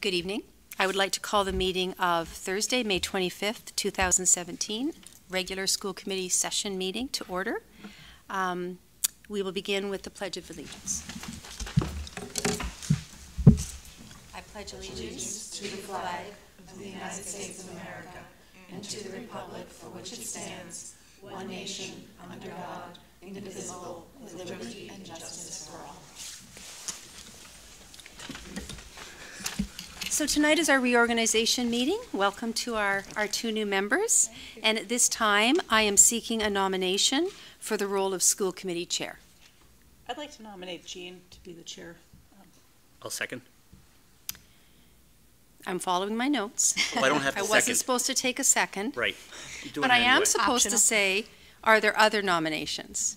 Good evening. I would like to call the meeting of Thursday, May 25th, 2017, regular school committee session meeting to order. Um, We will begin with the Pledge of Allegiance. I pledge allegiance to the flag of the United States of America and to the republic for which it stands, one nation, under God, indivisible, with liberty and justice for all. So tonight is our reorganization meeting. Welcome to our, our two new members. And at this time, I am seeking a nomination for the role of school committee chair. I'd like to nominate Jean to be the chair. I'll second. I'm following my notes. Well, I don't have I to wasn't second. supposed to take a second, Right. Doing but it I am anyway. supposed to say, are there other nominations?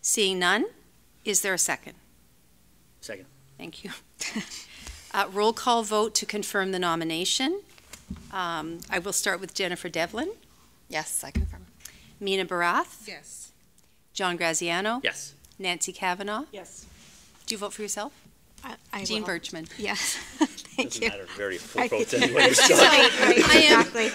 Seeing none, is there a second? Second. Thank you. Uh, Roll call vote to confirm the nomination. Um, I will start with Jennifer Devlin, Yes, I confirm. Mina Barath, Yes. John Graziano, Yes. Nancy Cavanaugh. Yes. Do you vote for yourself? I, I Jean will. Bertschmann. Yes, thank Doesn't you. matter. Very full votes anyway. Right, right, I am- exactly.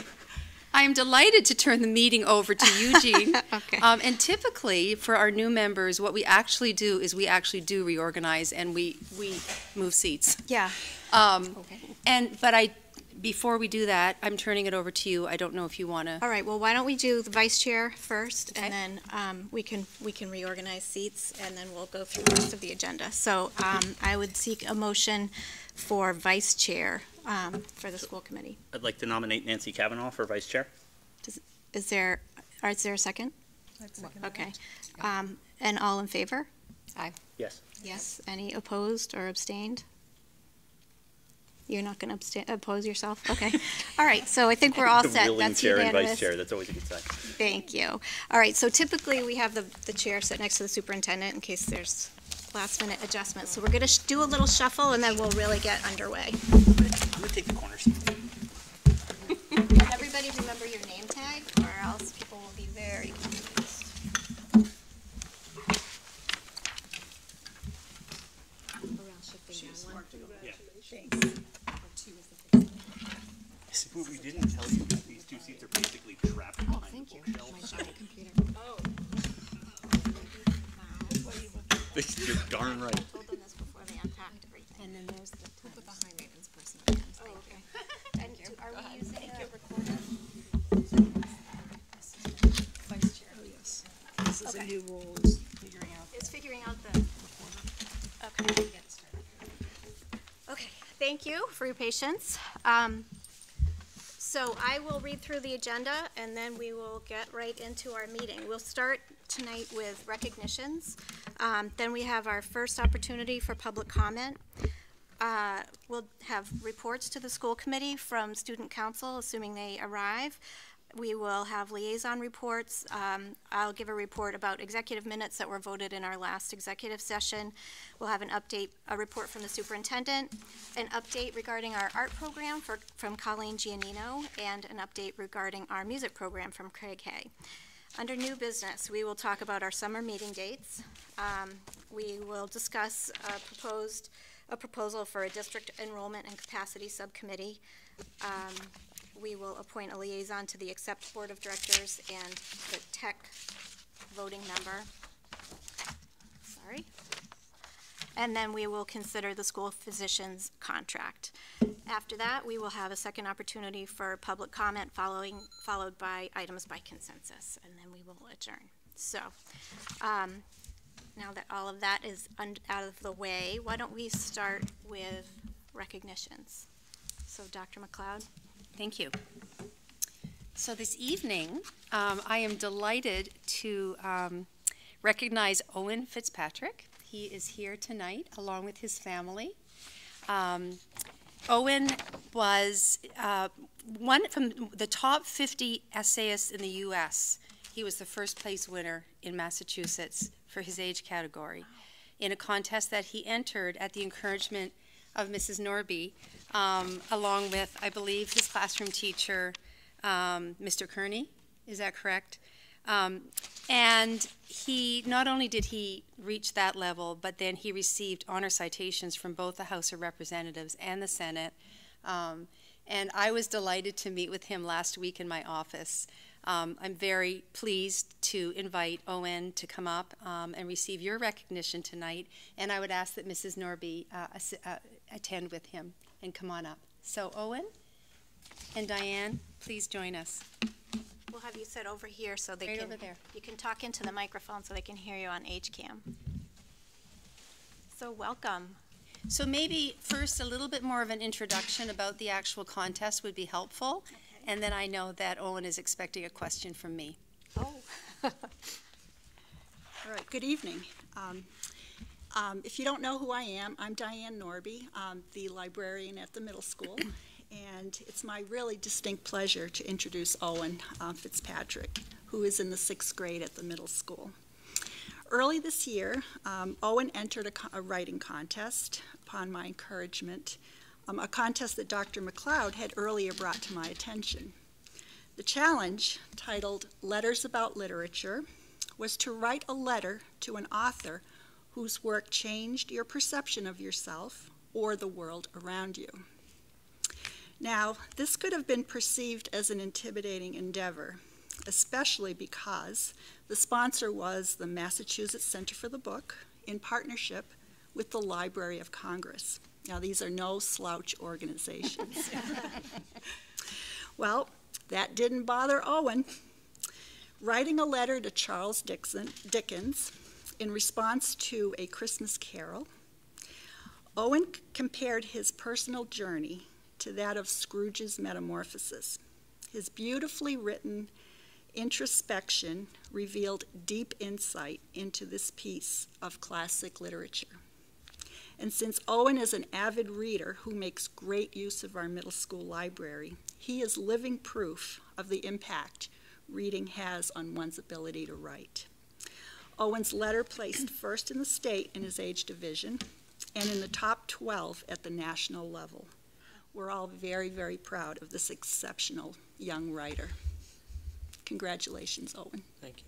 I am delighted to turn the meeting over to Eugene. Okay. Um, and typically, for our new members, what we actually do is we actually do reorganize and we, we move seats. Yeah. Um, Okay. and, but I, before we do that, I'm turning it over to you. I don't know if you want to. All right, well, why don't we do the vice chair first, Okay. and then um, we can, we can reorganize seats, and then we'll go through the rest of the agenda. So um, I would seek a motion for vice chair um, for the school committee. I'd like to nominate Nancy Cavanaugh for vice chair. Is there, or is there a second? Okay. Um, And all in favor? Aye. Yes. Yes. Any opposed or abstained? You're not going to oppose yourself? Okay. All right, so I think we're all set. Willing That's chair and vice chair. That's always a good sign. Thank you. All right, so typically we have the, the chair sit next to the superintendent in case there's last minute adjustments. So we're going to do a little shuffle and then we'll really get underway. I'm gonna take the corner seat. Everybody remember your name tag or else people will be very confused. See, what we didn't tell you is these two seats are basically trapped Oh, behind thank the you. bookshelf. My giant computer. You're darn right. Told them this before they unpacked everything. And then there's the. Put the high maintenance person again. Oh, okay. And do- are we using a recorder? Vice chair. Oh, yes. This is a new role, is figuring out. Is figuring out the. Okay. Okay, thank you for your patience. Um, So I will read through the agenda and then we will get right into our meeting. We'll start tonight with recognitions. Um, Then we have our first opportunity for public comment. Uh, We'll have reports to the school committee from student council, assuming they arrive. We will have liaison reports. Um, I'll give a report about executive minutes that were voted in our last executive session. We'll have an update, a report from the superintendent, an update regarding our art program for, from Colleen Giannino, and an update regarding our music program from Craig Hay. Under new business, we will talk about our summer meeting dates. Um, we will discuss a proposed, a proposal for a district enrollment and capacity subcommittee. Um, we will appoint a liaison to the ACCEPT board of directors and the TEC voting member. Sorry. And then we will consider the school physician's contract. After that, we will have a second opportunity for public comment following, followed by items by consensus, and then we will adjourn. So, um, now that all of that is out of the way, why don't we start with recognitions? So, Dr. McLeod? Thank you. So this evening, um, I am delighted to um, recognize Owen Fitzpatrick. He is here tonight along with his family. Um, Owen was uh, one from the top 50 essayists in the U.S. He was the first place winner in Massachusetts for his age category in a contest that he entered at the encouragement of Mrs. Norby, um, along with, I believe, his classroom teacher, um, Mr. Kearney. Is that correct? Um, and he not only did he reach that level, but then he received honor citations from both the House of Representatives and the Senate. Um, and I was delighted to meet with him last week in my office. Um, I'm very pleased to invite Owen to come up um, and receive your recognition tonight. And I would ask that Mrs. Norby uh, uh, attend with him and come on up. So, Owen and Diane, please join us. We'll have you sit over here so they Right can. over there. You can talk into the microphone so they can hear you on HCAM. So welcome. So maybe first a little bit more of an introduction about the actual contest would be helpful. And then I know that Owen is expecting a question from me. Oh. All right, good evening. Um, um, If you don't know who I am, I'm Diane Norby, I'm the librarian at the middle school, and it's my really distinct pleasure to introduce Owen uh, Fitzpatrick, who is in the sixth grade at the middle school. Early this year, um, Owen entered a a writing contest upon my encouragement, um, a contest that Dr. McLeod had earlier brought to my attention. The challenge, titled Letters About Literature, was to write a letter to an author whose work changed your perception of yourself or the world around you. Now, this could have been perceived as an intimidating endeavor, especially because the sponsor was the Massachusetts Center for the Book in partnership with the Library of Congress. Now, these are no slouch organizations. well, that didn't bother Owen writing a letter to Charles Dixon, Dickens in response to A Christmas Carol, Owen compared his personal journey to that of Scrooge's metamorphosis. His beautifully written introspection revealed deep insight into this piece of classic literature. And since Owen is an avid reader who makes great use of our middle school library, he is living proof of the impact reading has on one's ability to write. Owen's letter placed first in the state in his age division and in the top 12 at the national level. We're all very, very proud of this exceptional young writer. Congratulations, Owen. Thank you.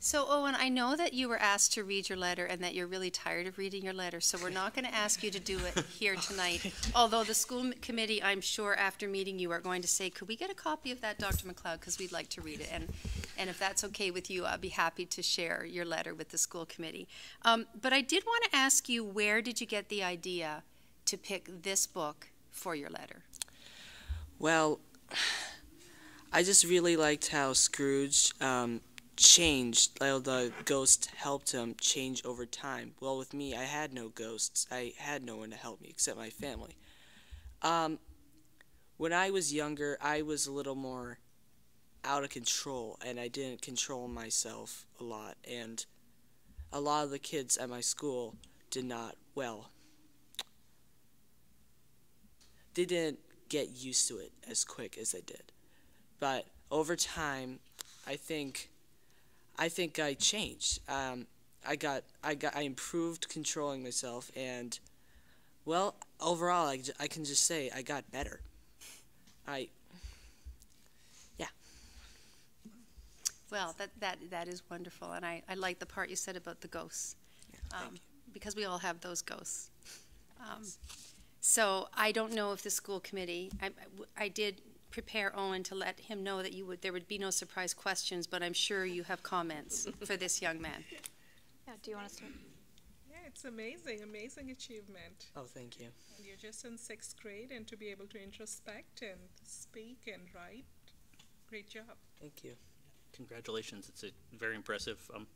So, Owen, I know that you were asked to read your letter and that you're really tired of reading your letter, so we're not going to ask you to do it here tonight. Although the school committee, I'm sure after meeting you, are going to say, could we get a copy of that, Dr. McLeod, because we'd like to read it. And, and if that's okay with you, I'd be happy to share your letter with the school committee. Um, but I did want to ask you, where did you get the idea to pick this book for your letter? Well, I just really liked how Scrooge um, changed. How the ghost helped him change over time. Well, with me, I had no ghosts. I had no one to help me except my family. Um, when I was younger, I was a little more out of control, and I didn't control myself a lot. And a lot of the kids at my school did not well. They didn't get used to it as quick as I did. But over time, I think, I think I changed. Um, I got, I got, I improved controlling myself, and well, overall, I, I can just say I got better. I, yeah. Well, that, that, that is wonderful, and I, I like the part you said about the ghosts. thank um, because we all have those ghosts. Um, So I don't know if the school committee, I, I did prepare Owen to let him know that you would, there would be no surprise questions, but I'm sure you have comments for this young man. Yeah, do you want to start? Yeah, it's amazing, amazing achievement. oh, thank you. And you're just in sixth grade, and to be able to introspect and speak and write, great job. Thank you. Congratulations. It's a very impressive. I'm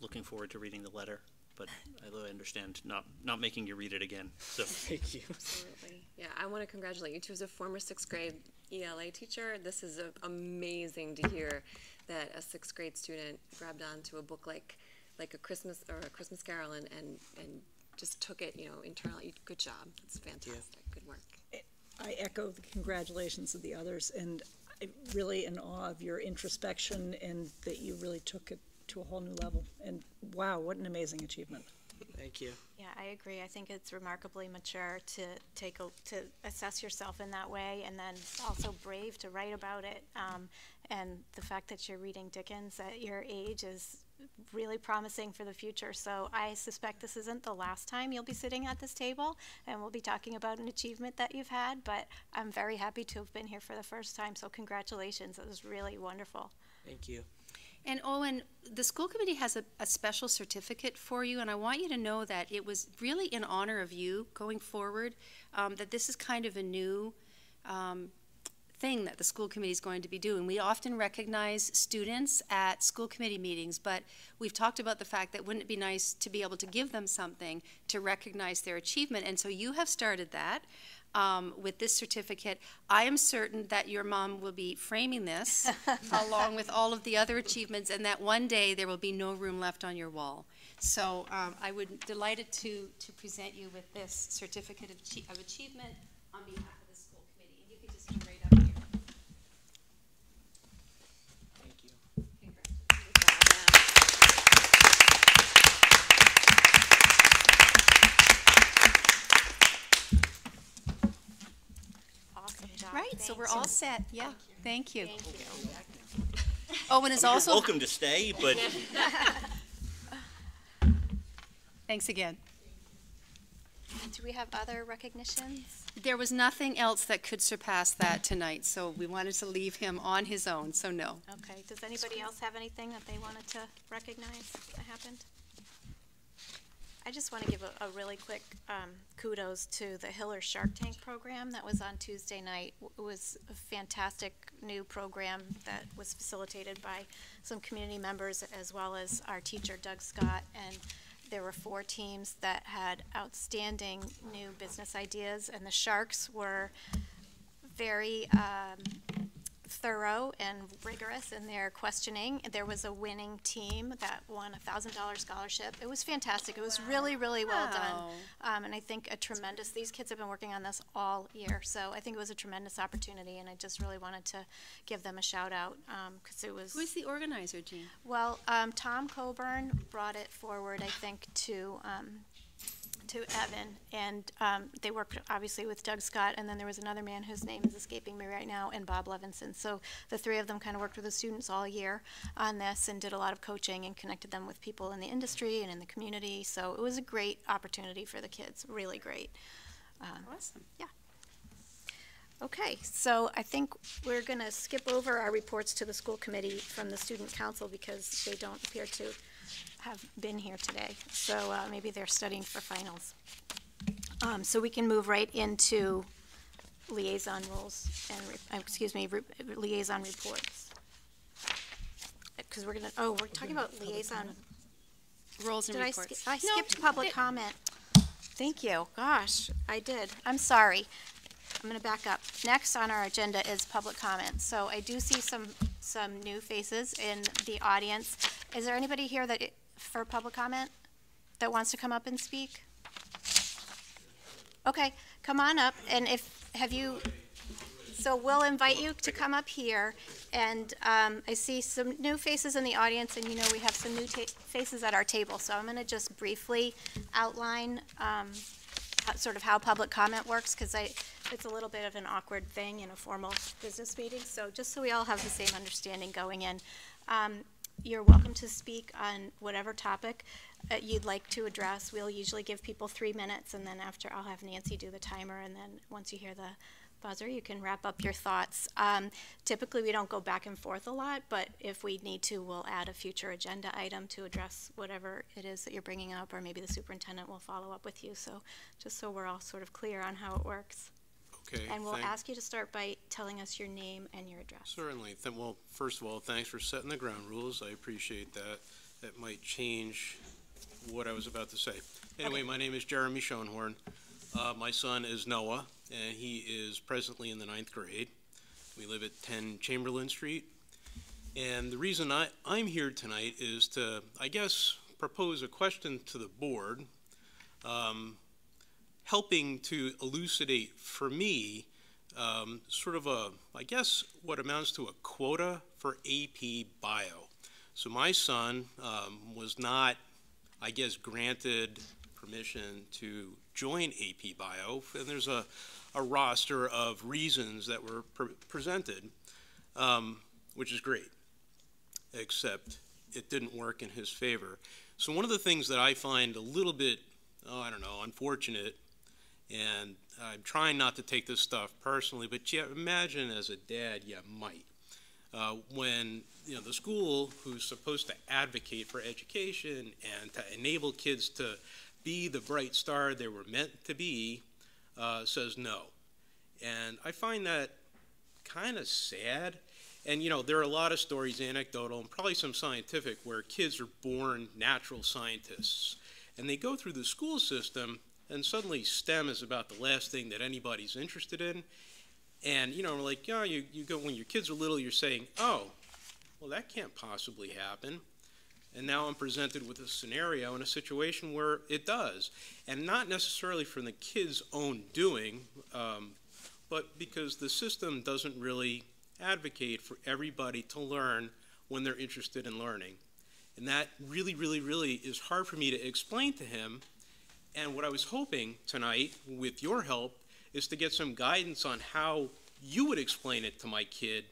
looking forward to reading the letter, but I understand not not making you read it again. So Thank you. Absolutely. Yeah, I want to congratulate you too as a former sixth grade ELA teacher. This is a, amazing to hear that a sixth grade student grabbed onto a book like like a Christmas or a Christmas Carol and and, and just took it, you know, internally. Good job. It's fantastic. Good work. I echo the congratulations of the others, and I'm really in awe of your introspection and that you really took it to a whole new level. And wow, what an amazing achievement. Thank you. Yeah, I agree. I think it's remarkably mature to take a, to assess yourself in that way, and then also brave to write about it. Um, and the fact that you're reading Dickens at your age is really promising for the future. So I suspect this isn't the last time you'll be sitting at this table, and we'll be talking about an achievement that you've had. But I'm very happy to have been here for the first time. So congratulations! It was really wonderful. Thank you. And Owen, the school committee has a, a special certificate for you, and I want you to know that it was really in honor of you going forward, um, that this is kind of a new um, thing that the school committee is going to be doing. We often recognize students at school committee meetings, but we've talked about the fact that wouldn't it be nice to be able to give them something to recognize their achievement, and so you have started that um, with this certificate. I am certain that your mom will be framing this along with all of the other achievements, and that one day there will be no room left on your wall. So um, I would delighted to to present you with this certificate of, of achievement on behalf of the school committee. And you can just come right up here. Thank you. Awesome job. Right, so we're all set. Yeah, thank you. Thank you. Owen is You're also, welcome to stay, but thanks again. Do we have other recognitions? There was nothing else that could surpass that tonight, so we wanted to leave him on his own, so no. Okay, does anybody else have anything that they wanted to recognize that happened? I just want to give a, a really quick um, kudos to the Hiller Shark Tank program that was on Tuesday night. It was a fantastic new program that was facilitated by some community members as well as our teacher Doug Scott. And there were four teams that had outstanding new business ideas, and the Sharks were very um, thorough and rigorous in their questioning. There was a winning team that won a thousand dollar scholarship. It was fantastic. It was really, really well Wow. done. Um, and I think a tremendous, these kids have been working on this all year. So I think it was a tremendous opportunity and I just really wanted to give them a shout out, um, cause it was. Who's the organizer, Jean? Well, um, Tom Coburn brought it forward, I think, to, um, to Evan, and, um, they worked obviously with Doug Scott, and then there was another man whose name is escaping me right now, and Bob Levinson. So the three of them kind of worked with the students all year on this and did a lot of coaching and connected them with people in the industry and in the community. So it was a great opportunity for the kids, really great. Um, Awesome. Yeah. Okay, so I think we're going to skip over our reports to the school committee from the student council because they don't appear to have been here today. So uh, maybe they're studying for finals. Um, So we can move right into liaison rules and, uh, excuse me, re- liaison reports. Because we're going to, oh, we're talking about liaison Roles and did I reports. skip, I No, skipped public it- comment. Thank you, gosh, I did, I'm sorry. I'm gonna back up. Next on our agenda is public comment, so I do see some, some new faces in the audience. Is there anybody here that, i- for public comment, that wants to come up and speak? Okay, come on up, and if, have you, so we'll invite you to come up here, and um, I see some new faces in the audience, and you know we have some new faces at our table, so I'm going to just briefly outline um, sort of how public comment works, because I, it's a little bit of an awkward thing in a formal business meeting, so just so we all have the same understanding going in. Um, You're welcome to speak on whatever topic uh, you'd like to address. We'll usually give people three minutes, and then after, I'll have Nancy do the timer, and then once you hear the buzzer, you can wrap up your thoughts. Um, typically, we don't go back and forth a lot, but if we need to, we'll add a future agenda item to address whatever it is that you're bringing up, or maybe the superintendent will follow up with you. So, just so we're all sort of clear on how it works. Okay. And we'll thank- ask you to start by telling us your name and your address. Certainly. Th- Well, first of all, thanks for setting the ground rules. I appreciate that. That might change what I was about to say. Anyway, my name is Jeremy Schoenhorn. Uh, my son is Noah, and he is presently in the ninth grade. We live at 10 Chamberlain Street. And the reason I, I'm here tonight is to, I guess, propose a question to the board, um, helping to elucidate for me um, sort of a, I guess, what amounts to a quota for AP Bio. So my son um, was not I guess, granted permission to join AP Bio, and there's a, a roster of reasons that were pre- presented, um, which is great, except it didn't work in his favor. So one of the things that I find a little bit, oh, I don't know, unfortunate, and I'm trying not to take this stuff personally, but yeah, imagine as a dad, you might. Uh, when you know the school, who's supposed to advocate for education and to enable kids to be the bright star they were meant to be, uh, says no, and I find that kind of sad. And you know, there are a lot of stories, anecdotal and probably some scientific, where kids are born natural scientists, and they go through the school system, and suddenly STEM is about the last thing that anybody's interested in. And you know, like, yeah, you, you go when your kids are little, you're saying, oh, well, that can't possibly happen. And now I'm presented with a scenario in a situation where it does, and not necessarily from the kid's own doing, um, but because the system doesn't really advocate for everybody to learn when they're interested in learning. And that really, really, really is hard for me to explain to him. And what I was hoping tonight, with your help, is to get some guidance on how you would explain it to my kid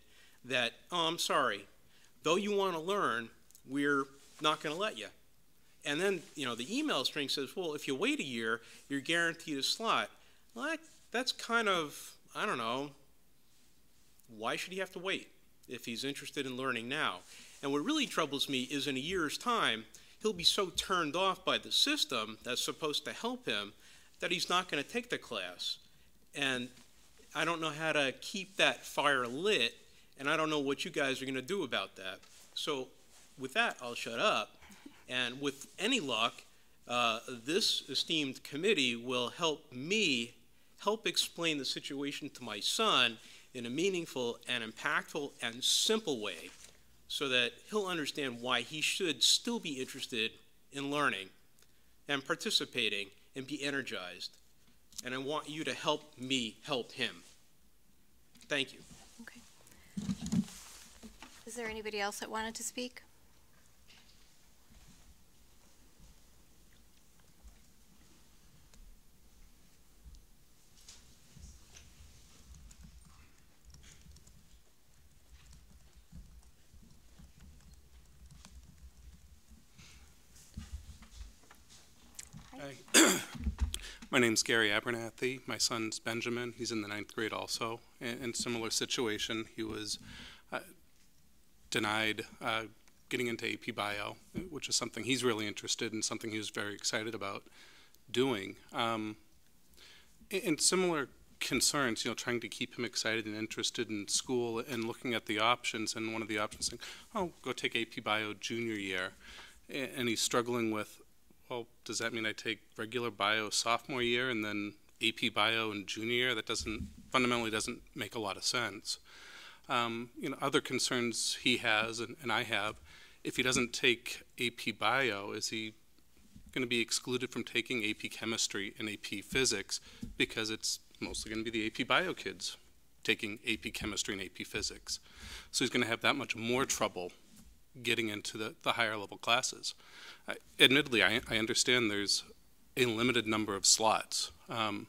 that, oh, I'm sorry, though you want to learn, we're not going to let you. And then, you know, the email string says, well, if you wait a year, you're guaranteed a slot. Well, that, that's kind of, I don't know, why should he have to wait if he's interested in learning now? And what really troubles me is in a year's time, he'll be so turned off by the system that's supposed to help him that he's not going to take the class. And I don't know how to keep that fire lit, and I don't know what you guys are going to do about that. So, with that, I'll shut up. And with any luck, uh, this esteemed committee will help me help explain the situation to my son in a meaningful and impactful and simple way so that he'll understand why he should still be interested in learning and participating and be energized. And I want you to help me help him. Thank you. Okay. Is there anybody else that wanted to speak? My name's Gary Abernathy. My son's Benjamin. He's in the ninth grade also. In, in similar situation, he was uh, denied uh, getting into AP Bio, which is something he's really interested in, something he was very excited about doing. Um, and similar concerns, you know, trying to keep him excited and interested in school and looking at the options, and one of the options saying, oh, go take AP Bio junior year. And he's struggling with, well, does that mean I take regular bio sophomore year and then AP bio in junior year? That doesn't fundamentally doesn't make a lot of sense. Um, you know, other concerns he has and, and I have, if he doesn't take AP bio, is he going to be excluded from taking AP chemistry and AP physics because it's mostly going to be the AP bio kids taking AP chemistry and AP physics. So he's going to have that much more trouble getting into the, the higher level classes. I, admittedly, I, I understand there's a limited number of slots. Um,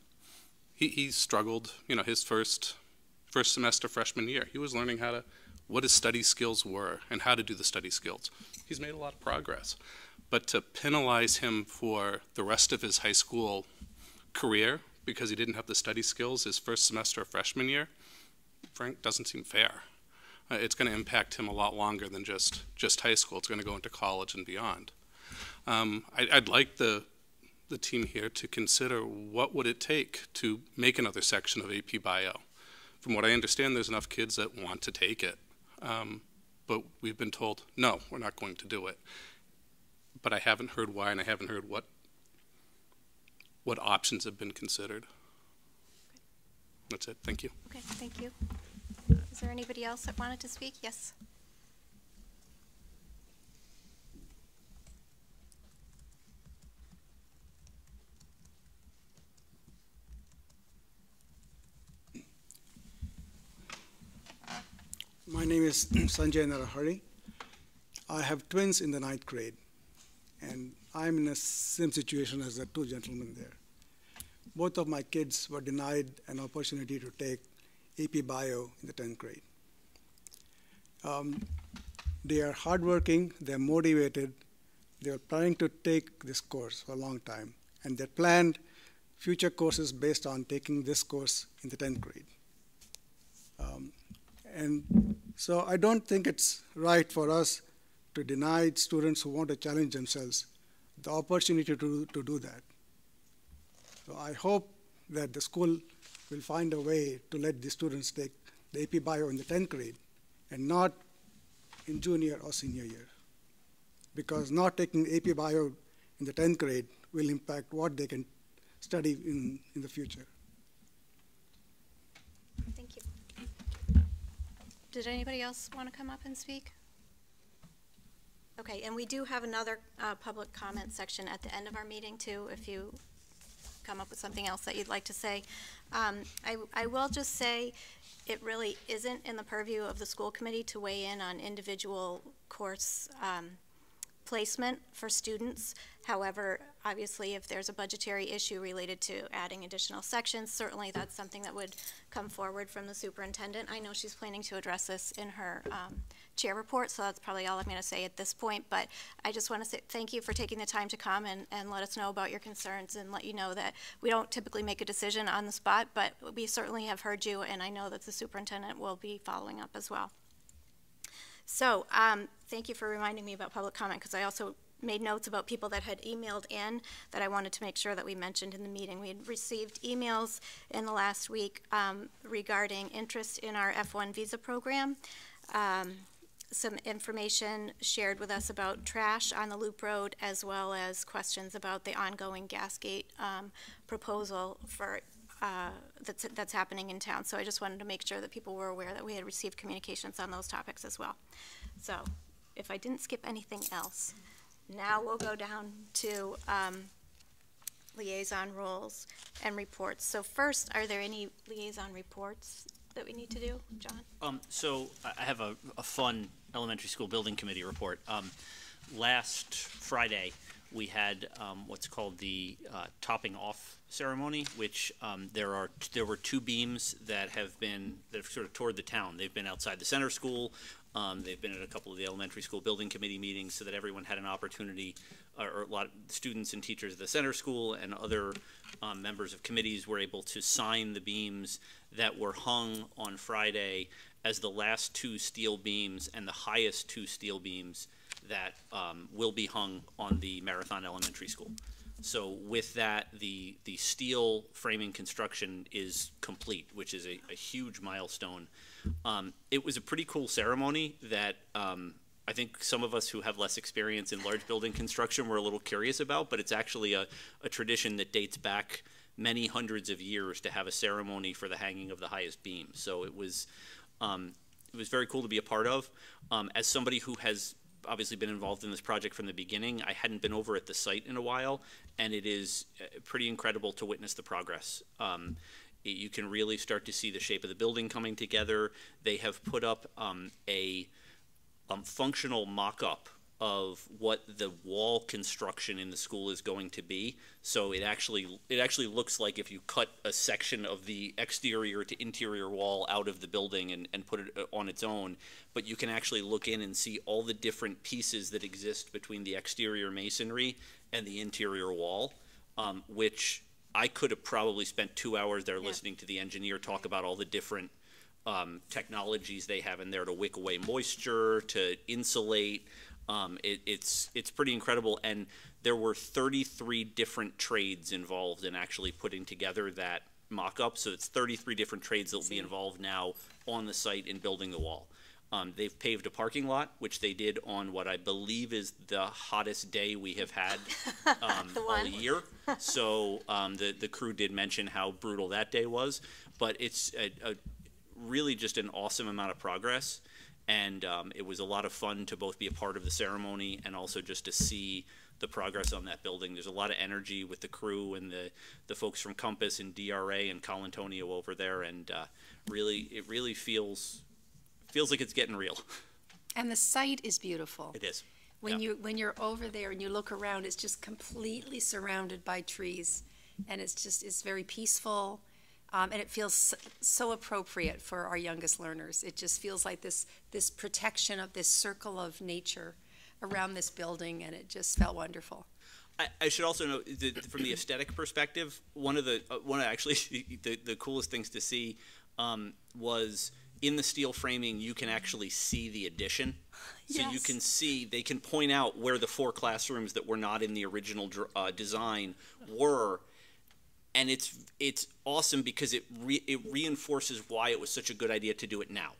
he, he struggled, you know, his first first semester freshman year. He was learning how to what his study skills were and how to do the study skills. He's made a lot of progress. But to penalize him for the rest of his high school career because he didn't have the study skills his first semester of freshman year, Frank, doesn't seem fair. Uh, it's going to impact him a lot longer than just, just high school. It's going to go into college and beyond. Um, I, I'd like the, the team here to consider what would it take to make another section of AP Bio. From what I understand, there's enough kids that want to take it. Um, but we've been told, no, we're not going to do it. But I haven't heard why, and I haven't heard what, what options have been considered. That's it. Thank you. Okay, thank you. Is there anybody else that wanted to speak? Yes. My name is Sanjay Narahari. I have twins in the ninth grade, and I'm in the same situation as the two gentlemen there. Both of my kids were denied an opportunity to take AP Bio in the 10th grade. Um, they are hardworking, they're motivated, they are planning to take this course for a long time, and they planned future courses based on taking this course in the 10th grade. Um, and so I don't think it's right for us to deny students who want to challenge themselves the opportunity to, to do that. So I hope that the school will find a way to let the students take the AP Bio in the 10th grade and not in junior or senior year. Because not taking AP Bio in the 10th grade will impact what they can study in, in the future. Thank you. Did anybody else want to come up and speak? Okay, and we do have another uh, public comment section at the end of our meeting too, if you come up with something else that you'd like to say. Um, I, I will just say, it really isn't in the purview of the school committee to weigh in on individual course um, placement for students. However, obviously, if there's a budgetary issue related to adding additional sections, certainly that's something that would come forward from the superintendent. I know she's planning to address this in her um, chair report, so that's probably all I'm going to say at this point. But I just want to say thank you for taking the time to come and, and let us know about your concerns and let you know that we don't typically make a decision on the spot, but we certainly have heard you, and I know that the superintendent will be following up as well. So um, thank you for reminding me about public comment because I also made notes about people that had emailed in that I wanted to make sure that we mentioned in the meeting. We had received emails in the last week um, regarding interest in our F1 visa program. Um, some information shared with us about trash on the Loop Road, as well as questions about the ongoing Gasgate um, proposal for uh, that's that's happening in town. So I just wanted to make sure that people were aware that we had received communications on those topics as well. So if I didn't skip anything else, now we'll go down to um, liaison roles and reports. So first, are there any liaison reports that we need to do, John? Um, so I have a, a fun elementary school building committee report. Um, last Friday, we had um, what's called the uh, topping off ceremony, which um, there are there were two beams that have been that have sort of toured the town. They've been outside the center school. Um, they've been at a couple of the elementary school building committee meetings, so that everyone had an opportunity, uh, or a lot of students and teachers at the center school and other um, members of committees were able to sign the beams that were hung on Friday as the last two steel beams and the highest two steel beams that um, will be hung on the Marathon Elementary School. So with that, the, the steel framing construction is complete, which is a, a huge milestone. Um, it was a pretty cool ceremony that um, I think some of us who have less experience in large building construction were a little curious about, but it's actually a, a tradition that dates back many hundreds of years to have a ceremony for the hanging of the highest beam. So it was um, it was very cool to be a part of. Um, as somebody who has obviously been involved in this project from the beginning, I hadn't been over at the site in a while, and it is uh, pretty incredible to witness the progress. Um, you can really start to see the shape of the building coming together. They have put up um, a um, functional mock-up of what the wall construction in the school is going to be. So it actually it actually looks like if you cut a section of the exterior to interior wall out of the building and, and put it uh, on its own, but you can actually look in and see all the different pieces that exist between the exterior masonry and the interior wall, um, which I could have probably spent two hours there yeah. listening to the engineer talk about all the different um, technologies they have in there to wick away moisture, to insulate, um, it, it's it's pretty incredible, and there were 33 different trades involved in actually putting together that mock-up. So it's 33 different trades that will be involved now on the site in building the wall. Um, they've paved a parking lot, which they did on what I believe is the hottest day we have had um, all year. So um, the the crew did mention how brutal that day was, but it's a, a really just an awesome amount of progress and um, it was a lot of fun to both be a part of the ceremony and also just to see the progress on that building. There's a lot of energy with the crew and the, the folks from Compass and DRA and Colantonio over there, and uh, really, it really feels feels like it's getting real. And the site is beautiful. It is. When Yeah. you, when you're over there and you look around, it's just completely surrounded by trees. And it's just, it's very peaceful. Um, and it feels so, appropriate for our youngest learners. It just feels like this, this protection of this circle of nature around this building, and it just felt wonderful. I, I should also note that from the aesthetic perspective, one of the uh, one of actually the, the coolest things to see um, was in the steel framing. You can actually see the addition, so you can see they can point out where the four classrooms that were not in the original uh, design were, and it's it's awesome because it re- it reinforces why it was such a good idea to do it now.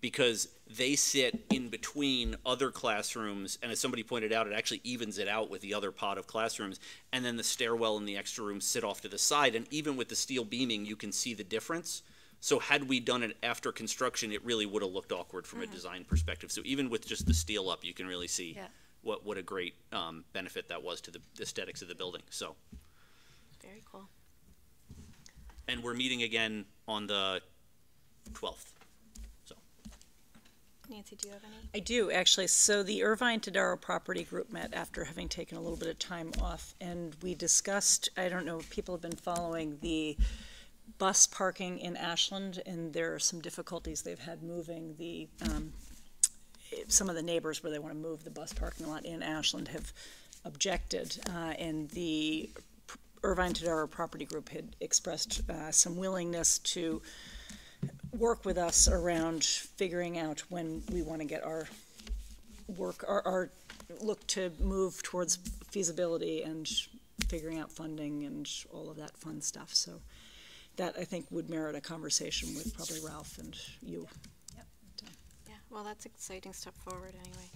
Because they sit in between other classrooms and as somebody pointed out it actually evens it out with the other pod of classrooms. And then the stairwell and the extra rooms sit off to the side. And even with the steel beaming you can see the difference. So had we done it after construction it really would have looked awkward from a design perspective. So even with just the steel up you can really see Yeah. what what a great um, benefit that was to the aesthetics of the building. So. And we're meeting again on the 12th Nancy, do you have any? I do, actually. So the Irvine Todaro Property Group met after having taken a little bit of time off, and we discussed, I don't know if people have been following the bus parking in Ashland, and there are some difficulties they've had moving the, um, some of the neighbors where they want to move the bus parking lot in Ashland have objected, uh, and the Irvine Todaro Property Group had expressed uh, some willingness to work with us around figuring out when we want to get our work, our, our, look to move towards feasibility and figuring out funding and all of that fun stuff. So that, I think, would merit a conversation with probably Ralph and you. Yeah, well, that's exciting step forward anyway.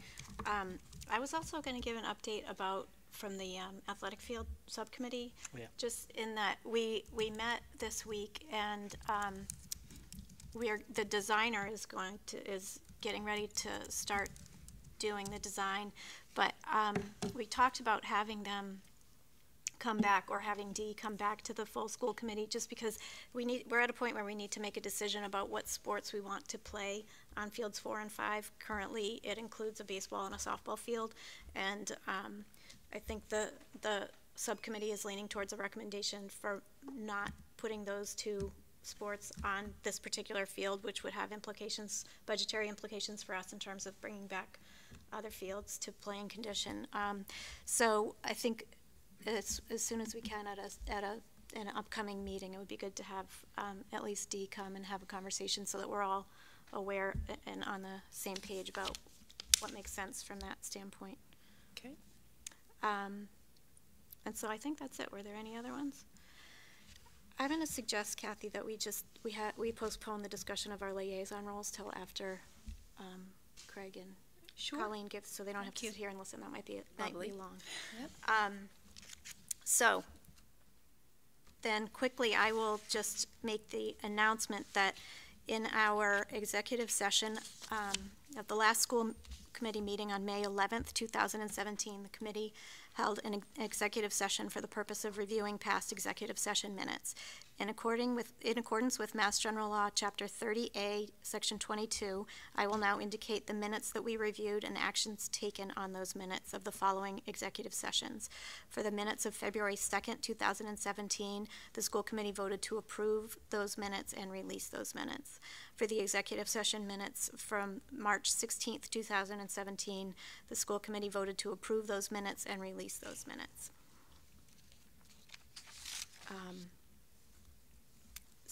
Um, I was also gonna give an update about, from the, um, athletic field subcommittee. Yeah. Just in that, we, we met this week and, um, we are, the designer is going to, is getting ready to start doing the design. But, um, we talked about having them come back or having Dee come back to the full school committee, just because we need, we're at a point where we need to make a decision about what sports we want to play on fields four and five. Currently, it includes a baseball and a softball field, and, um, I think the, the subcommittee is leaning towards a recommendation for not putting those two sports on this particular field, which would have implications, budgetary implications for us in terms of bringing back other fields to playing condition. Um, so I think as, as soon as we can at a, at a, an upcoming meeting, it would be good to have, um, at least Dee come and have a conversation so that we're all aware and on the same page about what makes sense from that standpoint. Okay. Um, and so I think that's it. Were there any other ones? I'm gonna suggest, Kathy, that we just, we had, we postpone the discussion of our liaison roles till after, um, Craig and Colleen give, so they don't have to Thank sit here and listen. That might be, might be long. Um, so, then quickly, I will just make the announcement that in our executive session, um, at the last school committee meeting on May eleventh, two thousand and seventeen, the committee held an ex- executive session for the purpose of reviewing past executive session minutes. In according with, in accordance with Mass General Law, Chapter thirty A, Section twenty-two, I will now indicate the minutes that we reviewed and actions taken on those minutes of the following executive sessions. For the minutes of February second, two thousand and seventeen, the school committee voted to approve those minutes and release those minutes. For the executive session minutes from March sixteenth, two thousand and seventeen, the school committee voted to approve those minutes and release those minutes. Um,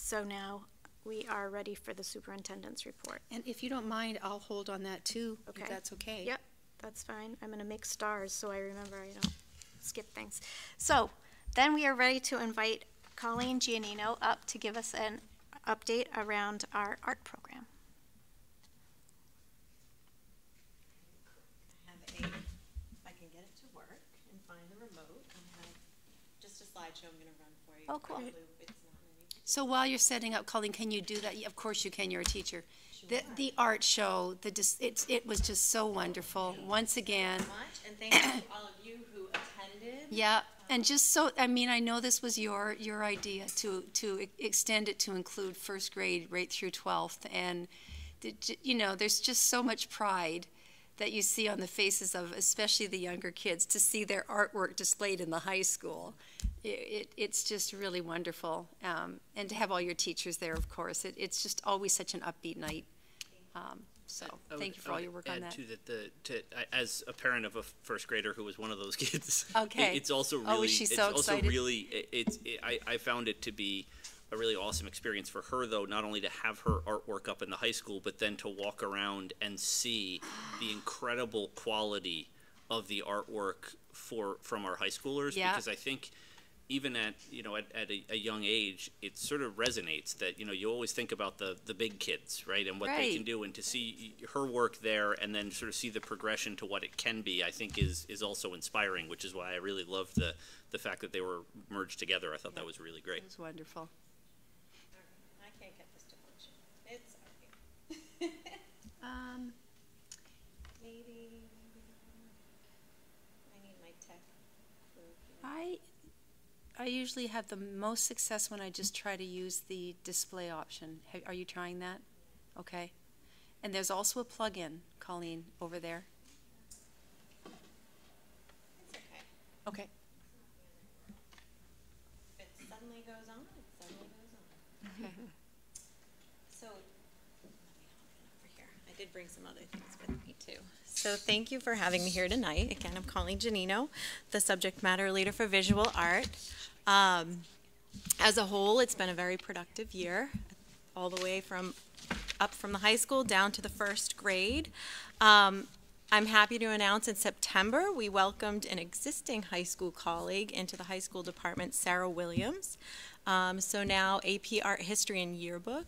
So now, we are ready for the superintendent's report. And if you don't mind, I'll hold on that too, Okay. if that's okay. Yep, that's fine. I'm gonna make stars so I remember I don't skip things. So, then we are ready to invite Colleen Giannino up to give us an update around our art program. have a, if I can get it to work and find the remote, I have just a slideshow I'm gonna run for you. Oh, cool. Hopefully It's not any. So while you're setting up, Colleen, can you do that? Of course you can, you're a teacher. The, the art show, the, dis- it's, it was just so wonderful, once again. Much, and thank you to all of you who attended. Yeah, and just so, I mean, I know this was your, your idea to, to extend it to include first grade right through 12th. And, the you know, there's just so much pride that you see on the faces of especially the younger kids to see their artwork displayed in the high school. It, it, it's just really wonderful. Um, and to have all your teachers there, of course. It, it's just always such an upbeat night. Um, so would- thank you for all your work on add that. too that the to as a parent of a first grader who was one of those kids. Okay. it's also Oh, really it's so also really it, it's it, I I found it to be a really awesome experience for her though not only to have her artwork up in the high school but then to walk around and see the incredible quality of the artwork for from our high schoolers. Yeah. because I think even at you know at, at a, a young age it sort of resonates that you know you always think about the the big kids right and what they can do and to see her work there and then sort of see the progression to what it can be i think is is also inspiring which is why i really loved the the fact that they were merged together. I thought that was really great. It was wonderful. I can't get this to function. It's okay. Um, Maybe, I need my tech. I I usually have the most success when I just try to use the display option. Ha- Are you trying that? Okay. And there's also a plug-in, Colleen, over there. It's okay. Okay. It suddenly goes on, it suddenly goes on. Okay. So, let me hop in over here. I did bring some other things with me too. So thank you for having me here tonight. Again, I'm Colleen Janino, the subject matter leader for visual art. Um, as a whole, it's been a very productive year, all the way from up from the high school down to the first grade. Um, I'm happy to announce in September we welcomed an existing high school colleague into the high school department, Sarah Williams. Um, so now AP Art History and Yearbook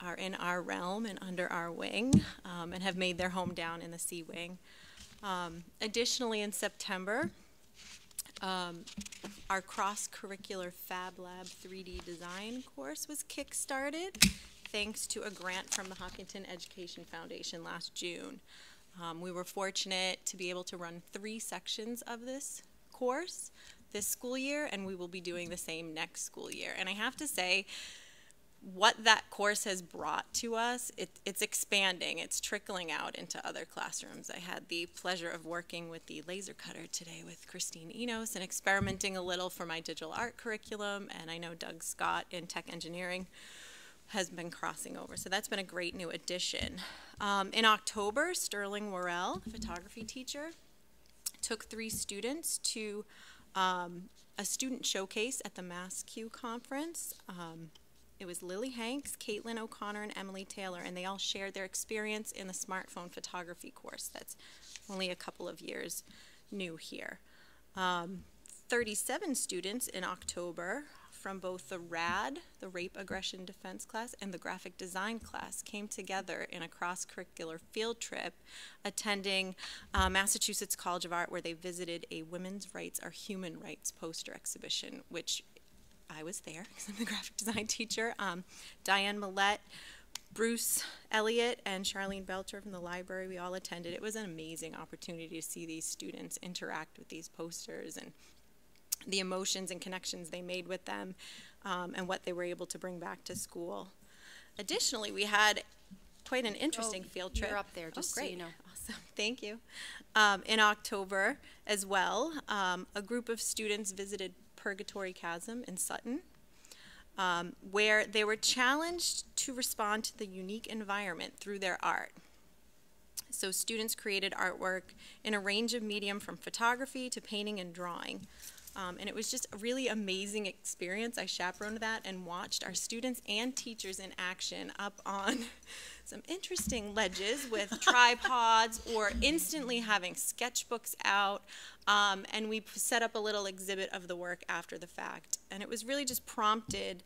are in our realm and under our wing um, and have made their home down in the C Wing. Um, additionally, in September, um, our cross curricular Fab Lab 3D design course was kickstarted thanks to a grant from the Hopkinton Education Foundation last June. Um, we were fortunate to be able to run three sections of this course this school year, and we will be doing the same next school year. And I have to say, what that course has brought to us, it, it's expanding, it's trickling out into other classrooms. I had the pleasure of working with the laser cutter today with Christine Enos and experimenting a little for my digital art curriculum, and I know Doug Scott in tech engineering has been crossing over. So that's been a great new addition. Um, in October, Sterling Worrell, photography teacher, took three students to um, a student showcase at the MassCUE conference. Um, it was Lily Hanks, Caitlin O'Connor, and Emily Taylor, and they all shared their experience in the smartphone photography course. That's only a couple of years new here. Um, 37 students in October from both the RAD, the Rape Aggression Defense class, and the Graphic Design class came together in a cross curricular field trip attending uh, Massachusetts College of Art, where they visited a Women's Rights Are Human Rights poster exhibition, which I was there because I'm the graphic design teacher. Um, Diane Millette, Bruce Elliott, and Charlene Belcher from the library, we all attended. It was an amazing opportunity to see these students interact with these posters and the emotions and connections they made with them um, and what they were able to bring back to school. Additionally, we had quite an interesting Oh, field trip. You're up there, Oh, just so you know. Awesome, thank you. Um, in October as well, um, a group of students visited Purgatory Chasm in Sutton, um, where they were challenged to respond to the unique environment through their art. So students created artwork in a range of medium from photography to painting and drawing. Um, and it was just a really amazing experience. I chaperoned that and watched our students and teachers in action up on some interesting ledges with tripods or instantly having sketchbooks out. Um, and we set up a little exhibit of the work after the fact. And it was really just prompted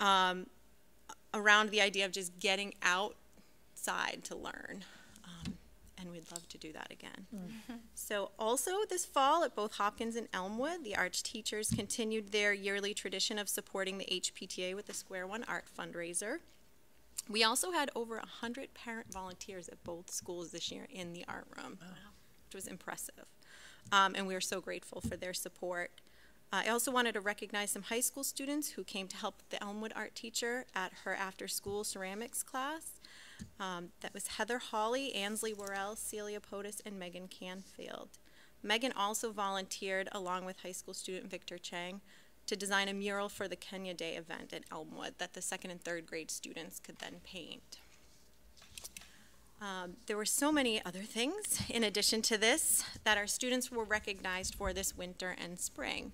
um, around the idea of just getting outside to learn. Um, and we'd love to do that again. So also this fall at both Hopkins and Elmwood, the arts teachers continued their yearly tradition of supporting the HPTA with the Square One Art fundraiser. We also had over 100 parent volunteers at both schools this year in the art room, which was impressive. Um, and we are so grateful for their support. I also wanted to recognize some high school students who came to help the Elmwood art teacher at her after-school ceramics class. Um, that was Heather Hawley, Ansley Worrell, Celia Potus, and Megan Canfield. Megan also volunteered along with high school student Victor Chang to design a mural for the Kenya Day event at Elmwood that the second and third grade students could then paint. Um, there were so many other things in addition to this that our students were recognized for this winter and spring.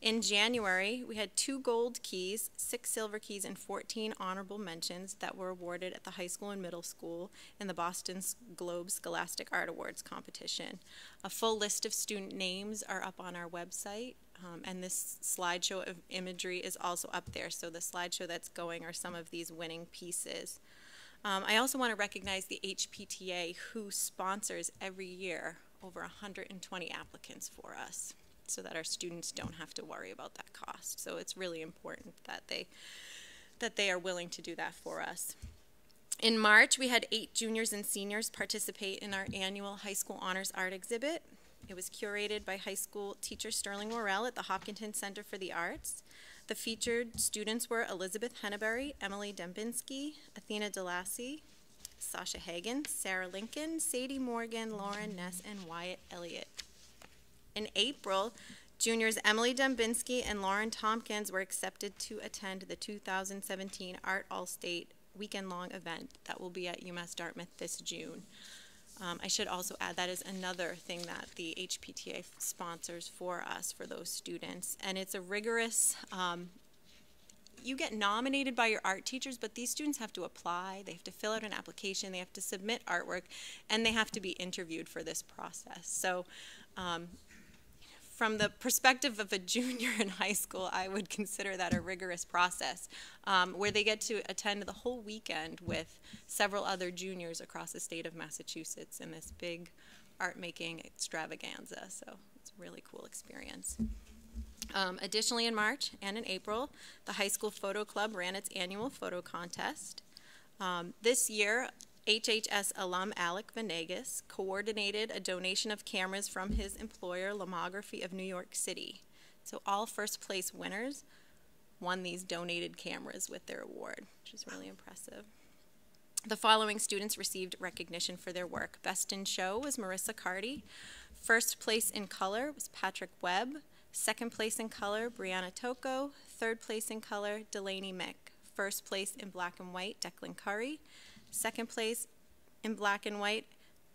In January, we had two gold keys, six silver keys, and 14 honorable mentions that were awarded at the high school and middle school in the Boston Globe Scholastic Art Awards competition. A full list of student names are up on our website, um, and this slideshow of imagery is also up there. So the slideshow that's going are some of these winning pieces. Um, I also want to recognize the HPTA who sponsors every year over 120 applicants for us so that our students don't have to worry about that cost. So it's really important that they that they are willing to do that for us. In March, we had eight juniors and seniors participate in our annual high school honors art exhibit. It was curated by high school teacher Sterling Morrell at the Hopkinton Center for the Arts. The featured students were Elizabeth Henneberry, Emily Dembinski, Athena DeLassy, Sasha Hagen, Sarah Lincoln, Sadie Morgan, Lauren Ness, and Wyatt Elliott. In April, juniors Emily Dembinski and Lauren Tompkins were accepted to attend the 2017 Art All-State weekend-long event that will be at UMass Dartmouth this June. Um, I should also add that is another thing that the HPTA sponsors for us for those students. And it's a rigorous, um, you get nominated by your art teachers, but these students have to apply, they have to fill out an application, they have to submit artwork, and they have to be interviewed for this process. So um, from the perspective of a junior in high school, I would consider that a rigorous process um, where they get to attend the whole weekend with several other juniors across the state of Massachusetts in this big art making extravaganza. So it's a really cool experience. Um, additionally, in March and in April, the High School Photo Club ran its annual photo contest. Um, this year, HHS alum Alec Venegas coordinated a donation of cameras from his employer, Lomography of New York City. So all first place winners won these donated cameras with their award, which is really impressive. The following students received recognition for their work. Best in show was Marissa Carty. First place in color was Patrick Webb. Second place in color, Brianna Toko. Third place in color, Delaney Mick. First place in black and white, Declan Curry. Second place in black and white,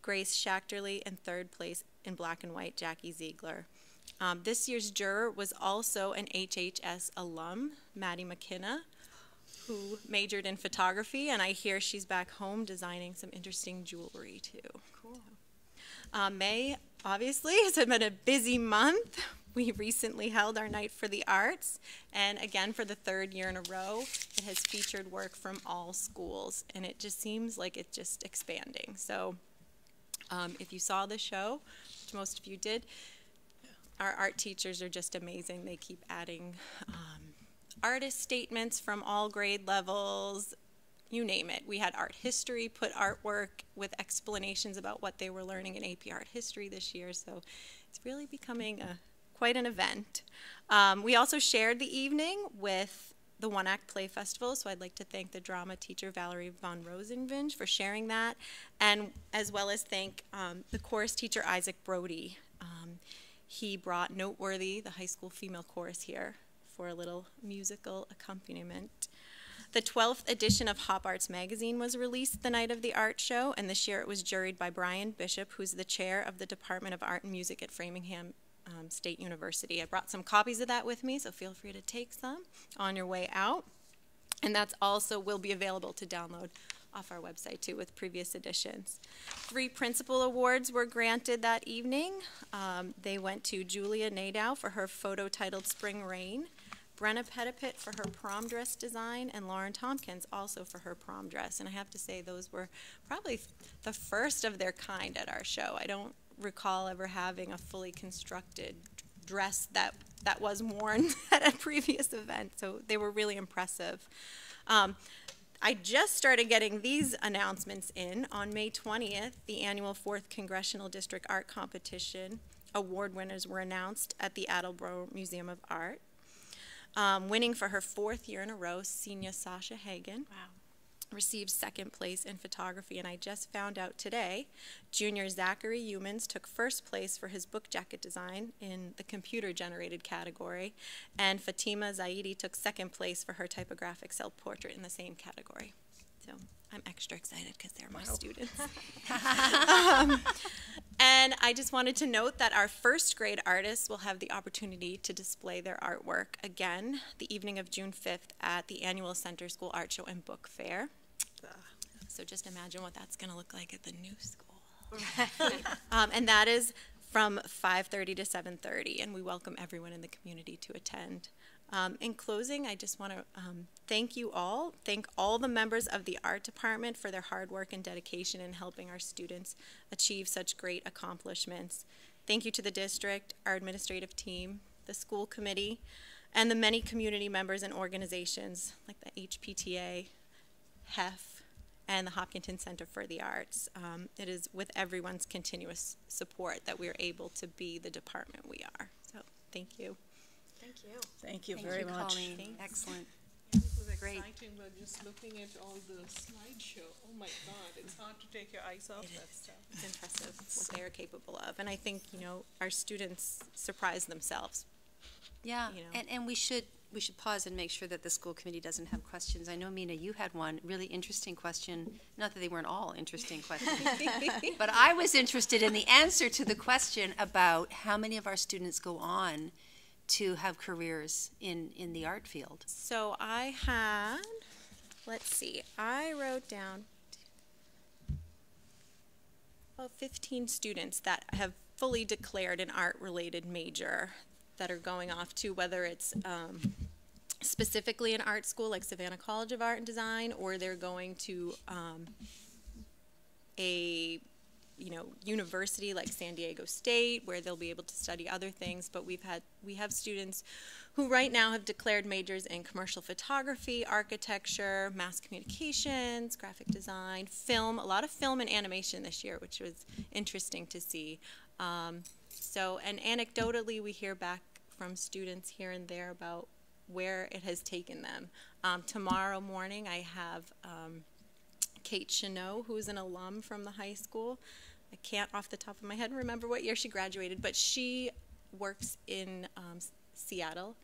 Grace Schachterly, and third place in black and white, Jackie Ziegler. Um, this year's juror was also an HHS alum, Maddie McKenna, who majored in photography, and I hear she's back home designing some interesting jewelry too. Cool. Uh, May, obviously, has been a busy month we recently held our Night for the Arts, and again, for the third year in a row, it has featured work from all schools, and it just seems like it's just expanding. So, um, if you saw the show, which most of you did, our art teachers are just amazing. They keep adding um, artist statements from all grade levels, you name it. We had art history put artwork with explanations about what they were learning in AP Art History this year. So it's really becoming a quite an event. Um, we also shared the evening with the One Act Play Festival, so I'd like to thank the drama teacher Valerie von Rosenvinge for sharing that, and as well as thank um, the chorus teacher Isaac Brody. Um, he brought Noteworthy, the high school female chorus here, for a little musical accompaniment. The 12th edition of Hop Arts Magazine was released the night of the art show, and this year it was juried by Brian Bishop, who's the chair of the Department of Art and Music at Framingham um, State University. I brought some copies of that with me, so feel free to take some on your way out. And that's also will be available to download off our website too with previous editions. Three principal awards were granted that evening. Um, they went to Julia Nadow for her photo titled Spring Rain, Brenna Pettipitt for her prom dress design, and Lauren Tompkins also for her prom dress. And I have to say, those were probably the first of their kind at our show. I don't recall ever having a fully constructed dress that that was worn at a previous event. So they were really impressive. Um, I just started getting these announcements in on May 20th. The annual fourth Congressional District Art Competition award winners were announced at the Attleboro Museum of Art. Um, winning for her fourth year in a row, Senior Sasha Hagen. Wow. Received second place in photography. And I just found out today, junior Zachary Humans took first place for his book jacket design in the computer generated category. And Fatima Zaidi took second place for her typographic self portrait in the same category. So I'm extra excited because they're my students. um, and I just wanted to note that our first grade artists will have the opportunity to display their artwork again the evening of June 5th at the annual Center School Art Show and Book Fair. So just imagine what that's going to look like at the new school. um, and that is from 5.30 to 7.30, and we welcome everyone in the community to attend. Um, in closing, I just want to um, thank you all, thank all the members of the art department for their hard work and dedication in helping our students achieve such great accomplishments. Thank you to the district, our administrative team, the school committee, and the many community members and organizations like the HPTA, HEF, and the Hopkinton Center for the Arts. Um, it is with everyone's continuous support that we are able to be the department we are. So thank you. Thank you. Thank you Thank very you, much. Colleen. Excellent. It was Great. exciting, but just looking at all the slideshow, oh my God, it's hard to take your eyes off that stuff. It's impressive what they are capable of. And I think, you know, our students surprise themselves. Yeah, You know. and, and we should, we should pause and make sure that the school committee doesn't have questions. I know, Mina, you had one really interesting question, not that they weren't all interesting questions, but I was interested in the answer to the question about how many of our students go on to have careers in, in the art field. So I had, let's see, I wrote down about 15 students that have fully declared an art related major that are going off to whether it's um, specifically an art school like Savannah College of Art and Design or they're going to um, a you know university like San Diego State where they'll be able to study other things but we've had we have students who right now have declared majors in commercial photography, architecture, mass communications, graphic design, film, a lot of film and animation this year, which was interesting to see. Um, so, and anecdotally, we hear back from students here and there about where it has taken them. Um, tomorrow morning, I have um, Kate Chanot, who is an alum from the high school. I can't off the top of my head remember what year she graduated, but she works in um, Seattle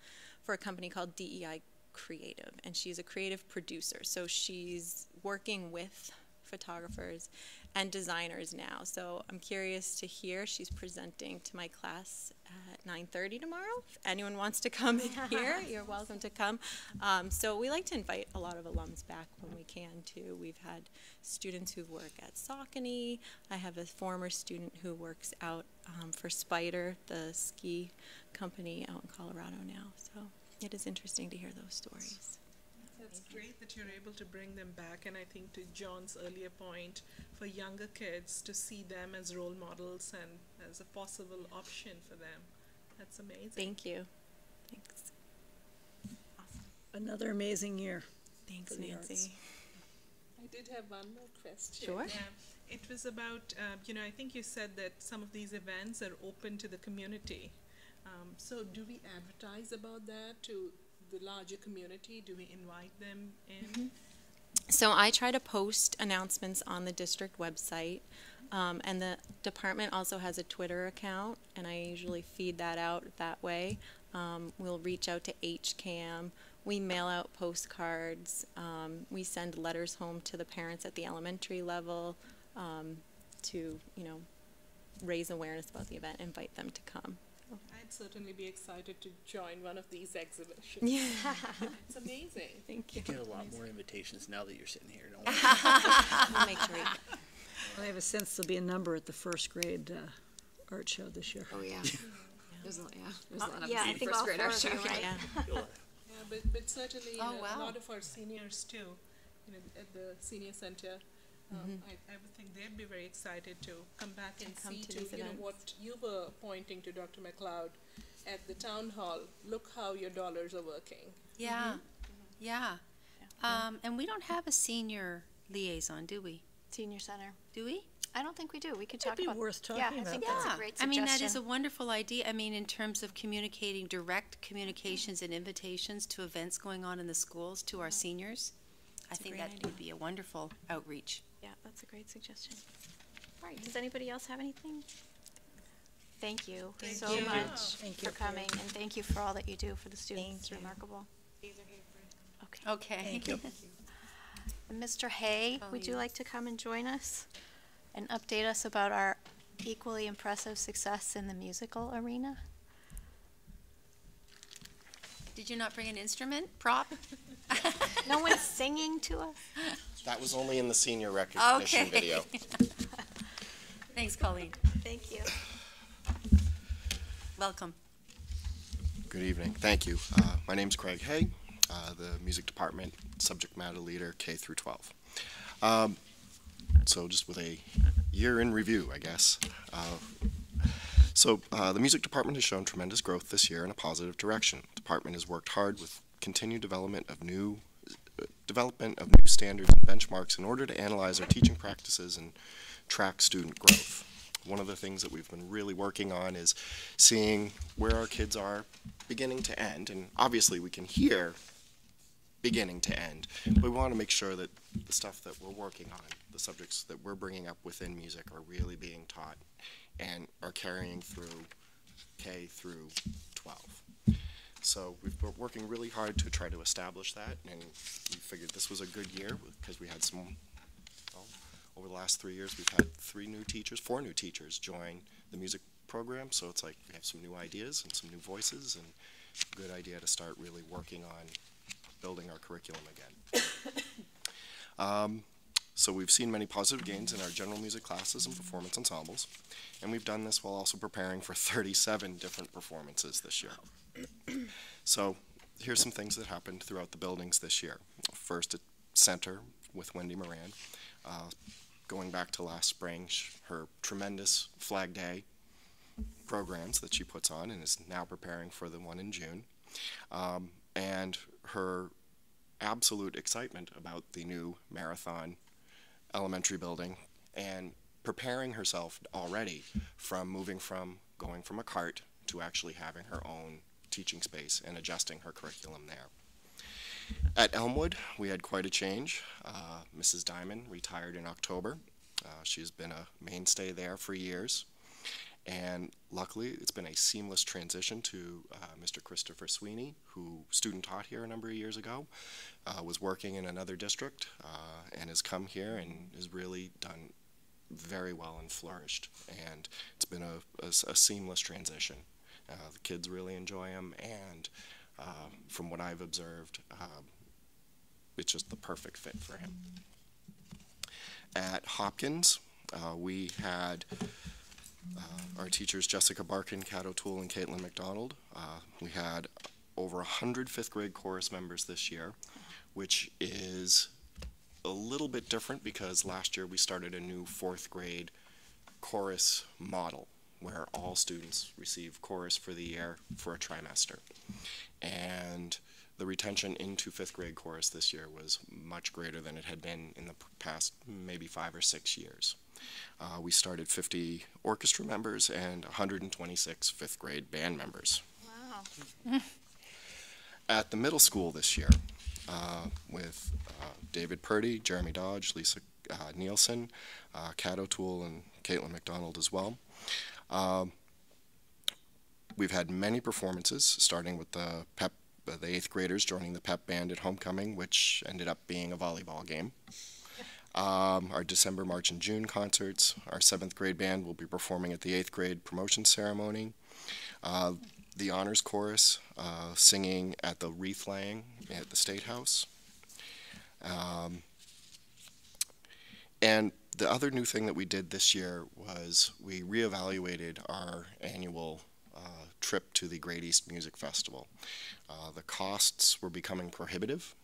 for a company called DEI Creative, and she's a creative producer. So she's working with photographers and designers now. So I'm curious to hear. She's presenting to my class at 9:30 tomorrow. If anyone wants to come in here, you're welcome to come. Um, so we like to invite a lot of alums back when we can too. We've had students who work at Saucony. I have a former student who works out um, for Spyder, the ski company out in Colorado now. So it is interesting to hear those stories. That's great that you're able to bring them back, and I think to John's earlier point, for younger kids to see them as role models and as a possible option for them. That's amazing. Thank you. Thanks. Awesome. Another amazing year. Thanks, For Nancy. arts. I did have one more question. Sure. Yeah, it was about, uh, you know, I think you said that some of these events are open to the community. Um, so do we advertise about that to the larger community? Do we invite them in? So I try to post announcements on the district website, um, and the department also has a Twitter account, and I usually feed that out that way. Um, we'll reach out to HCAM. We mail out postcards. Um, we send letters home to the parents at the elementary level um, to, you know, raise awareness about the event, invite them to come. I'd certainly be excited to join one of these exhibitions. Yeah. it's amazing. Thank You You get a lot more invitations now that you're sitting here, don't worry. We'll make sure you I have a sense there'll be a number at the first grade uh, art show this year. Oh, yeah. There's a, yeah, there's a lot of Yeah, I think first all graders. four of right? Yeah. Yeah, but, but certainly, you Oh, know, wow. a lot of our seniors too, you know, at the senior center, um, Mm-hmm. I, I would think they'd be very excited to come back and come see to too, these you know, what you were pointing to, Dr. McLeod, at the town hall. Look how your dollars are working. Yeah, yeah. Um, and we don't have a senior liaison, do we? Senior Center. Do we? I don't think we do. We could It'd talk be about. worth yeah, talking I about think that. that's Yeah. a great I mean, that is a wonderful idea. I mean, in terms of communicating, direct communications and invitations to events going on in the schools to our seniors. I think that idea. would be a wonderful outreach. Yeah, that's a great suggestion. All right, does anybody else have anything? Thank you Thank so you. much Thank for you. coming, and thank you for all that you do for the students. It's Thank remarkable. Okay. Okay. Thank you. And Mr. Hay, oh, would you like to come and join us and update us about our equally impressive success in the musical arena? Did you not bring an instrument, prop? No one's singing to us? That was only in the senior recognition Okay. video. Thanks, Colleen. Thank you. Welcome. Good evening. Thank you. Uh, my name's Craig Hay, uh, the music department subject matter leader K through 12. Um, so just with a year in review, I guess. Uh, so uh, the music department has shown tremendous growth this year in a positive direction. The department has worked hard with continued development of new development of new standards and benchmarks in order to analyze our teaching practices and track student growth. One of the things that we've been really working on is seeing where our kids are beginning to end, and obviously we can hear beginning to end, but we want to make sure that the stuff that we're working on, the subjects that we're bringing up within music are really being taught and are carrying through K through 12. So we've been working really hard to try to establish that, and we figured this was a good year because we had some, well, over the last three years, we've had three new teachers, four new teachers join the music program. So it's like we have some new ideas and some new voices, and good idea to start really working on building our curriculum again. um, so we've seen many positive gains in our general music classes and performance ensembles, and we've done this while also preparing for 37 different performances this year. so here's some things that happened throughout the buildings this year. First at Center with Wendy Moran. Uh, going back to last spring, her tremendous Flag Day programs that she puts on and is now preparing for the one in June. Um, and her absolute excitement about the new marathon elementary building and preparing herself already from moving from going from a cart to actually having her own teaching space and adjusting her curriculum there. At Elmwood, we had quite a change. Uh, Mrs. Diamond retired in October. Uh, she's been a mainstay there for years. And luckily, it's been a seamless transition to uh, Mr. Christopher Sweeney, who student taught here a number of years ago, uh, was working in another district, uh, and has come here and has really done very well and flourished. And it's been a seamless transition. Uh, the kids really enjoy him, and uh, from what I've observed, um, it's just the perfect fit for him. At Hopkins, uh, we had uh, our teachers Jessica Barkin, Kat O'Toole, and Caitlin McDonald. Uh, we had over 100 fifth grade chorus members this year, which is a little bit different because last year we started a new fourth grade chorus model where all students receive chorus for the year for a trimester. And the retention into fifth grade chorus this year was much greater than it had been in the past maybe five or six years. Uh, we started 50 orchestra members and 126 fifth grade band members. Wow. At the middle school this year, uh, with uh, David Purdy, Jeremy Dodge, Lisa uh, Nielsen, uh, Kat O'Toole, and Caitlin McDonald as well. Um, we've had many performances, starting with the pep, the eighth graders joining the pep band at homecoming, which ended up being a volleyball game. Um, our December, March, and June concerts. Our seventh grade band will be performing at the eighth grade promotion ceremony. Uh, the honors chorus uh, singing at the wreath laying at the State House. Um, and the other new thing that we did this year was we reevaluated our annual uh, trip to the Great East Music Festival. Uh, the costs were becoming prohibitive,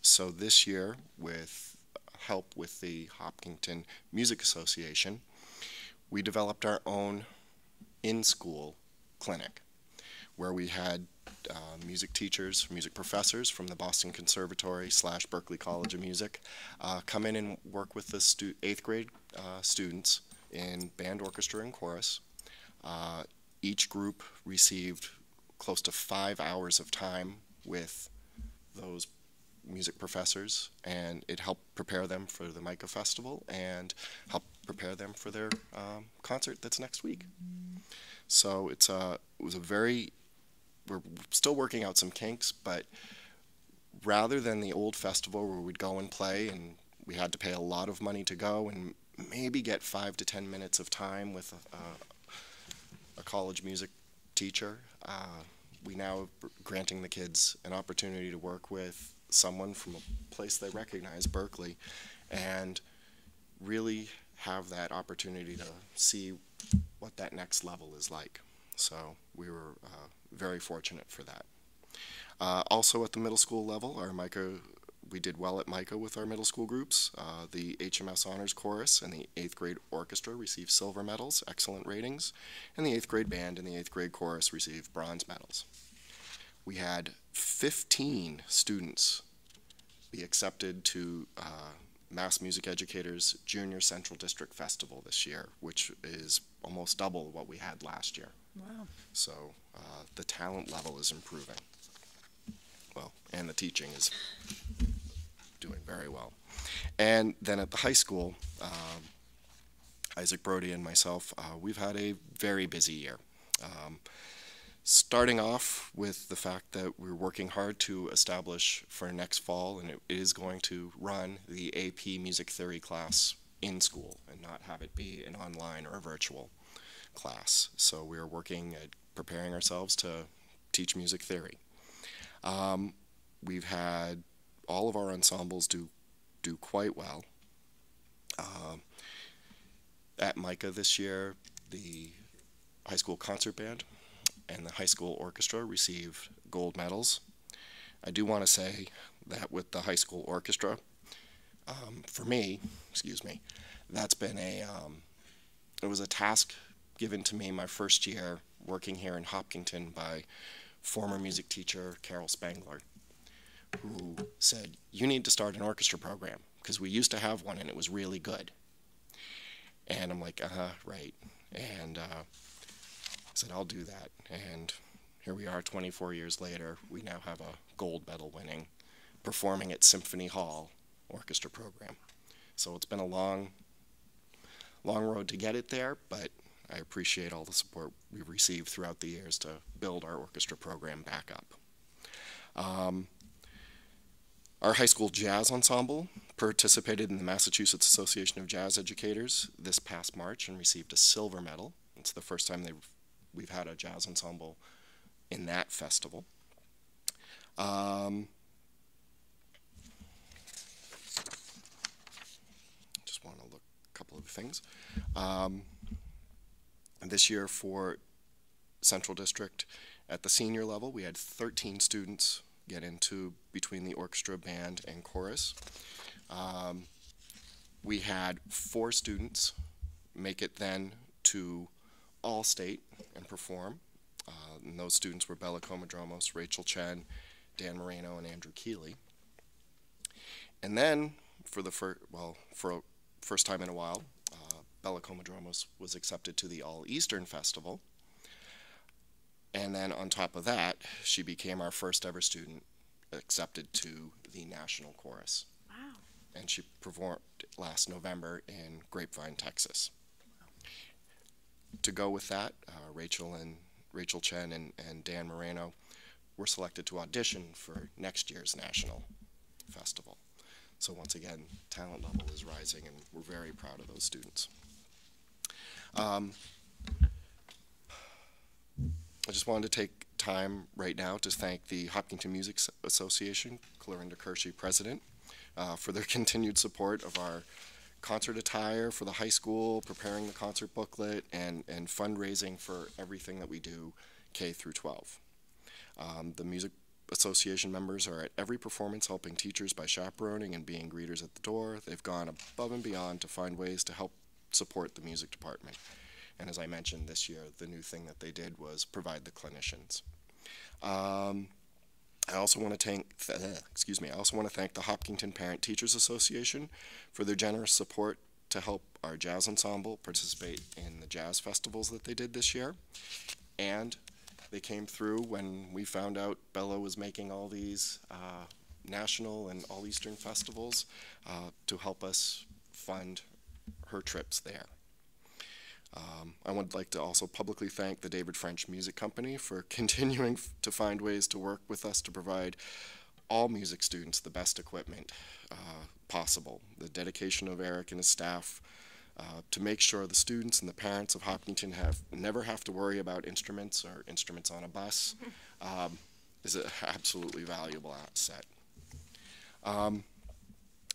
so this year, with help with the Hopkinton Music Association, we developed our own in-school clinic where we had uh, music teachers, music professors from the Boston Conservatory slash Berklee College of Music uh, come in and work with the eighth grade uh, students in band, orchestra, and chorus. Each group received close to five hours of time with those music professors, and it helped prepare them for the MICCA Festival and help prepare them for their um, concert that's next week. So it's a, it was a very, we're still working out some kinks, but rather than the old festival where we'd go and play and we had to pay a lot of money to go and maybe get five to ten minutes of time with a, a college music teacher, uh, we now are granting the kids an opportunity to work with someone from a place they recognize, Berklee, and really have that opportunity to see what that next level is like. So we were uh, very fortunate for that. Uh, also at the middle school level, our MICCA, we did well at MICCA with our middle school groups. Uh, the HMS Honors Chorus and the 8th grade orchestra received silver medals, excellent ratings, and the 8th grade band and the 8th grade chorus received bronze medals. We had 15 students be accepted to uh, Mass Music Educators Junior Central District Festival this year, which is almost double what we had last year. Wow. So uh, the talent level is improving. Well, and the teaching is doing very well. And then at the high school, um, Isaac Brody and myself, uh, we've had a very busy year. Um, starting off with the fact that we're working hard to establish for next fall, and it is going to run the AP Music Theory class in school and not have it be an online or a virtual class. So we're working at preparing ourselves to teach music theory. Um, we've had all of our ensembles do do quite well. Um, at MICCA this year, the high school concert band and the high school orchestra received gold medals. I do want to say that with the high school orchestra, um, for me, excuse me, that's been a um, it was a task given to me my first year working here in Hopkinton by former music teacher Carol Spangler, who said, You need to start an orchestra program because we used to have one and it was really good. And I'm like, Uh huh, right. And uh, I said, I'll do that. And here we are 24 years later. We now have a gold medal winning, performing at Symphony Hall orchestra program. So it's been a long, long road to get it there, but I appreciate all the support we've received throughout the years to build our orchestra program back up. Um, our high school jazz ensemble participated in the Massachusetts Association of Jazz Educators this past March and received a silver medal. It's the first time we've had a jazz ensemble in that festival. Um, just want to look a couple of things. Um, this year for Central District, at the senior level, we had 13 students get into between the orchestra, band, and chorus. Um, we had four students make it then to All State and perform. Uh, and those students were Bella Comadromos, Rachel Chen, Dan Moreno, and Andrew Keeley. And then, for the first, well, for first time in a while, uh, Bella Comadromos was accepted to the All Eastern Festival. And then on top of that, she became our first ever student accepted to the National Chorus. Wow. And she performed last November in Grapevine, Texas. To go with that, uh, Rachel and Rachel Chen and, and Dan Moreno were selected to audition for next year's national festival. So once again, talent level is rising, and we're very proud of those students. Um, I just wanted to take time right now to thank the Hopkinton Music Association, Clorinda Kershey, president, uh, for their continued support of our concert attire for the high school, preparing the concert booklet, and, and fundraising for everything that we do K through 12. Um, the Music Association members are at every performance helping teachers by chaperoning and being greeters at the door. They've gone above and beyond to find ways to help support the music department. And as I mentioned this year, the new thing that they did was provide the clinicians. Um, I also want to thank, th excuse me, I also want to thank the Hopkinton Parent Teachers Association for their generous support to help our jazz ensemble participate in the jazz festivals that they did this year. And they came through when we found out Bella was making all these uh, national and all Eastern festivals uh, to help us fund her trips there. Um, I would like to also publicly thank the David French Music Company for continuing to find ways to work with us to provide all music students the best equipment uh, possible. The dedication of Eric and his staff uh, to make sure the students and the parents of Hopkinton have never have to worry about instruments or instruments on a bus um, is an absolutely valuable asset. Um,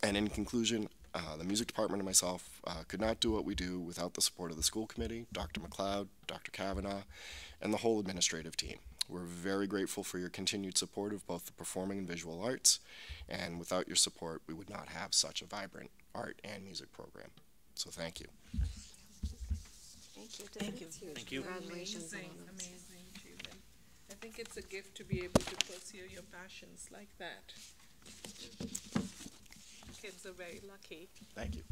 and in conclusion, uh, the music department and myself uh, could not do what we do without the support of the school committee, Dr. McLeod, Dr. Cavanaugh, and the whole administrative team. We're very grateful for your continued support of both the performing and visual arts, and without your support, we would not have such a vibrant art and music program. So thank you. Thank you. Thank you. Thank you. Congratulations Amazing, all amazing achievement. I think it's a gift to be able to pursue your passions like that. Kids are very lucky. Thank you.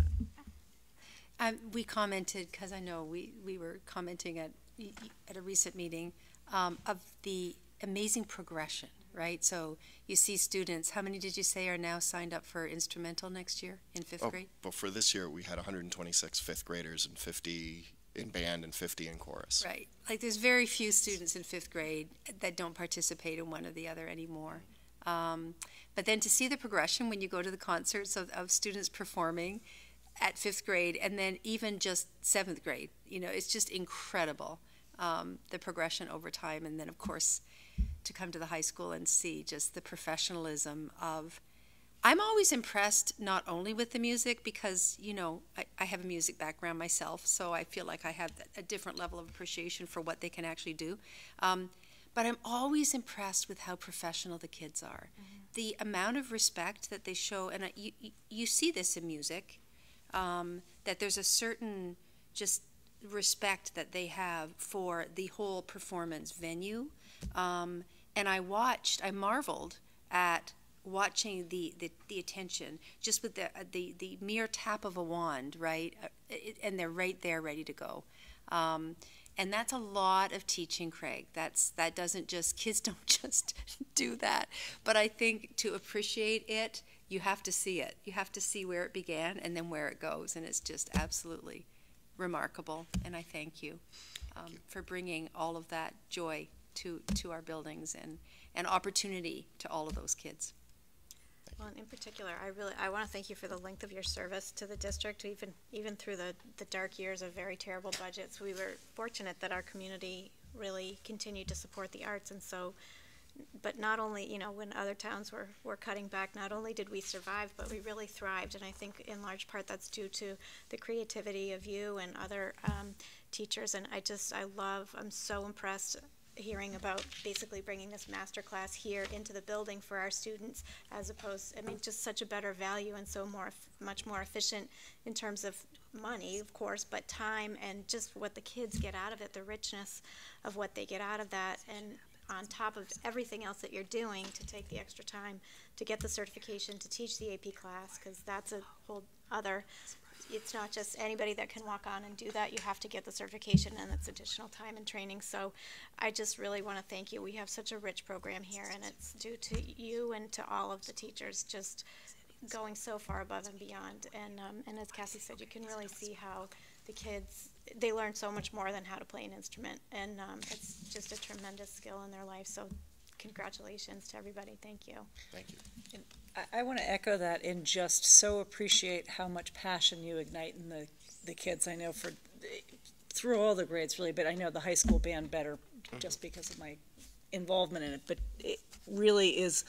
Um, we commented, because I know we, we were commenting at, y- y- at a recent meeting, um, of the amazing progression, right? So you see students, how many did you say are now signed up for instrumental next year in fifth Oh, grade? but for this year, we had 126 fifth graders and 50 in band and 50 in chorus. Right. Like there's very few students in fifth grade that don't participate in one or the other anymore. Um, but then to see the progression when you go to the concerts of, of students performing at fifth grade and then even just seventh grade, you know, it's just incredible um, the progression over time. And then, of course, to come to the high school and see just the professionalism of. I'm always impressed not only with the music because, you know, I, I have a music background myself, so I feel like I have a different level of appreciation for what they can actually do. Um, but I'm always impressed with how professional the kids are. The amount of respect that they show, and I, you, you- see this in music, um, that there's a certain just respect that they have for the whole performance venue. Um, and I watched, I marveled at watching the, the, the attention just with the, the, the mere tap of a wand, right? Uh, and they're right there ready to go. Um, and that's a lot of teaching, Craig. That's that doesn't just kids don't just do that. But I think to appreciate it, you have to see it. You have to see where it began and then where it goes, and it's just absolutely remarkable. And I thank you, um, for bringing all of that joy to to our buildings and an opportunity to all of those kids. Well, in particular, I really, I want to thank you for the length of your service to the district, even, even through the, the dark years of very terrible budgets. We were fortunate that our community really continued to support the arts, and so, but not only, you know, when other towns were, were cutting back, not only did we survive, but we really thrived, and I think in large part that's due to the creativity of you and other, um, teachers, and I just, I love, I'm so impressed hearing about basically bringing this master class here into the building for our students as opposed, I mean, just such a better value and so more, much more efficient in terms of money, of course, but time and just what the kids get out of it, the richness of what they get out of that, and on top of everything else that you're doing, to take the extra time to get the certification to teach the AP class, because that's a whole other, it's not just anybody that can walk on and do that, you have to get the certification, and it's additional time and training, so I just really want to thank you. We have such a rich program here, and it's due to you and to all of the teachers just going so far above and beyond. And um, and as Cassie said, you can really see how the kids they learn so much more than how to play an instrument, and um, it's just a tremendous skill in their life. So, congratulations to everybody. Thank you. Thank you. I, I want to echo that and just so appreciate how much passion you ignite in the, the kids. I know for, through all the grades really, but I know the high school band better just because of my involvement in it. But it really is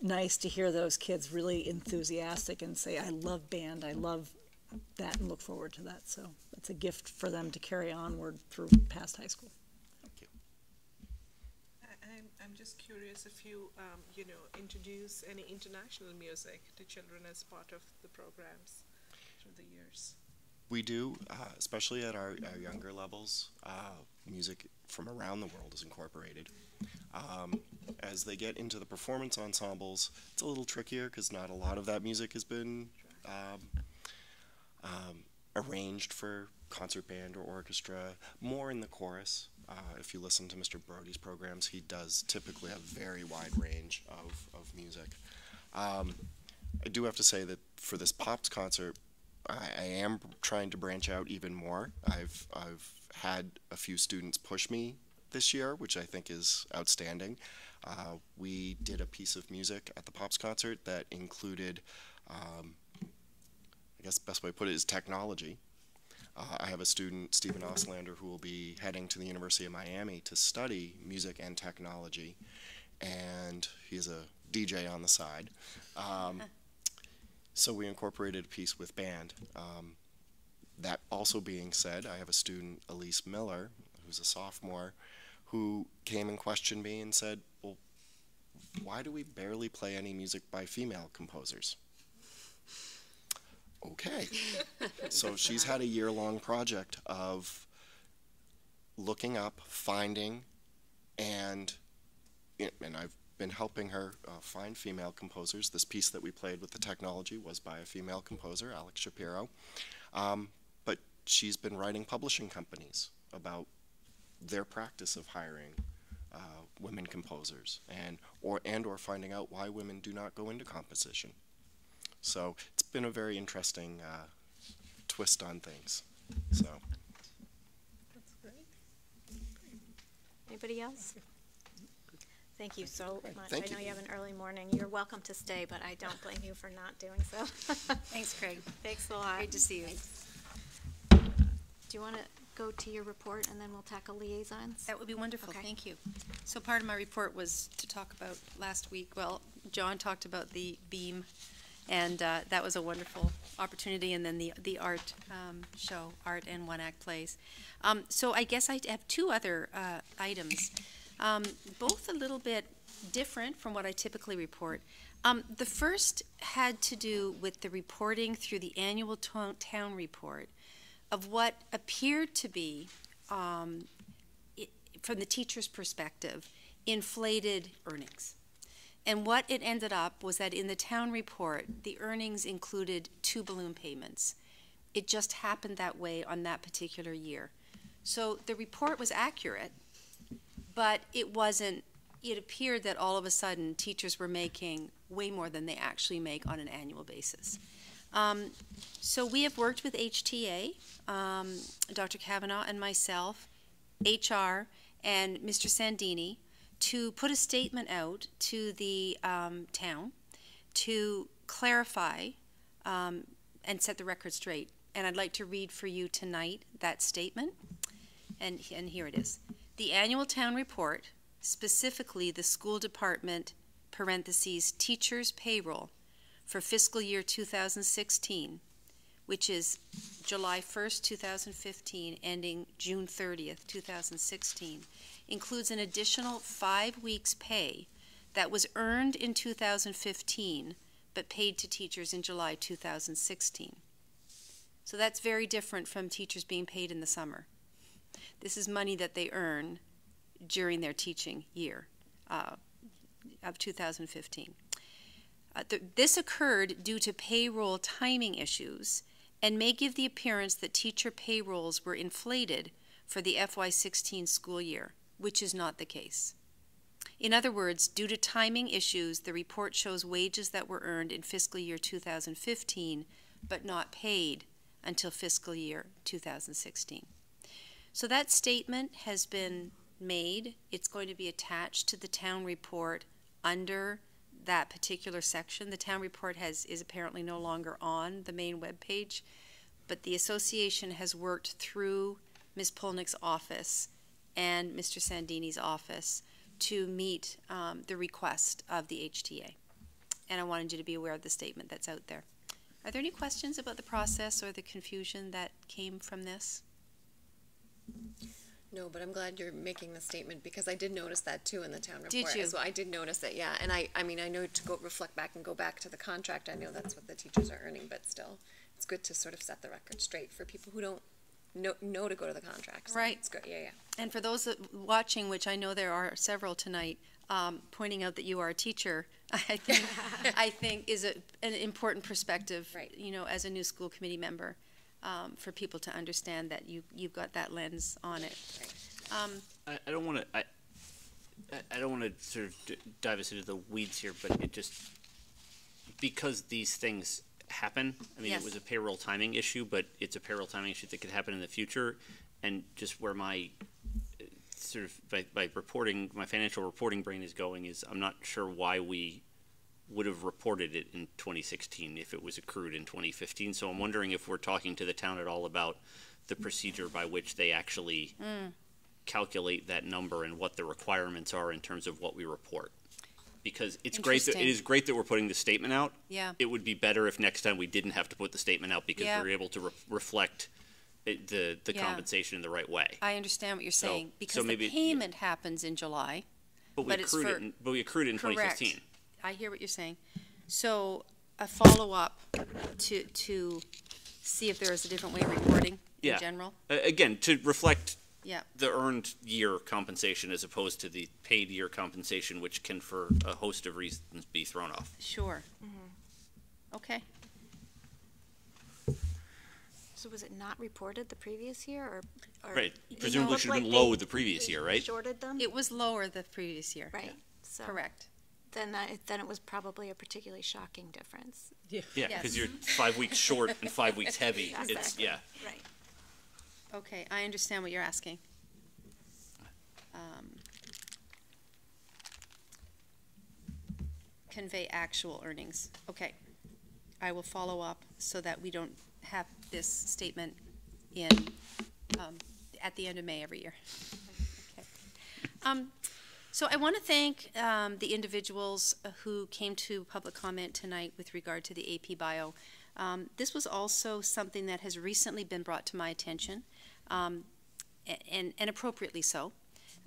nice to hear those kids really enthusiastic and say, I love band, I love that and look forward to that. So it's a gift for them to carry onward through past high school. I'm just curious if you, um, you know, introduce any international music to children as part of the programs through the years. We do, uh, especially at our, our younger levels. Uh, music from around the world is incorporated. Um, as they get into the performance ensembles, it's a little trickier because not a lot of that music has been um, um, arranged for concert band or orchestra. More in the chorus. Uh, if you listen to Mr. Brody's programs, he does typically have a very wide range of, of music. Um, I do have to say that for this Pops concert, I, I am trying to branch out even more. I've I've had a few students push me this year, which I think is outstanding. Uh, we did a piece of music at the Pops concert that included, um, I guess the best way to put it is technology. Uh, I have a student, Stephen Oslander, who will be heading to the University of Miami to study music and technology, and he's a DJ on the side. Um, so we incorporated a piece with band. Um, that also being said, I have a student, Elise Miller, who's a sophomore, who came and questioned me and said, Well, why do we barely play any music by female composers? Okay. so she's had a year long project of looking up, finding, and and I've been helping her uh, find female composers. This piece that we played with the technology was by a female composer, Alex Shapiro. Um, but she's been writing publishing companies about their practice of hiring uh, women composers and or and or finding out why women do not go into composition. So it's been a very interesting uh, twist on things. So. That's great. Anybody else? Thank you so much. Thank I know you. you have an early morning. You're welcome to stay, but I don't blame you for not doing so. Thanks, Craig. Thanks a lot. Great to see you. Do you want to go to your report and then we'll tackle liaisons? That would be wonderful, Okay. thank you. So part of my report was to talk about last week, well, John talked about the beam, and uh, that was a wonderful opportunity, and then the, the art um, show, art and one-act plays. Um, So I guess I have two other uh, items, um, both a little bit different from what I typically report. Um, The first had to do with the reporting through the annual to- town report of what appeared to be um, i- from the teacher's perspective, inflated earnings. And what it ended up was that in the town report, the earnings included two balloon payments. It just happened that way on that particular year. So the report was accurate, but it wasn't, it appeared that all of a sudden, teachers were making way more than they actually make on an annual basis. Um, so we have worked with HTA, um, Dr. Cavanaugh and myself, HR, and Mr. Sandini to put a statement out to the um, town to clarify um, and set the record straight. And I'd like to read for you tonight that statement. And, and here it is. The annual town report, specifically the school department, parentheses, teachers payroll for fiscal year 2016, which is July 1st, 2015, ending June 30th, 2016, includes an additional five weeks' pay that was earned in 2015 but paid to teachers in July 2016. So that's very different from teachers being paid in the summer. This is money that they earn during their teaching year uh, of 2015. Uh, th- this occurred due to payroll timing issues and may give the appearance that teacher payrolls were inflated for the FY16 school year, which is not the case. In other words, due to timing issues, the report shows wages that were earned in fiscal year 2015 but not paid until fiscal year 2016. So that statement has been made. It's going to be attached to the town report under that particular section. The town report has, is apparently no longer on the main web page, but the association has worked through Ms. Polnick's office and Mr. Sandini's office to meet um, the request of the HTA. And I wanted you to be aware of the statement that's out there. Are there any questions about the process or the confusion that came from this? No, but I'm glad you're making the statement because I did notice that too in the town report. Did you? as well. I did notice it, yeah. And I, I mean, I know to go reflect back and go back to the contract, I know that's what the teachers are earning, but still, it's good to sort of set the record straight for people who don't know, know to go to the contract. So Right. It's good, yeah, yeah. And for those watching, which I know there are several tonight, um, pointing out that you are a teacher, I think, I think is a, an important perspective, Right. you know, as a new school committee member, um, for people to understand that you, you've got that lens on it. Um, I, I don't want to, I, I- I don't want to sort of d- dive us into the weeds here, but it just, because these things happen, I mean, it was a payroll timing issue, but it's a payroll timing issue that could happen in the future. And just where my, uh, sort of, by, by reporting, my financial reporting brain is going is, I'm not sure why we would have reported it in twenty sixteen if it was accrued in twenty fifteen. So I'm wondering if we're talking to the town at all about the procedure by which they actually Mm. calculate that number and what the requirements are in terms of what we report. Because it's great, that it is great that we're putting the statement out. Yeah. It would be better if next time we didn't have to put the statement out because Yeah. we were able to re- reflect it- the, the Yeah. compensation in the right way. I understand what you're saying, so because the maybe- payment happens in July. But we but accrued it, in- but we accrued it in Correct. fifteen. I hear what you're saying. So a follow-up to, to see if there is a different way of reporting in Yeah. general? Again, to reflect Yeah. the earned year compensation as opposed to the paid year compensation, which can for a host of reasons be thrown off. Sure. Mm-hmm. Okay. So was it not reported the previous year, or? or- Right, you know, presumably looked should have been like they- low the previous they year, right? Shorted them? It was lower the previous year. Right, so. Correct. Then that, then it was probably a particularly shocking difference. Yeah, Yes. because you're five weeks short and five weeks heavy. It's, Exactly. yeah. Right. Okay, I understand what you're asking. Um, Convey actual earnings. Okay. I will follow up so that we don't have this statement in, um, at the end of May every year. Okay. Um, So I want to thank um, the individuals uh, who came to public comment tonight with regard to the AP Bio. Um, This was also something that has recently been brought to my attention, um, and and appropriately so.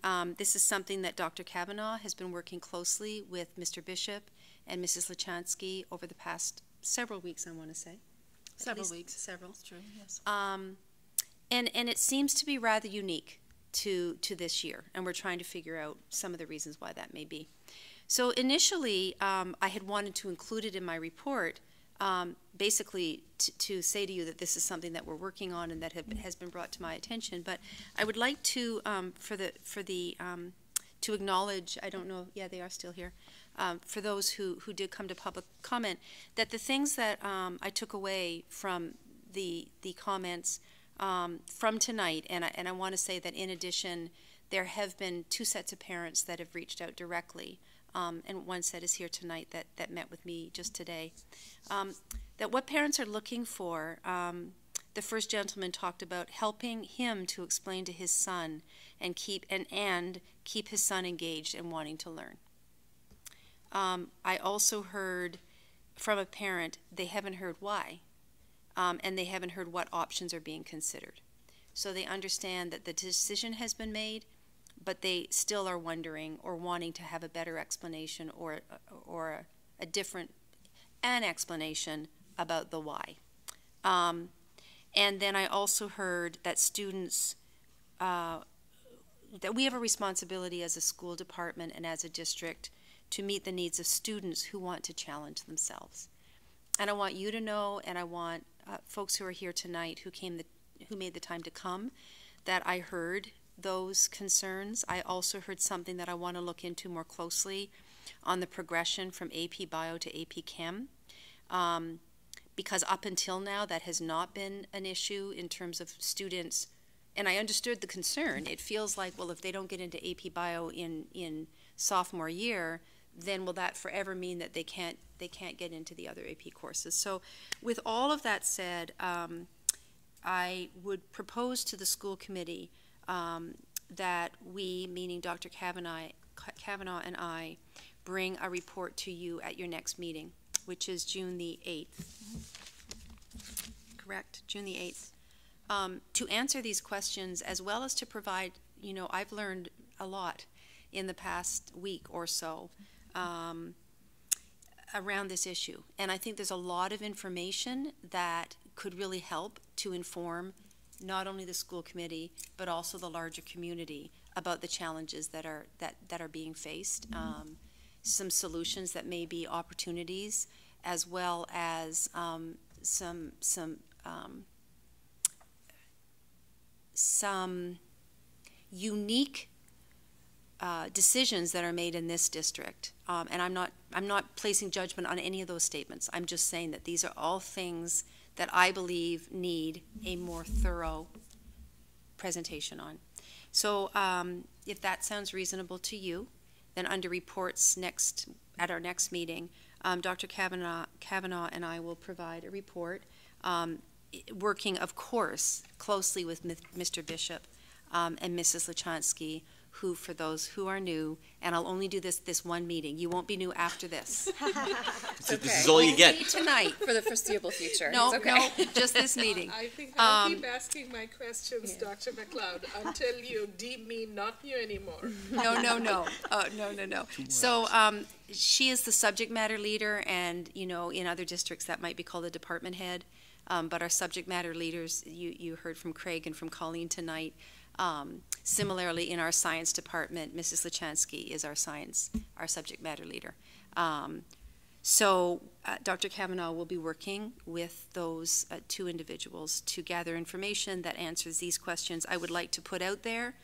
Um, This is something that Dr. Cavanaugh has been working closely with Mr. Bishop and Mrs. Lachansky over the past several weeks, I want to say. Several weeks. Several. true, yes. Um, and, and it seems to be rather unique to, to this year, and we're trying to figure out some of the reasons why that may be. So initially, um, I had wanted to include it in my report, um, basically to, say to you that this is something that we're working on and that have, has been brought to my attention. But I would like to, um, for the, for the, um, to acknowledge, I don't know, yeah, they are still here, um, for those who, who did come to public comment, that the things that um, I took away from the, the comments um, from tonight, and I, and I want to say that in addition, there have been two sets of parents that have reached out directly, um, and one set is here tonight that, that met with me just today. Um, that what parents are looking for, um, the first gentleman talked about helping him to explain to his son and keep and and keep his son engaged and wanting to learn. Um, I also heard from a parent they haven't heard why, um, and they haven't heard what options are being considered. So they understand that the decision has been made, but they still are wondering or wanting to have a better explanation or or a, a different an explanation about the why. Um, and then I also heard that students uh, that we have a responsibility as a school department and as a district to meet the needs of students who want to challenge themselves. And I want you to know, and I want uh, folks who are here tonight who came, the, who made the time to come, that I heard those concerns. I also heard something that I want to look into more closely on the progression from AP Bio to AP Chem. Um, because up until now, that has not been an issue in terms of students and I understood the concern. It feels like, well, if they don't get into AP Bio in, in sophomore year, then will that forever mean that they can't they can't get into the other AP courses? So, with all of that said, um, I would propose to the school committee um, that we, meaning Dr. Cavanaugh, Cavanaugh and I, bring a report to you at your next meeting, which is June the eighth. Correct, June the eighth um, to answer these questions as well as to provide, you know, I've learned a lot in the past week or so um, around this issue. And I think there's a lot of information that could really help to inform not only the school committee, but also the larger community about the challenges that are, that, that are being faced. Um, some solutions that may be opportunities, as well as um, some, some um, some unique uh, decisions that are made in this district. Um, and I'm not, I'm not placing judgment on any of those statements. I'm just saying that these are all things that I believe need a more thorough presentation on. So um, if that sounds reasonable to you, then under reports next, at our next meeting, um, Dr. Cavanaugh, Cavanaugh and I will provide a report, um, working, of course, closely with Mr. Bishop um, and Mrs. Lachansky, who, for those who are new, and I'll only do this this one meeting. You won't be new after this. This is all you get. Only tonight. For the foreseeable future. No, It's okay. no, just this meeting. I think I'll Um, keep asking my questions, Dr. McLeod, until you deem me not new anymore. No, no, no, uh, no, no, no. So, um, she is the subject matter leader, and, you know, in other districts, that might be called a department head. Um, but our subject matter leaders, you, you heard from Craig and from Colleen tonight. Um, similarly, in our science department, Mrs. Lachansky is our science, our subject matter leader. Um, so, uh, Dr. Cavanaugh will be working with those uh, two individuals to gather information that answers these questions I would like to put out there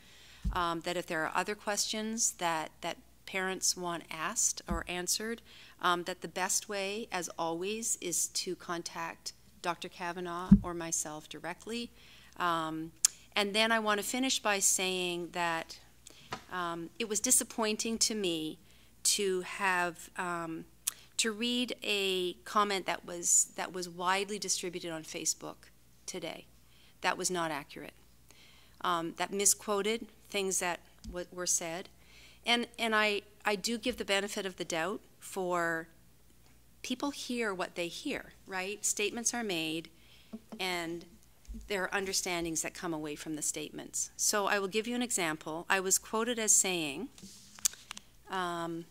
um, that if there are other questions that, that parents want asked or answered, um, that the best way, as always, is to contact Dr. Cavanaugh or myself directly. Um, and then I want to finish by saying that um, it was disappointing to me to have um, to read a comment that was that was widely distributed on Facebook today. That was not accurate. Um, that misquoted things that were said, and and I I do give the benefit of the doubt for people hear what they hear. Right? Statements are made, and there are understandings that come away from the statements. So I will give you an example. I was quoted as saying, um,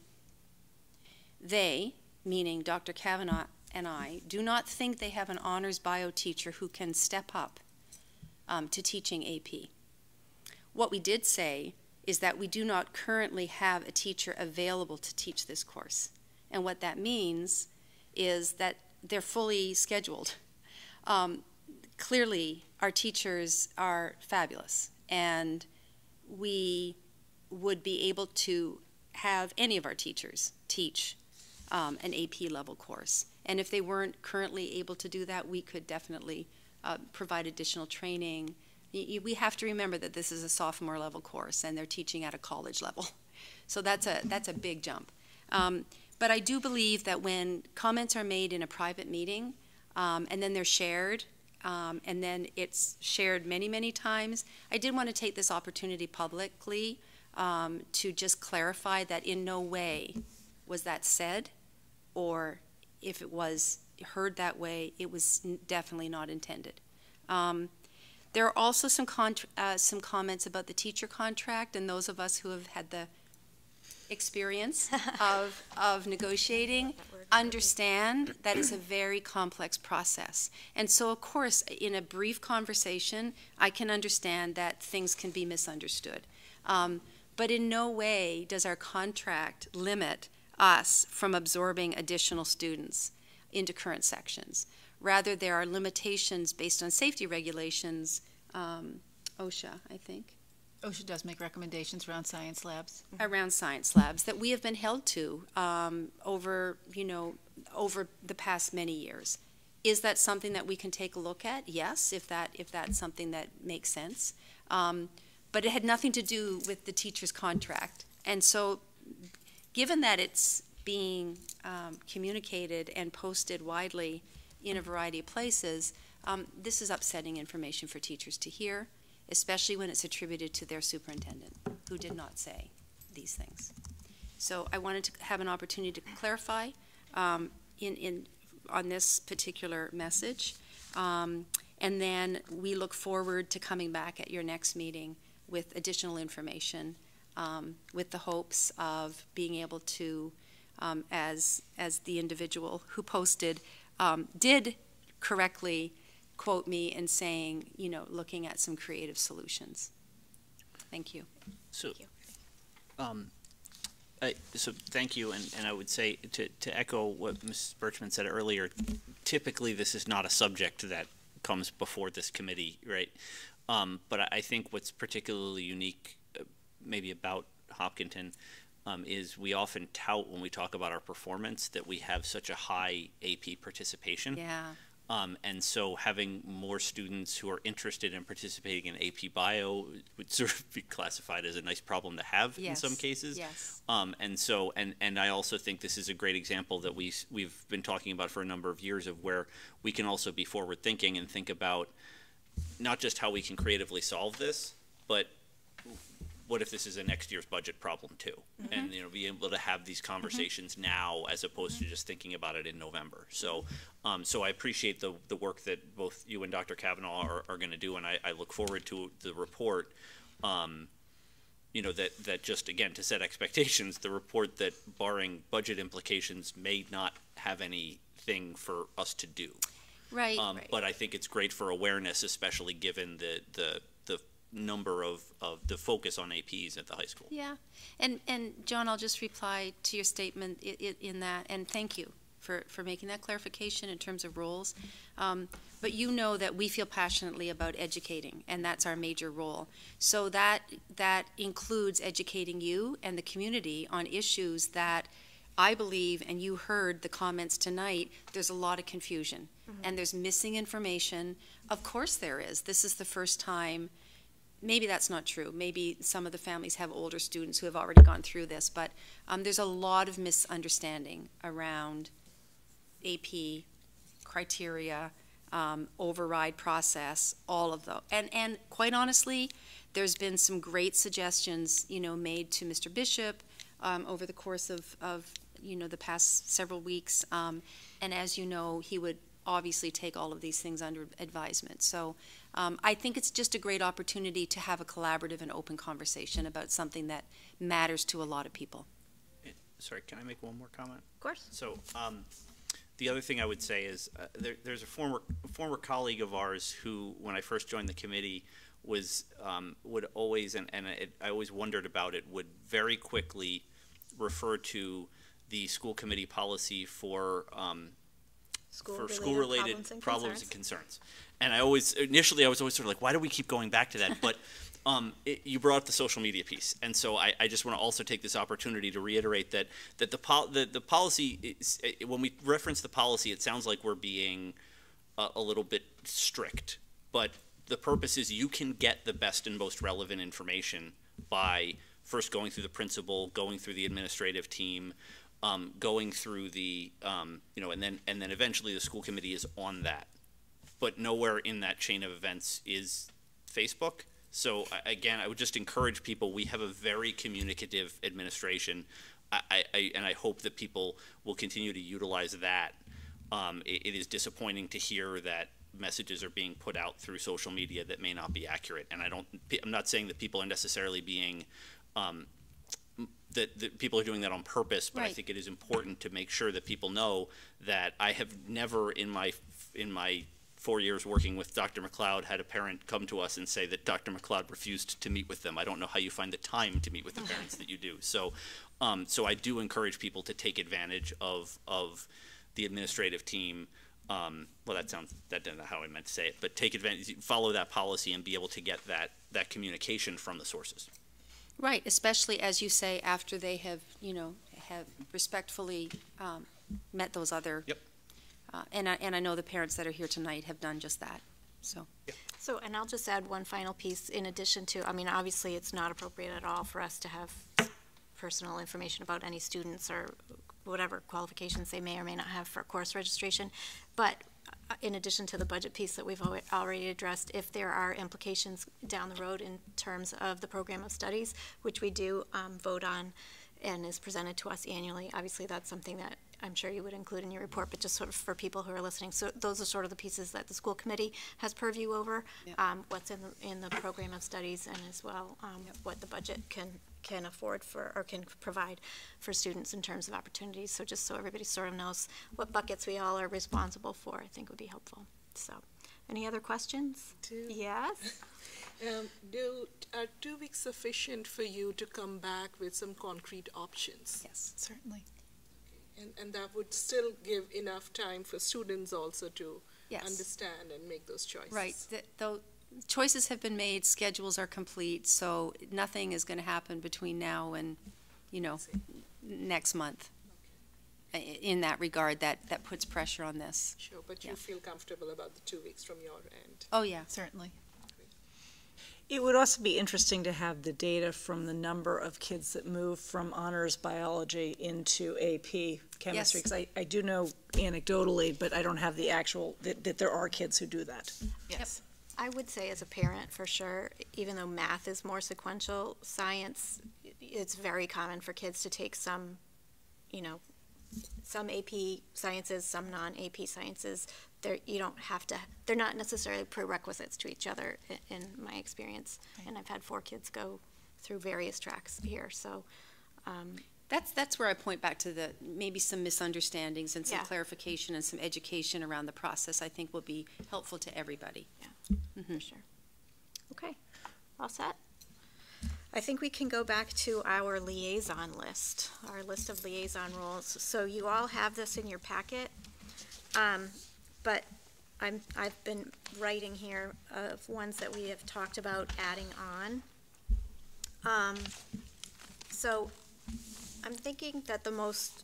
they, meaning Dr. Cavanaugh and I, do not think they have an honors bio teacher who can step up um, to teaching AP. What we did say is that we do not currently have a teacher available to teach this course. And what that means is that they're fully scheduled. Um, clearly, our teachers are fabulous, and we would be able to have any of our teachers teach um, an AP level course. And if they weren't currently able to do that, we could definitely uh, provide additional training. Y- We have to remember that this is a sophomore level course, and they're teaching at a college level. So that's a that's a big jump. Um, but I do believe that when comments are made in a private meeting, um, and then they're shared, um, and then it's shared many, many times, I did want to take this opportunity publicly um, to just clarify that in no way was that said, or if it was heard that way, it was definitely not intended. Um, there are also some uh, some comments about the teacher contract, and those of us who have had the experience of of negotiating understand that it's a very complex process. And so, of course, in a brief conversation, I can understand that things can be misunderstood. Um, but in no way does our contract limit us from absorbing additional students into current sections. Rather, there are limitations based on safety regulations, um, OSHA, I think, OSHA does make recommendations around science labs. around science labs that we have been held to um, over, you know, over the past many years. Is that something that we can take a look at? Yes, if that if that's something that makes sense. Um, but it had nothing to do with the teacher's contract, and so, given that it's being um, communicated and posted widely in a variety of places, um, this is upsetting information for teachers to hear especially when it's attributed to their superintendent, who did not say these things. So I wanted to have an opportunity to clarify um, in, in, on this particular message. Um, and then we look forward to coming back at your next meeting with additional information, um, with the hopes of being able to, um, as, as the individual who posted um, did correctly quote me in saying, you know, looking at some creative solutions. Thank you. So, um, I, so thank you, and, and I would say to, to echo what Mrs. Bertschmann said earlier, typically this is not a subject that comes before this committee, right? Um, but I, I think what's particularly unique, uh, maybe about Hopkinton, um, is we often tout when we talk about our performance that we have such a high AP participation. Yeah. Um, and so having more students who are interested in participating in AP Bio would sort of be classified as a nice problem to have in some cases. yes. Um, and so, and, and I also think this is a great example that we, we've been talking about for a number of years of where we can also be forward thinking and think about not just how we can creatively solve this, but what if this is a next year's budget problem too? And, you know, be able to have these conversations now as opposed to just thinking about it in November. So, um, so I appreciate the, the work that both you and Dr. Cavanaugh are, are gonna do, and I, I look forward to the report. Um, you know, that, that just, again, to set expectations, the report that barring budget implications may not have anything for us to do. Right. Um, but I think it's great for awareness, especially given the, the number of, of the focus on APs at the high school. Yeah, and, and John, I'll just reply to your statement i- i- in that, and thank you for, for making that clarification in terms of roles. Um, But you know that we feel passionately about educating, and that's our major role. So that, that includes educating you and the community on issues that I believe, and you heard the comments tonight, there's a lot of confusion, and there's missing information. Of course there is. This is the first time maybe that's not true. Maybe some of the families have older students who have already gone through this, but um, there's a lot of misunderstanding around AP criteria, um, override process, all of those. And, and quite honestly, there's been some great suggestions, you know, made to Mr. Bishop um, over the course of, of, you know, the past several weeks. Um, and as you know, he would obviously take all of these things under advisement. So um, I think it's just a great opportunity to have a collaborative and open conversation about something that matters to a lot of people. Sorry, can I make one more comment? Of course. So, um, the other thing I would say is, uh, there, there's a former, former colleague of ours who, when I first joined the committee, was, um, would always, and, and it, I always wondered about it, would very quickly refer to the school committee policy for, um, for School-related school-related problems and problems and concerns. concerns. And I always, initially, I was always sort of like, why do we keep going back to that? But um, it, you brought up the social media piece, and so I, I just want to also take this opportunity to reiterate that that the pol- the, the policy is, eh, when we reference the policy, it sounds like we're being a, a little bit strict, but the purpose is you can get the best and most relevant information by first going through the principal, going through the administrative team, um, going through the um, you know, and then and then eventually the school committee is on that. But nowhere in that chain of events is Facebook. So again, I would just encourage people. We have a very communicative administration, I, I, and I hope that people will continue to utilize that. Um, it, it is disappointing to hear that messages are being put out through social media that may not be accurate. And I don't. I'm not saying that people are necessarily being um, that, that people are doing that on purpose, but I think it is important to make sure that people know that I have never in my in my four years working with Dr. McLeod had a parent come to us and say that Dr. McLeod refused to meet with them. I don't know how you find the time to meet with the parents that you do. So, um, so I do encourage people to take advantage of of the administrative team. Um, well, that sounds that isn't how I meant to say it, but take advantage, follow that policy, and be able to get that that communication from the sources. Right, especially as you say, after they have, you know, have respectfully um, met those other. Yep. Uh, And I, and I know the parents that are here tonight have done just that, so. So, and I'll just add one final piece in addition to, I mean, obviously, it's not appropriate at all for us to have personal information about any students or whatever qualifications they may or may not have for course registration. But in addition to the budget piece that we've already addressed, if there are implications down the road in terms of the program of studies, which we do um, vote on and is presented to us annually, obviously, that's something that I'm sure you would include in your report, but just sort of for people who are listening. So those are sort of the pieces that the school committee has purview over, um, what's in the, in the program of studies and as well, um, what the budget can, can afford for, or can provide for students in terms of opportunities. So just so everybody sort of knows what buckets we all are responsible for, I think would be helpful. So, any other questions? Two. Yes? Um, do, are two weeks sufficient for you to come back with some concrete options? Yes. Certainly. And, and that would still give enough time for students also to Yes. understand and make those choices. Right, th- though, choices have been made, schedules are complete, so nothing is going to happen between now and, you know, next month. In that regard, that, that puts pressure on this. Sure, but Yeah. you feel comfortable about the two weeks from your end? Oh, yeah. Certainly. It would also be interesting to have the data from the number of kids that move from honors biology into AP chemistry. Yes. Because I, I do know anecdotally, but I don't have the actual, that, that there are kids who do that. Yes. I would say as a parent, for sure, even though math is more sequential, science, it's very common for kids to take some, you know, some AP sciences, some non-AP sciences. They're, you don't have to, they're not necessarily prerequisites to each other i- in my experience. And I've had four kids go through various tracks here, so, um, That's, that's where I point back to the, maybe some misunderstandings and some Yeah. clarification and some education around the process, I think will be helpful to everybody. For sure. Okay, all set? I think we can go back to our liaison list, our list of liaison roles. So you all have this in your packet. Um, but I'm, I've been writing here of ones that we have talked about adding on. Um, so I'm thinking that the most,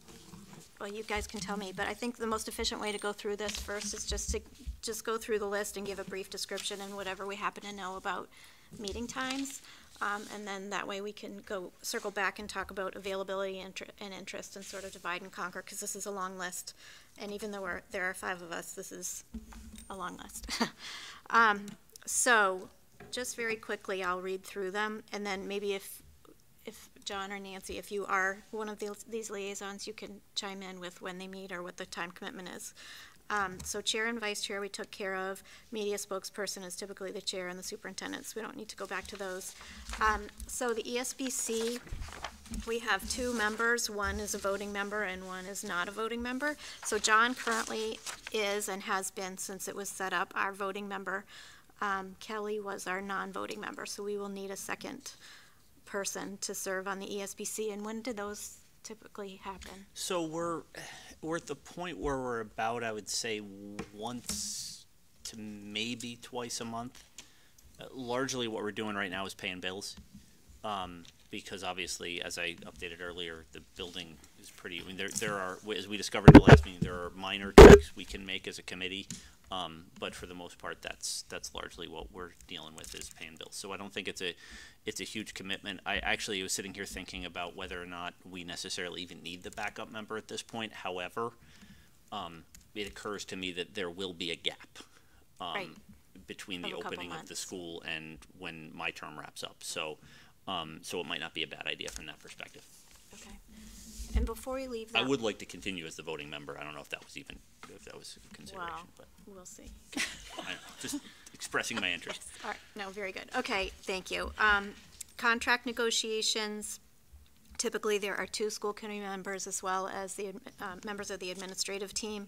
well, you guys can tell me, but I think the most efficient way to go through this first is just to, just go through the list and give a brief description and whatever we happen to know about meeting times. Um, and then that way we can go, circle back and talk about availability and, interest and sort of divide and conquer, because this is a long list. And even though there are five of us, this is a long list. Um, so, just very quickly, I'll read through them, and then maybe if, if John or Nancy, if you are one of these liaisons, you can chime in with when they meet or what the time commitment is. Um, so chair and vice chair we took care of. Media spokesperson is typically the chair and the superintendent, so We don't need to go back to those. Um, so the ESBC, we have two members. One is a voting member and one is not a voting member. So John currently is and has been since it was set up our voting member. Um, Kelly was our non-voting member, so we will need a second person to serve on the ESBC. And when did those typically happen? So we're, we're at the point where we're about, I would say, once to maybe twice a month. Uh, Largely what we're doing right now is paying bills. Um, because obviously, as I updated earlier, the building is pretty, I mean, there, there are, as we discovered in the last meeting, there are minor tweaks we can make as a committee. Um, but for the most part, that's, that's largely what we're dealing with is paying bills. So I don't think it's a, it's a huge commitment. I actually was sitting here thinking about whether or not we necessarily even need the backup member at this point. However, um, it occurs to me that there will be a gap. um, Right. Between the opening of the school and when my term wraps up. So, um, so it might not be a bad idea from that perspective. Okay. And before we leave I would like to continue as the voting member. I don't know if that was even, if that was a consideration, but we'll see. I'm just expressing my interest. All right, no, very good. Okay, thank you. Um, contract negotiations, typically there are two school committee members as well as the, uh, members of the administrative team.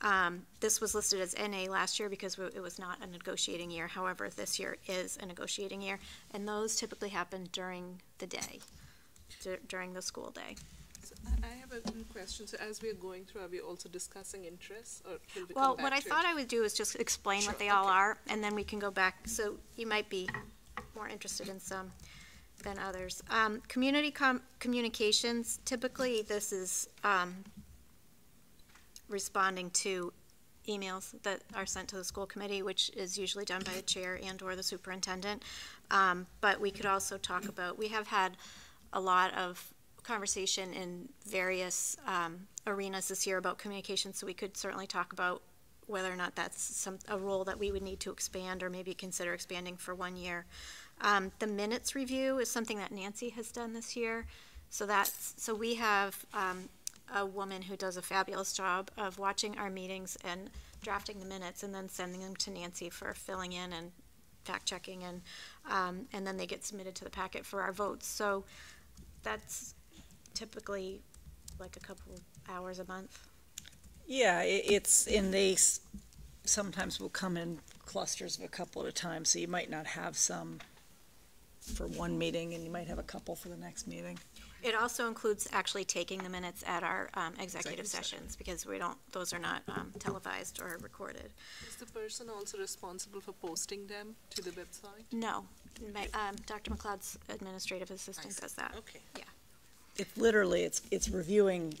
Um, this was listed as NA last year because it was not a negotiating year. However, this year is a negotiating year, and those typically happen during the day, dur- during the school day. So I have a question. So as we are going through, are we also discussing interests or will we Well, come what back I to it? thought I would do is just explain what Sure, they all okay. are, and then we can go back, so you might be more interested in some than others. Um, community com- communications, typically this is, um, responding to emails that are sent to the school committee, which is usually done by the chair and/or the superintendent. Um, but we could also talk about, we have had a lot of conversation in various, um, arenas this year about communication, so we could certainly talk about whether or not that's some, a role that we would need to expand or maybe consider expanding for one year. Um, the minutes review is something that Nancy has done this year. So that's, so we have, um, a woman who does a fabulous job of watching our meetings and drafting the minutes and then sending them to Nancy for filling in and fact checking and, um, and then they get submitted to the packet for our votes. So that's typically like a couple hours a month. Yeah, i it's, and they sometimes will come in clusters of a couple at a time, so you might not have some for one meeting, and you might have a couple for the next meeting. It also includes actually taking the minutes at our um, executive Executive session. sessions, because we don't, those are not um, televised or recorded. Is the person also responsible for posting them to the website? No, my, um, Dr. McLeod's administrative assistant does that. Okay. Yeah. It's literally, it's, it's reviewing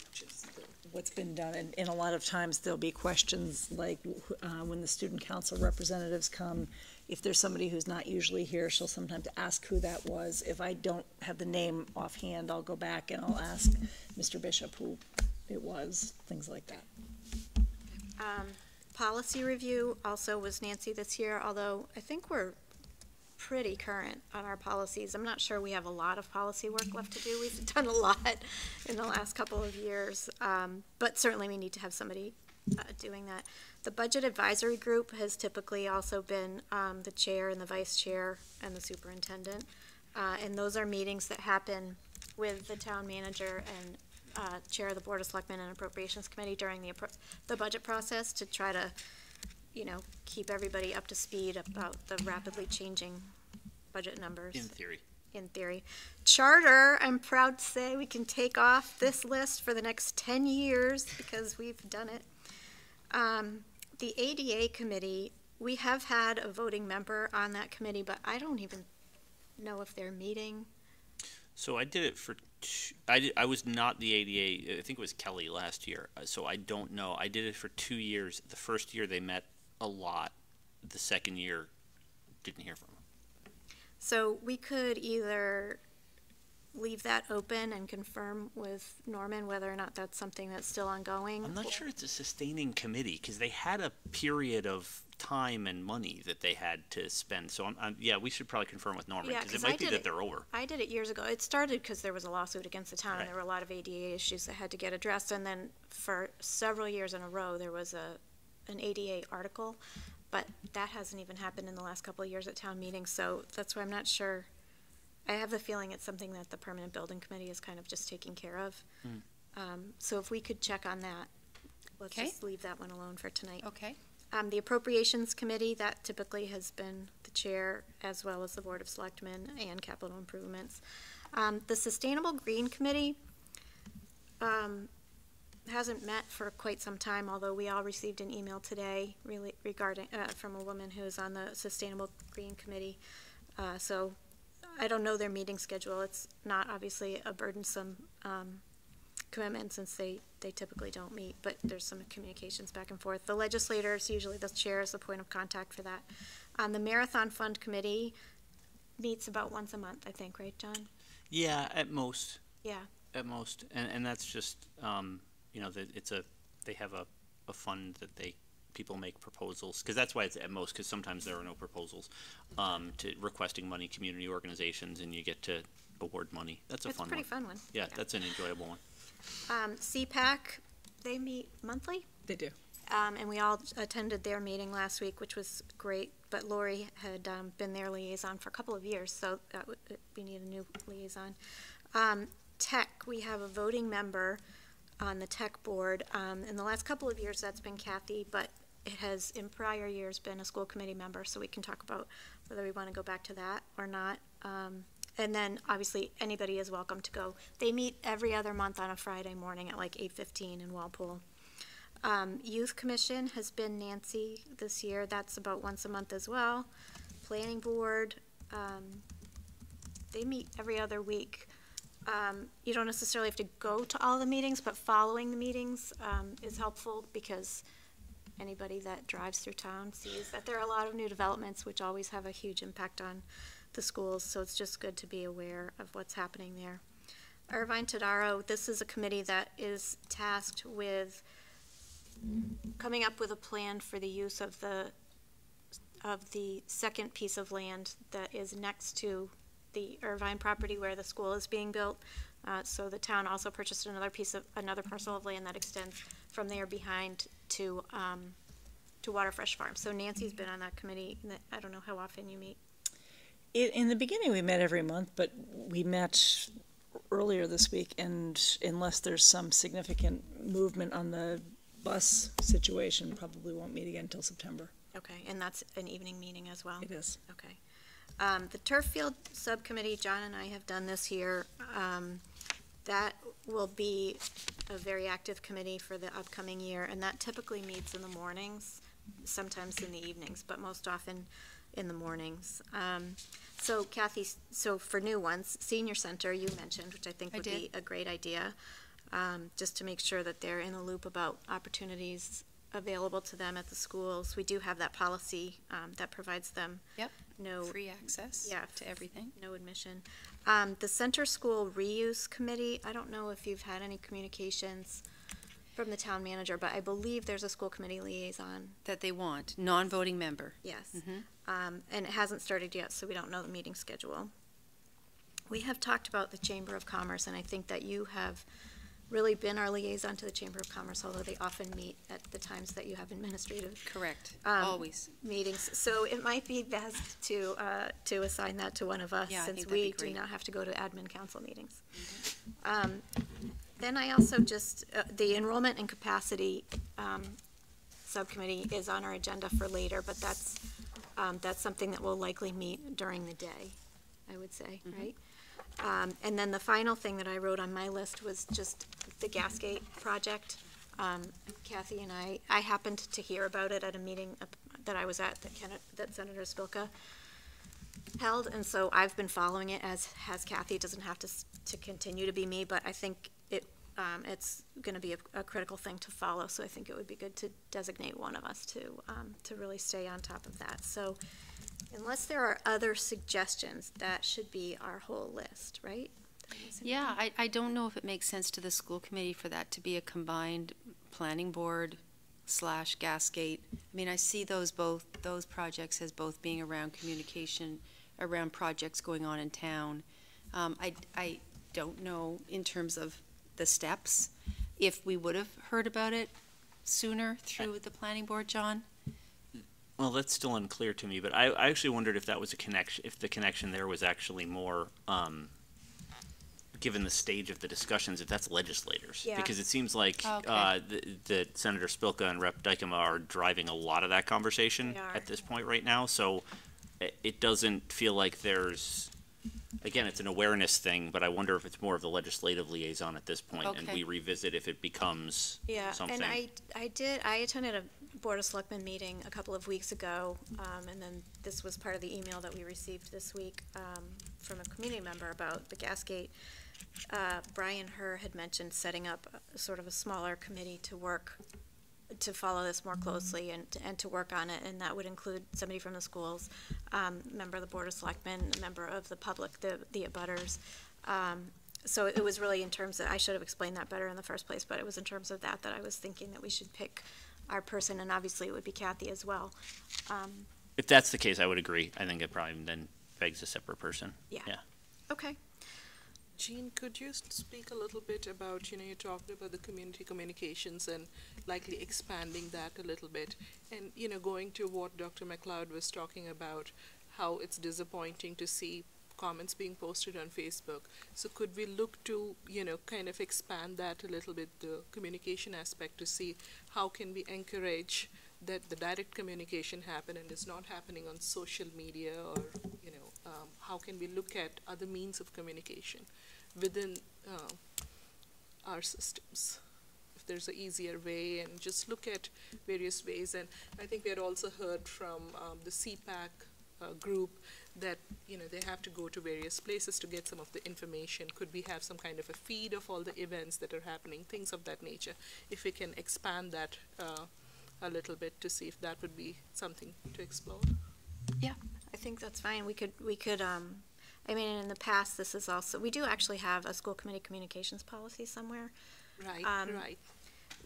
what's been done, and, and a lot of times there'll be questions like, uh, when the student council representatives come, if there's somebody who's not usually here, she'll sometimes ask who that was. If I don't have the name offhand, I'll go back and I'll ask Mr. Bishop who it was, things like that. Um, policy review also was Nancy this year, although I think we're pretty current on our policies. I'm not sure we have a lot of policy work left to do. We've done a lot in the last couple of years. Um, but certainly we need to have somebody uh, doing that. The budget advisory group has typically also been um, the chair and the vice chair and the superintendent. Uh, and those are meetings that happen with the town manager and uh, chair of the board of selectmen and appropriations committee during the the budget process to try to, you know, keep everybody up to speed about the rapidly changing budget numbers In theory. in theory. Charter, I'm proud to say we can take off this list for the next ten years because we've done it. Um, the ADA committee, we have had a voting member on that committee, but I don't even know if they're meeting. So I did it for, two, I did, I was not the ADA, I think it was Kelly last year, uh, so I don't know. I did it for two years. The first year they met a lot. The second year, didn't hear from them. So we could either leave that open and confirm with Norman whether or not that's something that's still ongoing. I'm not sure it's a sustaining committee, because they had a period of time and money that they had to spend. So I'm, I'm, yeah, we should probably confirm with Norman, Yeah, because it 'cause I might be that it- they're over. I did it years ago. It started because there was a lawsuit against the town, Right. and there were a lot of ADA issues that had to get addressed. And then for several years in a row, there was a an ADA article, but that hasn't even happened in the last couple of years at town meetings. So that's why I'm not sure. I have the feeling it's something that the permanent building committee is kind of just taking care of. Mm. Um, so if we could check on that, let's Okay. just leave that one alone for tonight. Okay. Um, the appropriations committee, that typically has been the chair as well as the board of selectmen and capital improvements. Um, the sustainable green committee, um, hasn't met for quite some time, although we all received an email today really regarding, uh, from a woman who is on the sustainable green committee. Uh, so I don't know their meeting schedule. It's not obviously a burdensome, um, commitment since they, they typically don't meet, but there's some communications back and forth. The legislators, usually the chair is the point of contact for that. Um, the Marathon Fund Committee meets about once a month, I think, right, John? Yeah, at most. Yeah. At most, and, and that's just, um, you know, that it's a, they have a, a fund that they, people make proposals, because that's why it's at most, because sometimes there are no proposals, um, to requesting money, community organizations, and you get to award money. That's a It's a fun one. pretty fun one. Yeah, that's an enjoyable one. Um, CPAC, they meet monthly? They do. Um, and we all attended their meeting last week, which was great, but Lori had, um, been their liaison for a couple of years, so that would, we need a new liaison. Um, TEC, we have a voting member on the TEC board. Um, in the last couple of years, that's been Kathy, but it has, in prior years, been a school committee member, so we can talk about whether we want to go back to that or not. Um, and then, obviously, anybody is welcome to go. They meet every other month on a Friday morning at like eight fifteen in Walpole. Um, Youth Commission has been Nancy this year. That's about once a month as well. Planning Board, um, they meet every other week. Um, you don't necessarily have to go to all the meetings, but following the meetings, um, is helpful because anybody that drives through town sees that there are a lot of new developments which always have a huge impact on the schools, so it's just good to be aware of what's happening there. Irvine Todaro, this is a committee that is tasked with coming up with a plan for the use of the, of the second piece of land that is next to the Irvine property where the school is being built. Uh, so the town also purchased another piece of, another parcel of land that extends from there behind to, um, to Waterfresh Farm. So Nancy's been on that committee, I don't know how often you meet. In, in the beginning, we met every month, but we met earlier this week, and unless there's some significant movement on the bus situation, probably won't meet again until September. Okay, and that's an evening meeting as well? It is. Okay. Um, the turf field subcommittee, John and I have done this year. Um, that will be a very active committee for the upcoming year, and that typically meets in the mornings, sometimes in the evenings, but most often in the mornings. Um, so Kathy, so for new ones, senior center you mentioned, which I think I would be a great idea, um, just to make sure that they're in the loop about opportunities available to them at the schools. We do have that policy um, that provides them Yep. No Free access Yeah. to everything. no admission. Um, the center school reuse committee, I don't know if you've had any communications from the town manager, but I believe there's a school committee liaison, That they want, non-voting member. yes. Mm -hmm. Um, and it hasn't started yet, so we don't know the meeting schedule. We have talked about the Chamber of Commerce, and I think that you have really been our liaison to the Chamber of Commerce, although they often meet at the times that you have administrative Correct, Um, always. meetings. So it might be best to, uh, to assign that to one of us, Yeah, since think that'd be we do not have to go to admin council meetings. Um, Then I also just, uh, the enrollment and capacity um, subcommittee is on our agenda for later, but that's, um, that's something that we'll likely meet during the day, I would say, Mm-hmm. right? Um, And then the final thing that I wrote on my list was just the Gasgate project. Um, Kathy and I, I happened to hear about it at a meeting that I was at that that Senator Spilka held, and so I've been following it, as has Kathy. It doesn't have to, to continue to be me, but I think it, um, it's gonna be a, a critical thing to follow, so I think it would be good to designate one of us to, um, to really stay on top of that. So unless there are other suggestions, that should be our whole list, right? Yeah. I, I don't know if it makes sense to the school committee for that to be a combined planning board slash Gasgate. I mean, I see those both, those projects as both being around communication, around projects going on in town. Um, I, I don't know in terms of the steps, if we would have heard about it sooner through the planning board, John? Well, that's still unclear to me, but I, I actually wondered if that was a connection, if the connection there was actually more, um, given the stage of the discussions, if that's legislators. Yeah. Because it seems like, Okay. uh, th- that Senator Spilka and Rep. Dykema are driving a lot of that conversation They are. at this point right now, so it, it doesn't feel like there's, again, it's an awareness thing, but I wonder if it's more of the legislative liaison at this point, and Okay. we revisit if it becomes Yeah, something. and I, I did, I attended a Board of Selectmen meeting a couple of weeks ago, um, and then this was part of the email that we received this week, um, from a community member about the Gasgate. Uh, Brian Herr had mentioned setting up a- sort of a smaller committee to work, to follow this more closely and, and to work on it, and that would include somebody from the schools, um, member of the Board of Selectmen, a member of the public, the, the abutters. Um, so it was really in terms of, I should have explained that better in the first place, but it was in terms of that, that I was thinking that we should pick our person, and obviously it would be Kathy as well. Um, If that's the case, I would agree. I think it probably then begs a separate person. Yeah. Yeah. Okay. Jean, could you s- speak a little bit about, you know, you talked about the community communications and likely expanding that a little bit. And, you know, going to what Dr. McLeod was talking about, how it's disappointing to see comments being posted on Facebook. So could we look to, you know, kind of expand that a little bit, the communication aspect to see how can we encourage that the direct communication happen and it's not happening on social media or, you know, um, how can we look at other means of communication within uh, our systems? If there's an easier way and just look at various ways. And I think we had also heard from um, the CPAC uh, group that, you know, they have to go to various places to get some of the information. Could we have some kind of a feed of all the events that are happening, things of that nature? If we can expand that uh, a little bit to see if that would be something to explore. Yeah, I think that's fine. We could, we could, um, I mean, in the past, this is also, we do actually have a school committee communications policy somewhere, Right, Um, right.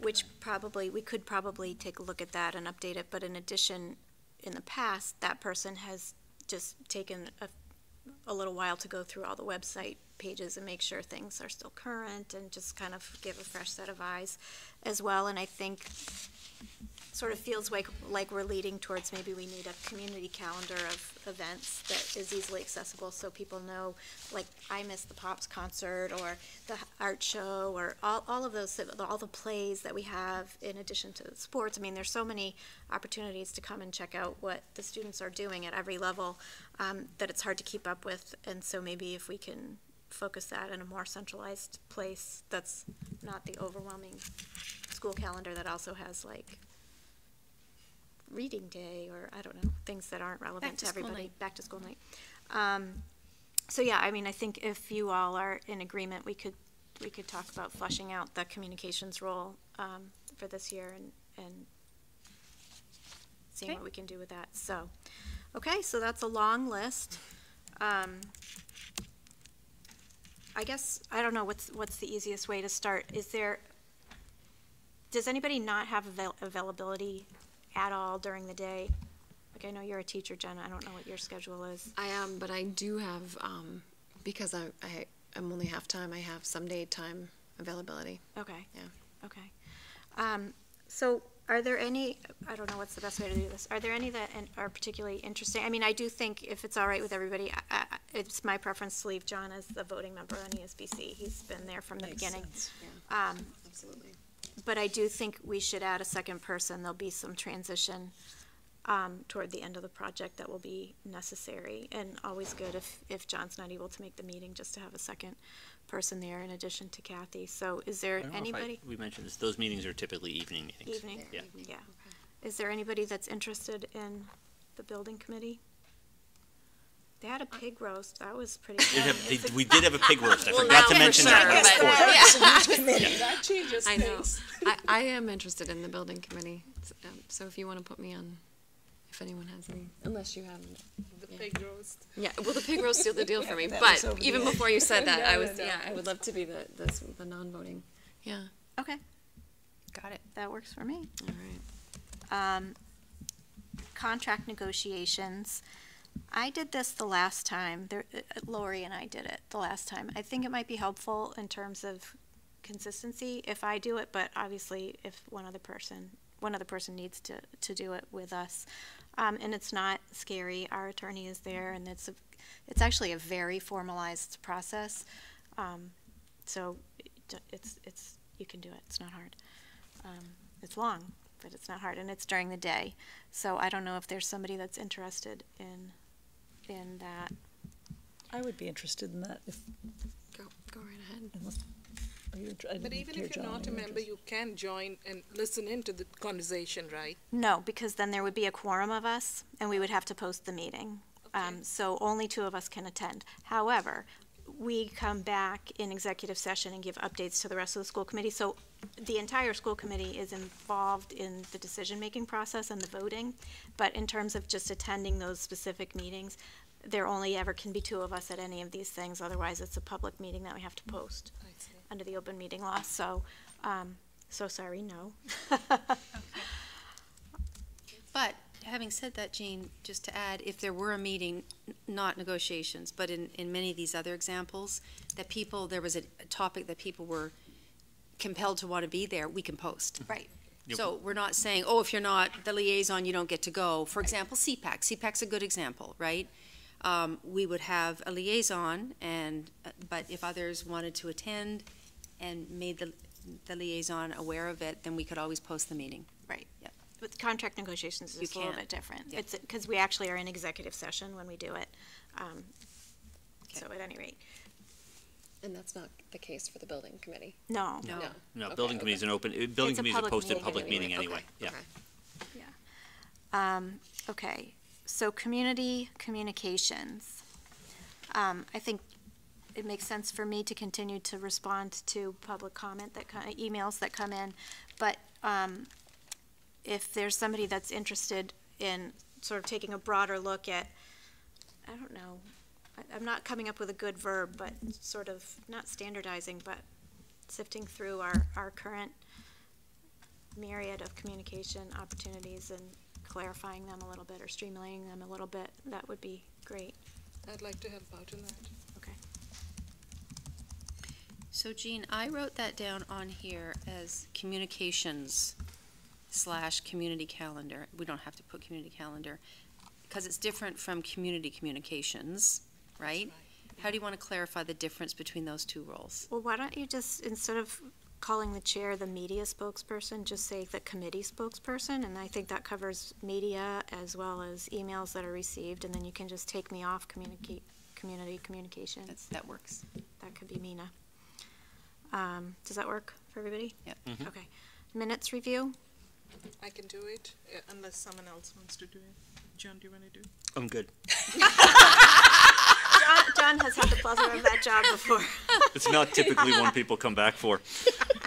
which probably, we could probably take a look at that and update it, but in addition, in the past, that person has just taken a, a little while to go through all the website pages and make sure things are still current and just kind of give a fresh set of eyes as well. And I think sort of feels like, like we're leading towards maybe we need a community calendar of events that is easily accessible so people know, like, I missed the Pops concert or the art show or all, all of those, all the plays that we have in addition to sports. I mean, there's so many opportunities to come and check out what the students are doing at every level um, that it's hard to keep up with. And so maybe if we can focus that in a more centralized place that's not the overwhelming school calendar that also has like reading day or I don't know, things that aren't relevant to to everybody. night. Back to school night. Um, so yeah, I mean, I think if you all are in agreement, we could, we could talk about fleshing out the communications role, um, for this year and, and seeing Okay. what we can do with that. So, okay, so that's a long list. Um, I guess, I don't know, what's, what's the easiest way to start? Is there, does anybody not have avail- availability at all during the day? Like, I know you're a teacher, Jen, I don't know what your schedule is. I am, but I do have, um, because I, I am only half-time, I have some daytime availability. Okay. Yeah. Okay. Um, so are there any, I don't know what's the best way to do this, are there any that in- are particularly interesting? I mean, I do think if it's all right with everybody, I, I, it's my preference to leave John as the voting member on ESBC. He's been there from the Makes beginning. sense, Um, Absolutely. but I do think we should add a second person. There'll be some transition um, toward the end of the project that will be necessary, and always good if, if John's not able to make the meeting, just to have a second person there in addition to Kathy. So is I there don't know if I- anybody? We mentioned this, those meetings are typically evening meetings. Evening? Yeah. Yeah. Is there anybody that's interested in the building committee? They had a pig roast. That was pretty Did have- they- We did have a pig roast, I Well, forgot to now for mention sure, that but- before. yeah. That changes I know. things. I, I am interested in the building committee, s- um, so if you want to put me on, if anyone has any, unless you have. The Yeah. pig roast. Yeah, well, the pig roast sealed the deal for me, That was but over the even edge. before you said that, I No, was, no, no. yeah, I would love to be the, the, s- the non-voting. Yeah, Okay, Got it. that works for me. all right. Um, contract negotiations. I did this the last time, there, uh, Lori and I did it the last time. I think it might be helpful in terms of consistency if I do it, but obviously if one other person, one other person needs to, to do it with us. Um, and it's not scary, our attorney is there, and it's a, it's actually a very formalized process. Um, so it- it's, it's, you can do it, it's not hard. Um, it's long, but it's not hard, and it's during the day. So I don't know if there's somebody that's interested in, in that. I would be interested in that if, Go, go right ahead. But didn't even if you're John, not a member, you can join and listen into the conversation, right? No, because then there would be a quorum of us, and we would have to post the meeting. Um, so only two of us can attend. However, we come back in executive session and give updates to the rest of the school committee. So the entire school committee is involved in the decision-making process and the voting. But in terms of just attending those specific meetings, there only ever can be two of us at any of these things. Otherwise, it's a public meeting that we have to post under the open meeting law. So, um, so sorry, no. But having said that, Jean, just to add, if there were a meeting, n- not negotiations, but in, in many of these other examples, that people, there was a a topic that people were compelled to want to be there, we can post. Right. Yep. So we're not saying, oh, if you're not the liaison, you don't get to go. For example, CPAC, CPAC's a good example, right? Um, we would have a liaison and, uh, but if others wanted to attend and made the, the liaison aware of it, then we could always post the meeting. Right. Yep. With contract negotiations, You it's a little can't. bit different. Yeah. It's, because we actually are in executive session when we do it. Um, So at any rate, And that's not the case for the building committee? no. No. No, Okay, building okay. committee's an open, uh, building It's a committee's a posted meeting public meeting Okay, anyway, yeah. okay. Um, okay, so community communications. Um, I think it makes sense for me to continue to respond to public comment that, emails that come in. But, um, if there's somebody that's interested in sort of taking a broader look at, I don't know, I, I'm not coming up with a good verb, but sort of, not standardizing, but sifting through our, our current myriad of communication opportunities and clarifying them a little bit or streamlining them a little bit, that would be great. I'd like to help out in that. Okay. So Jean, I wrote that down on here as communications slash community calendar. We don't have to put community calendar, because it's different from community communications, right? How do you want to clarify the difference between those two roles? Well, why don't you just, instead of calling the chair the media spokesperson, just say the committee spokesperson, and I think that covers media as well as emails that are received, and then you can just take me off communicate, community communications. That's, that works. That could be Mina. Um, does that work for everybody? Yep. Mhm. Okay. Minutes review? I can do it uh, unless someone else wants to do it. John, do you want to do? I'm good. John, John has had the pleasure of that job before. It's not typically one people come back for.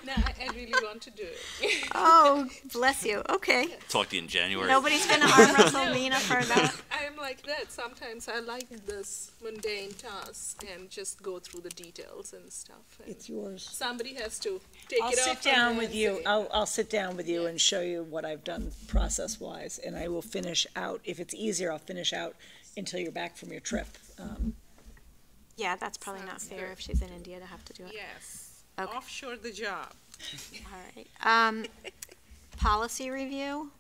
No, I, I really want to do it. Oh, bless you. Okay. Talk to you in January. Nobody's gonna arm wrestle Mina for that. I'm like that. Sometimes I like this mundane task and just go through the details and stuff. And It's yours. somebody has to take I'll it sit off from down with you, I'll, I'll sit down with you and show you what I've done process-wise, and I will finish out, if it's easier, I'll finish out until you're back from your trip. Um, Yeah, that's probably not fair good. if she's in India to have to do it. Yes. Okay. Offshore the job. All right. Um, policy review.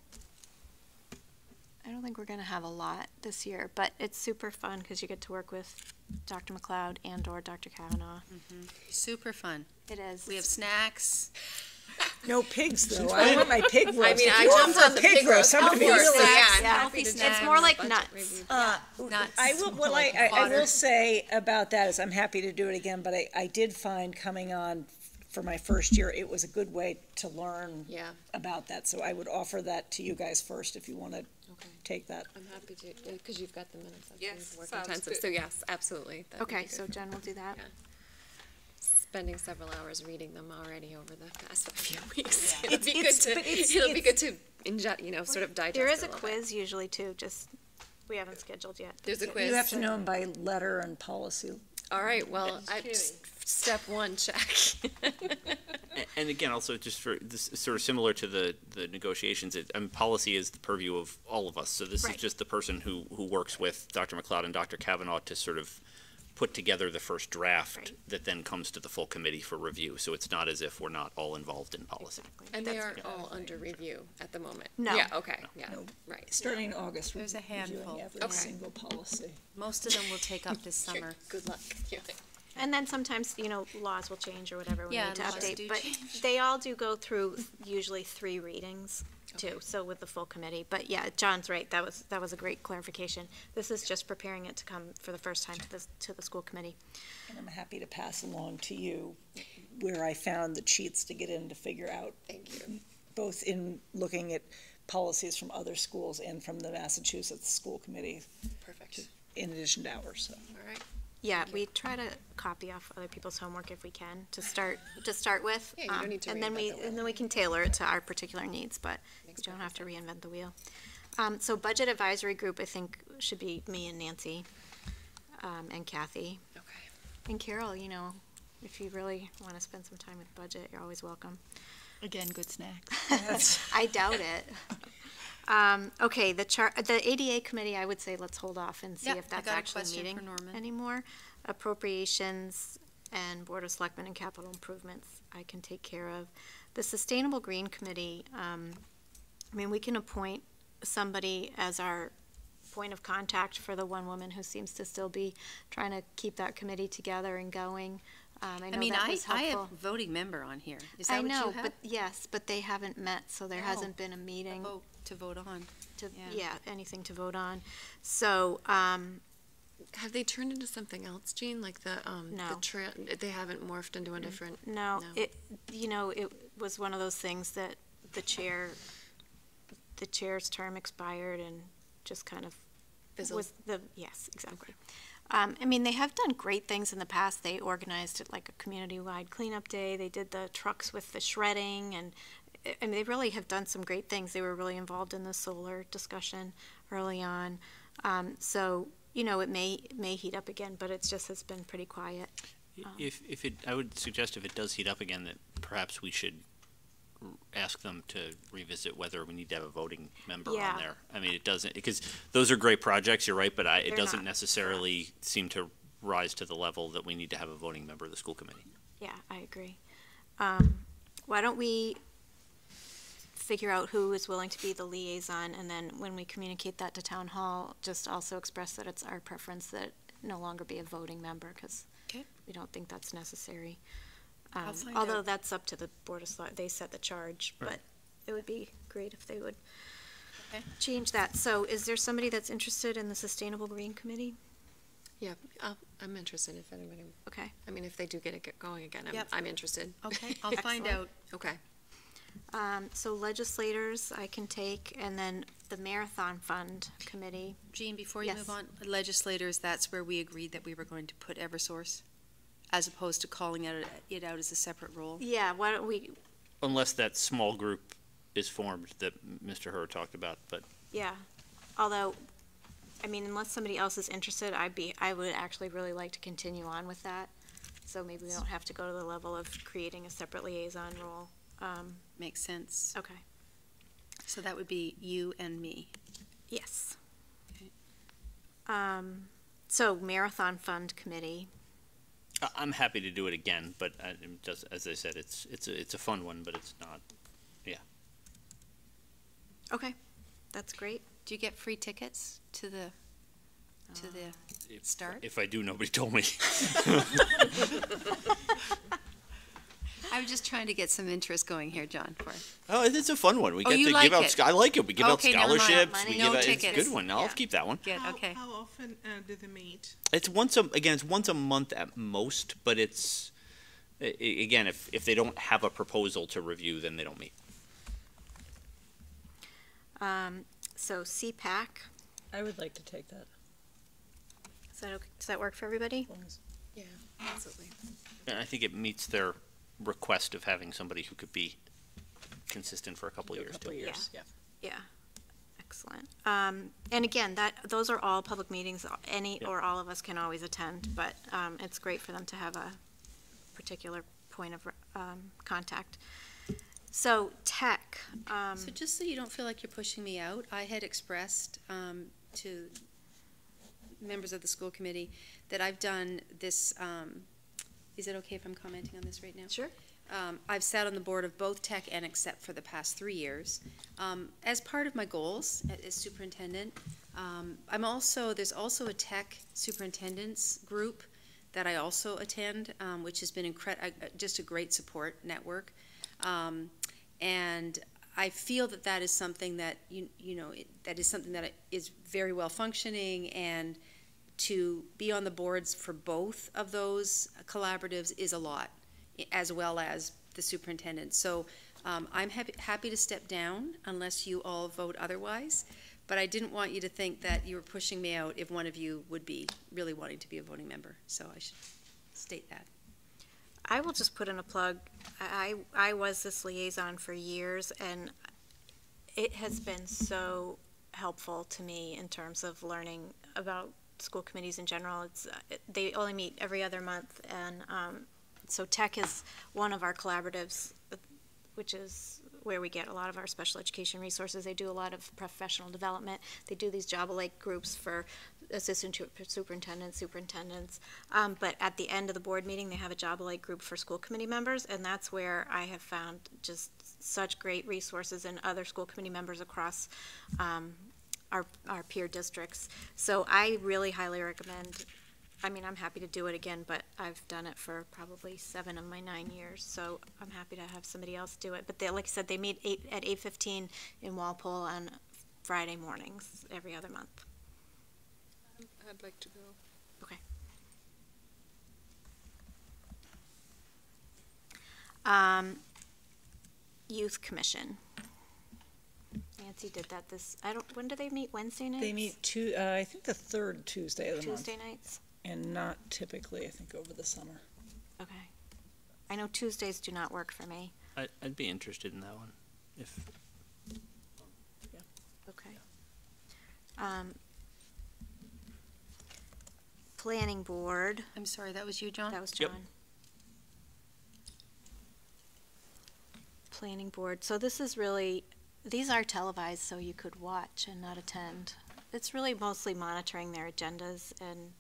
I don't think we're gonna have a lot this year, but it's super fun because you get to work with Dr. McLeod and or Dr. Cavanaugh. Super fun. It is. We have snacks. No pigs, though. I want my pig roast. I mean, If I you want jumped on the pig pig roast, roast, I'm of gonna be course, really- so yeah, I'm happy it's more the like budget nuts. review. Uh, Nuts. I will, well, I, Like I, I fodder. will say about that is I'm happy to do it again, but I, I did find coming on for my first year, it was a good way to learn Yeah, about that, so I would offer that to you guys first if you wanna okay. take that. I'm happy to, because you've got the minutes. That's Yes, work sounds intensive. good. So yes, absolutely. that would be Okay, good. so Jen will do that. Yeah. Spending several hours reading them already over the past few weeks. It'll It's- be good to, it's- it'll be good to ingest, you know, sort of digest There is it a little bit. quiz usually too, just, we haven't scheduled yet. There's a quiz. You have to know them by letter and policy. All right, well, I, step one, check. And again, also just for this sort of similar to the, the negotiations, it, I mean, policy is the purview of all of us. So this Right. is just the person who, who works with Dr. McLeod and Dr. Cavanaugh to sort of put together the first draft Right. that then comes to the full committee for review. So it's not as if we're not all involved in policy. Exactly. And they aren't all under review at the moment? No. Yeah, okay, yeah, No. right. Starting in August, There's a handful. every Okay. single policy. Most of them will take up this summer. Good luck. Yeah. And then sometimes, you know, laws will change or whatever, we Yeah, need to laws update, do but change. they all do go through usually three readings too, so with the full committee. But yeah, John's right, that was, that was a great clarification. This is just preparing it to come for the first time to the, to the school committee. And I'm happy to pass along to you where I found the cheats to get in to figure out, Thank you. both in looking at policies from other schools and from the Massachusetts School Committee, Perfect. in addition to ours, so. All right. Yeah, we try to copy off other people's homework if we can, to start, to start with. Yeah, you don't um, need to And then reinvent we, the wheel. and then we can tailor it to our particular needs, but we Makes don't perfect have to reinvent the wheel. Um, so budget advisory group, I think, should be me and Nancy, um, and Kathy. Okay. And Carol, you know, if you really wanna spend some time with budget, you're always welcome. Again, good snacks. I doubt it. Um, okay, the char, the ADA committee, I would say let's hold off and see Yep, if I that's got a actually question meeting for Norman. anymore. Appropriations and Board of Selectmen and capital improvements, I can take care of. The Sustainable Green Committee, um, I mean, we can appoint somebody as our point of contact for the one woman who seems to still be trying to keep that committee together and going. Um, I I know mean, that I, was I have helpful. voting member on here. Is I that what know, you have? but yes, but they haven't met, so there Oh. hasn't been a A meeting to vote on. to, Yeah. yeah, anything to vote on. So, um, Have they turned into something else, Jean? Like the, um, the No. trail, they haven't morphed into a different? no, No. it, you know, it was one of those things that the chair, the chair's term expired and just kind of Fizzled? was the, yes, exactly. Um, I mean, they have done great things in the past. They organized it like a community-wide cleanup day. They did the trucks with the shredding and, I- mean, they really have done some great things. They were really involved in the solar discussion early on. Um, so, you know, it may, may heat up again, but it's just has been pretty quiet. Um, If, if it, I would suggest if it does heat up again, that perhaps we should ask them to revisit whether we need to have a voting member Yeah. on there. I mean, it doesn't, because those are great projects, you're right, but I, it They're doesn't not, necessarily seem to rise to the level that we need to have a voting member of the school committee. Yeah, I agree. Um, why don't we figure out who is willing to be the liaison, and then when we communicate that to town hall, just also express that it's our preference that no longer be a voting member, because Okay. we don't think that's necessary. Um, Although out. that's up to the Board of Select, they set the charge, Right. but it would be great if they would Okay. change that. So is there somebody that's interested in the Sustainable Green Committee? Yeah, I'll- I'm interested if anybody, Okay. I mean, if they do get it get going again, I'm, Yep. I'm interested. Okay, I'll find out. Okay. Um, so legislators I can take, and then the Marathon Fund Committee. Jean, before you Yes. move on, legislators, that's where we agreed that we were going to put Eversource, as opposed to calling it, it out as a separate role. Yeah, why don't we, Unless that small group is formed that Mr. Herr talked about, but yeah, although, I mean, unless somebody else is interested, I'd be, I would actually really like to continue on with that. So maybe we don't have to go to the level of creating a separate liaison role. Um, Makes sense. okay, So that would be you and me. yes. Okay. Um, so Marathon Fund Committee, I- I'm happy to do it again, but I- it does, as I said, it's, it's, a it's a fun one, but it's not, Yeah. okay, that's great. Do you get free tickets to the, to the if- start? if I do, nobody told me. I was just trying to get some interest going here, John, for, Oh, it's a fun one. We Oh, get you to like give out, it? I like it. We give out Okay, never mind. scholarships. We No give out, it's a good one. I'll Yeah. keep that one. good, okay. How often uh, do they meet? It's once a, again, it's once a month at most, but it's, a- a- again, if, if they don't have a proposal to review, then they don't meet. Um, so CPAC, I would like to take that. is that, okay? does that work for everybody? as long as- Yeah, absolutely. And I think it meets their request of having somebody who could be consistent for a couple of years couple too. of years, yeah. Yeah, excellent. Um, and again, that, those are all public meetings, any Yeah. or all of us can always attend, but, um, it's great for them to have a particular point of, um, contact. So, TEC, um, So just so you don't feel like you're pushing me out, I had expressed um, to members of the school committee that I've done this, um, is it okay if I'm commenting on this right now? Sure. Um, I've sat on the board of both TEC and ACCEPT for the past three years. Um, As part of my goals as superintendent, um, I'm also, there's also a TEC superintendent's group that I also attend, um, which has been uh, uh, just a great support network. Um, and I feel that that is something that you you know it, that is something that is very well functioning, and to be on the boards for both of those collaboratives is a lot, as well as the superintendent. So um, I'm happy happy to step down unless you all vote otherwise. But I didn't want you to think that you were pushing me out if one of you would be really wanting to be a voting member. So I should state that. I will just put in a plug. I, I was this liaison for years, and it has been so helpful to me in terms of learning about school committees in general. It's, uh, it- they only meet every other month, and um, so TEC is one of our collaboratives, uh, which is where we get a lot of our special education resources. They do a lot of professional development. They do these job-alike groups for assistant superintendents, superintendents. Um, but at the end of the board meeting, they have a job-alike group for school committee members, and that's where I have found just such great resources and other school committee members across um, our, our peer districts. So I really highly recommend, I mean, I'm happy to do it again, but I've done it for probably seven of my nine years, so I'm happy to have somebody else do it. But they, like I said, they meet eight, at eight fifteen in Walpole on Friday mornings, every other month. I'd like to go. Okay. Um, Youth Commission. Nancy did that this, I don't, when do they meet? Wednesday nights? They meet two, uh, I think the third Tuesday of the month. Tuesday nights? And not typically, I think, over the summer. Okay. I know Tuesdays do not work for me. I, I'd be interested in that one. If Okay. Um, Planning Board, I'm sorry, that was you, John? that was Yep. John. Planning Board, so this is really, these are televised, so you could watch and not attend. It's really mostly monitoring their agendas and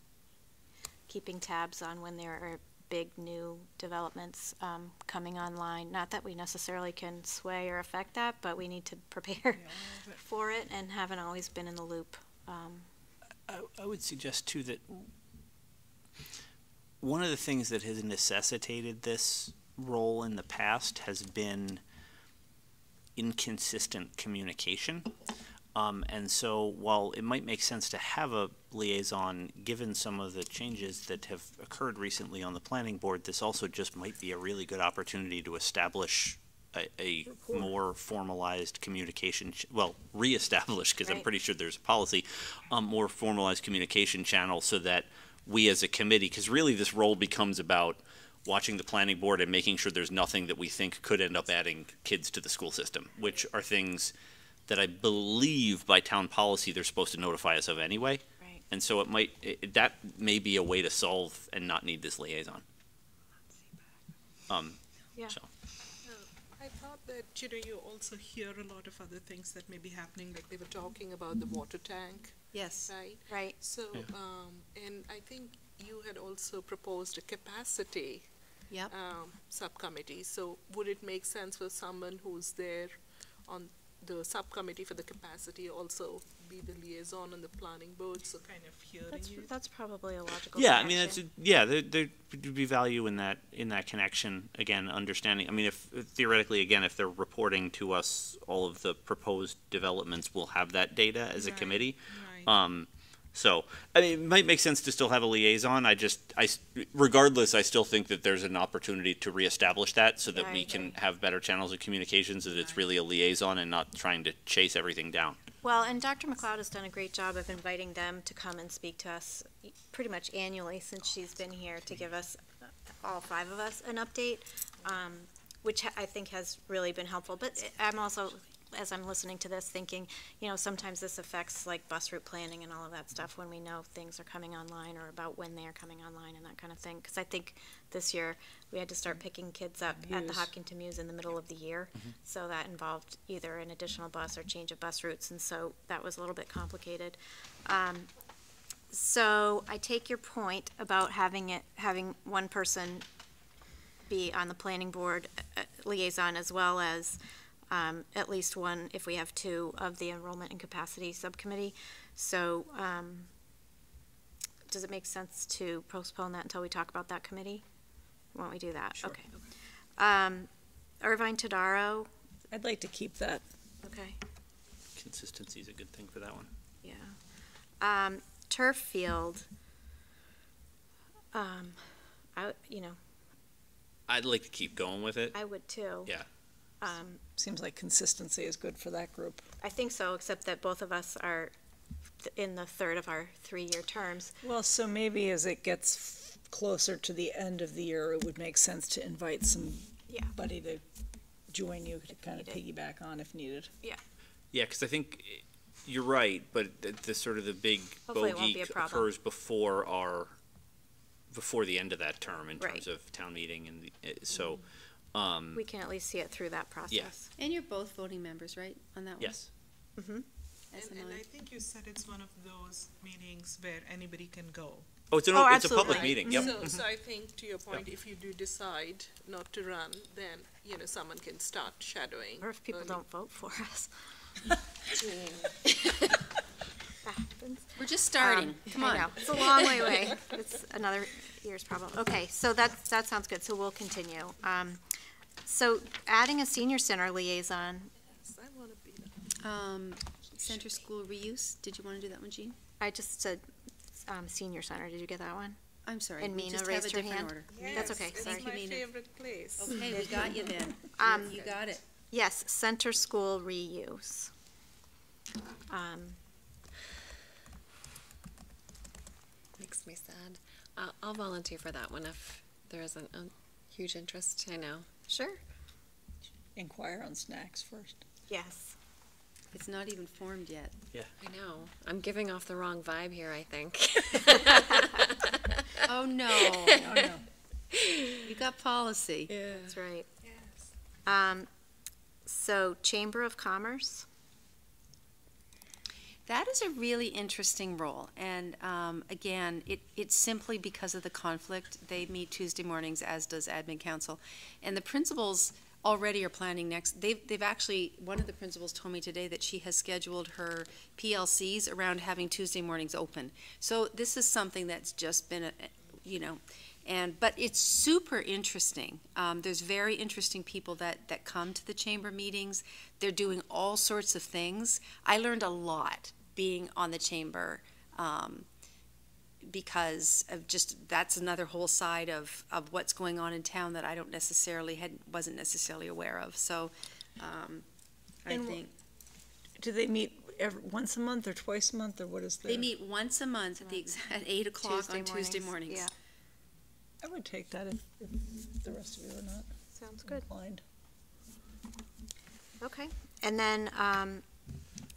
keeping tabs on when there are big new developments um, coming online. Not that we necessarily can sway or affect that, but we need to prepare for it and haven't always been in the loop. Um, I, I would suggest too that one of the things that has necessitated this role in the past has been inconsistent communication. Um, and so while it might make sense to have a liaison, given some of the changes that have occurred recently on the planning board, this also just might be a really good opportunity to establish a, a more formalized communication, ch- well, reestablish, because I'm pretty sure there's a policy, um, more formalized communication channel so that we as a committee, because really this role becomes about watching the planning board and making sure there's nothing that we think could end up adding kids to the school system, which are things that I believe by town policy they're supposed to notify us of anyway. Right. And so it might, it, that may be a way to solve and not need this liaison. Um, Yeah. so. I thought that, you know, you also hear a lot of other things that may be happening, like they were talking about the water tank, Yes. right? Right. So, Yeah. um, and I think you had also proposed a capacity Yep. um, subcommittee. So would it make sense for someone who's there on the subcommittee for the capacity also be the liaison on the planning board, so kind of hearing That's, you? that's probably a logical Yeah, I mean, it's, connection. yeah, there, there would be value in that, in that connection, again, understanding, I mean, if theoretically, again, if they're reporting to us all of the proposed developments, we'll have that data as a Right, committee. Right. Um, so, I mean, it might make sense to still have a liaison, I just, I, regardless, I still think that there's an opportunity to reestablish that so that we Right. can have better channels of communication, so that it's really a liaison and not trying to chase everything down. Well, and Dr. McLeod has done a great job of inviting them to come and speak to us pretty much annually since she's been here to give us, uh, all five of us, an update, um, which ha- I think has really been helpful. But I'm also, as I'm listening to this, thinking, you know, sometimes this affects like bus route planning and all of that stuff when we know things are coming online or about when they are coming online and that kind of thing. Because I think this year, we had to start picking kids up at the Mews. Hopkinton Mews in the middle of the year. So that involved either an additional bus or change of bus routes, and so that was a little bit complicated. Um, so I take your point about having it, having one person be on the planning board uh, liaison as well as, um, at least one, if we have two, of the enrollment and capacity subcommittee. So, um, does it make sense to postpone that until we talk about that committee? Why don't we do that? Sure. Okay. Um, Irvine Todaro, I'd like to keep that. okay, Consistency is a good thing for that one. yeah. Um, turf field, um, I, you know, I'd like to keep going with it. I would too. Yeah. Um, Seems like consistency is good for that group. I think so, except that both of us are th- in the third of our three-year terms. Well, so maybe as it gets f- closer to the end of the year, it would make sense to invite Yeah. somebody to join you to kind of piggyback on if needed. Yeah, Yeah, because I think eh, you're right, but the, the sort of the big Hopefully it bogey be a c- problem. occurs before our, before the end of that term in Right. terms of town meeting and, the- eh, so, um, We can at least see it through that process. And you're both voting members, right, on that one? yes. Mm-hmm. As And, am and I. I think you said it's one of those meetings where anybody can go. Oh, it's an, Oh, it's a public absolutely. meeting, yep. So, so I think to your point, if you do decide not to run, then, you know, someone can start shadowing. Or if people early. don't vote for us. That happens. We're just starting. Um, Come I on. know. It's a long way away. It's another year's problem. Okay, so that, that sounds good, so we'll continue. Um, so adding a senior center liaison, Yes, I wanna be the Um, center school reuse, did you want to do that one, Jean? I just said, um, senior center, did you get that one? I'm sorry. And Mina just raised have a her hand. order. That's okay, It's sorry. my Mina. favorite place. Okay, we got you then. Um, You got it. Yes, center school reuse. Um, Makes me sad. I'll, I'll volunteer for that one if there isn't a huge interest. I know. Sure, Inquire on snacks first. yes. It's not even formed yet. Yeah. I know. I'm giving off the wrong vibe here, I think. Oh, no. Oh, no. You got policy. Yeah. That's right. Yes. Um, so Chamber of Commerce, That is a really interesting role, and um, again, it, it's simply because of the conflict. They meet Tuesday mornings, as does admin council, and the principals already are planning next. They've they've actually one of the principals told me today that she has scheduled her PLCs around having Tuesday mornings open. So this is something that's just been a, you know, and but it's super interesting. Um, there's very interesting people that that come to the chamber meetings. They're doing all sorts of things. I learned a lot being on the chamber um, because of just that's another whole side of, of what's going on in town that I don't necessarily had wasn't necessarily aware of. So um, I And think Do they meet every, once a month or twice a month, or what is their? they meet once a month at the ex- at eight o'clock on Tuesday mornings. Yeah, I would take that if, if the rest of you are not sounds good. inclined. Okay, and then, um,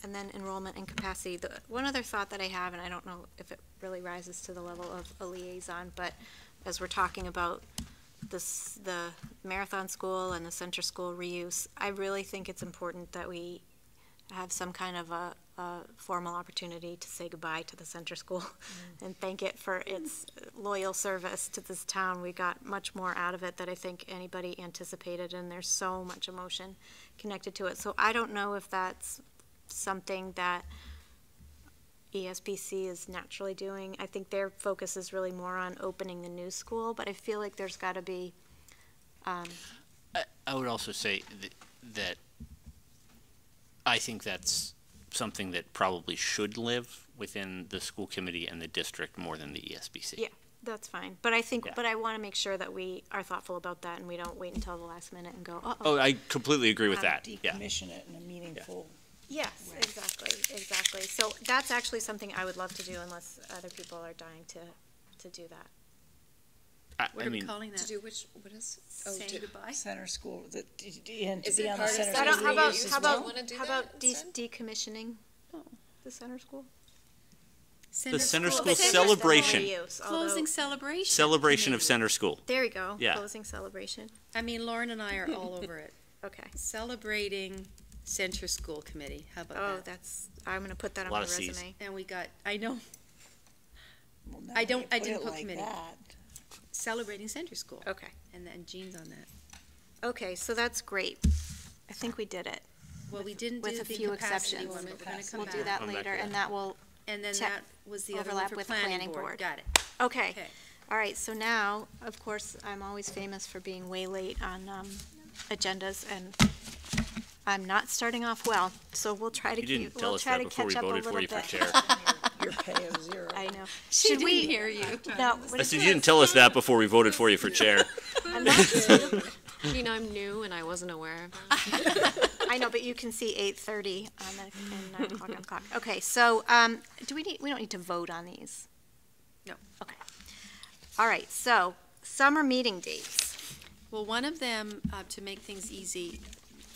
and then enrollment and capacity. The, one other thought that I have, and I don't know if it really rises to the level of a liaison, but as we're talking about this, the marathon school and the center school reuse, I really think it's important that we have some kind of a, a formal opportunity to say goodbye to the center school mm. and thank it for its loyal service to this town. We got much more out of it than I think anybody anticipated, and there's so much emotion connected to it. So I don't know if that's something that E ESBC is naturally doing. I think their focus is really more on opening the new school, but I feel like there's got to be, um, I, I would also say th- that I think that's something that probably should live within the school committee and the district more than the ESBC. Yeah. that's fine. But I think, Yeah. but I want to make sure that we are thoughtful about that and we don't wait until the last minute and go, uh-oh. Oh, I completely agree with that. to Yeah. Decommission it in a meaningful. Yes, exactly, exactly. So that's actually something I would love to do unless other people are dying to, to do that. I, What I are we mean, calling that? To do which, what is? oh, Saying to- goodbye. Center school, the, and to Is be it on the part of center How Center school how about, how about, Wanna how about de decommissioning Oh. the center school? the center school Center celebration, reuse, Closing although- celebration. celebration of center school. There we go, Yeah. closing celebration. I mean, Lauren and I are all over it. Okay. Celebrating Center School Committee. How about Oh, that? that's, I'm gonna put that on my of Cs. resume. And we got, I know, Well, now I don't- you I put didn't it put like committee. that. celebrating Center School. Okay, And then Jean's on that. okay, so that's great. I think we did it. Well, we didn't With do a the few capacity exceptions. one, but we're gonna come We'll back. do that Come back later, to and that. that will, And then check- that was the other one overlap for with the planning planning board. board. Got it. okay. Okay. All right, so now, of course, I'm always famous for being way late on um, agendas, and I'm not starting off well, so we'll try to You keep, didn't tell we'll us try that to before we catch up a voted little for you bit. for chair. Your pay of zero. I know. She Should didn't we? hear you. No, I said you didn't tell us that before we voted for you for chair. I'm not- You know, I'm new and I wasn't aware of it. I know, but you can see eight thirty on the, and nine o'clock on the clock. Okay, so, um, do we need, we don't need to vote on these? No. Okay. All right, so, summer meeting dates. Well, one of them, uh, to make things easy,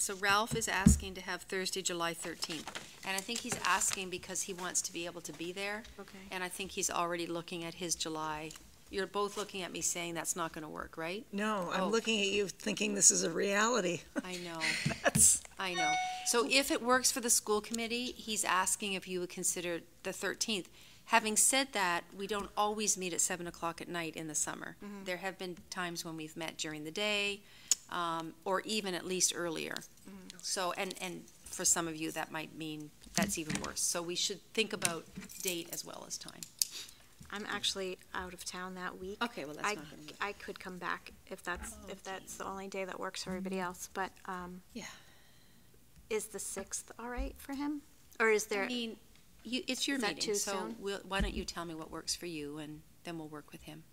so Ralph is asking to have Thursday, July thirteenth. And I think he's asking because he wants to be able to be there. Okay. And I think he's already looking at his July. You're both looking at me saying that's not gonna work, right? No, Oh. I'm looking at you thinking this is a reality. I know. That's, I know. So if it works for the school committee, he's asking if you would consider the thirteenth. Having said that, we don't always meet at seven o'clock at night in the summer. Mm-hmm. There have been times when we've met during the day, um, or even at least earlier. So, and, and for some of you, that might mean that's even worse. So we should think about date as well as time. I'm actually out of town that week. Okay, well, that's I, not gonna. I could come back if that's, if that's the only day that works for everybody else, but, um. Yeah. Is the sixth all right for him? Or is there, I mean, you, it's your Is that meeting, too so soon? we'll, why don't you tell me what works for you and then we'll work with him.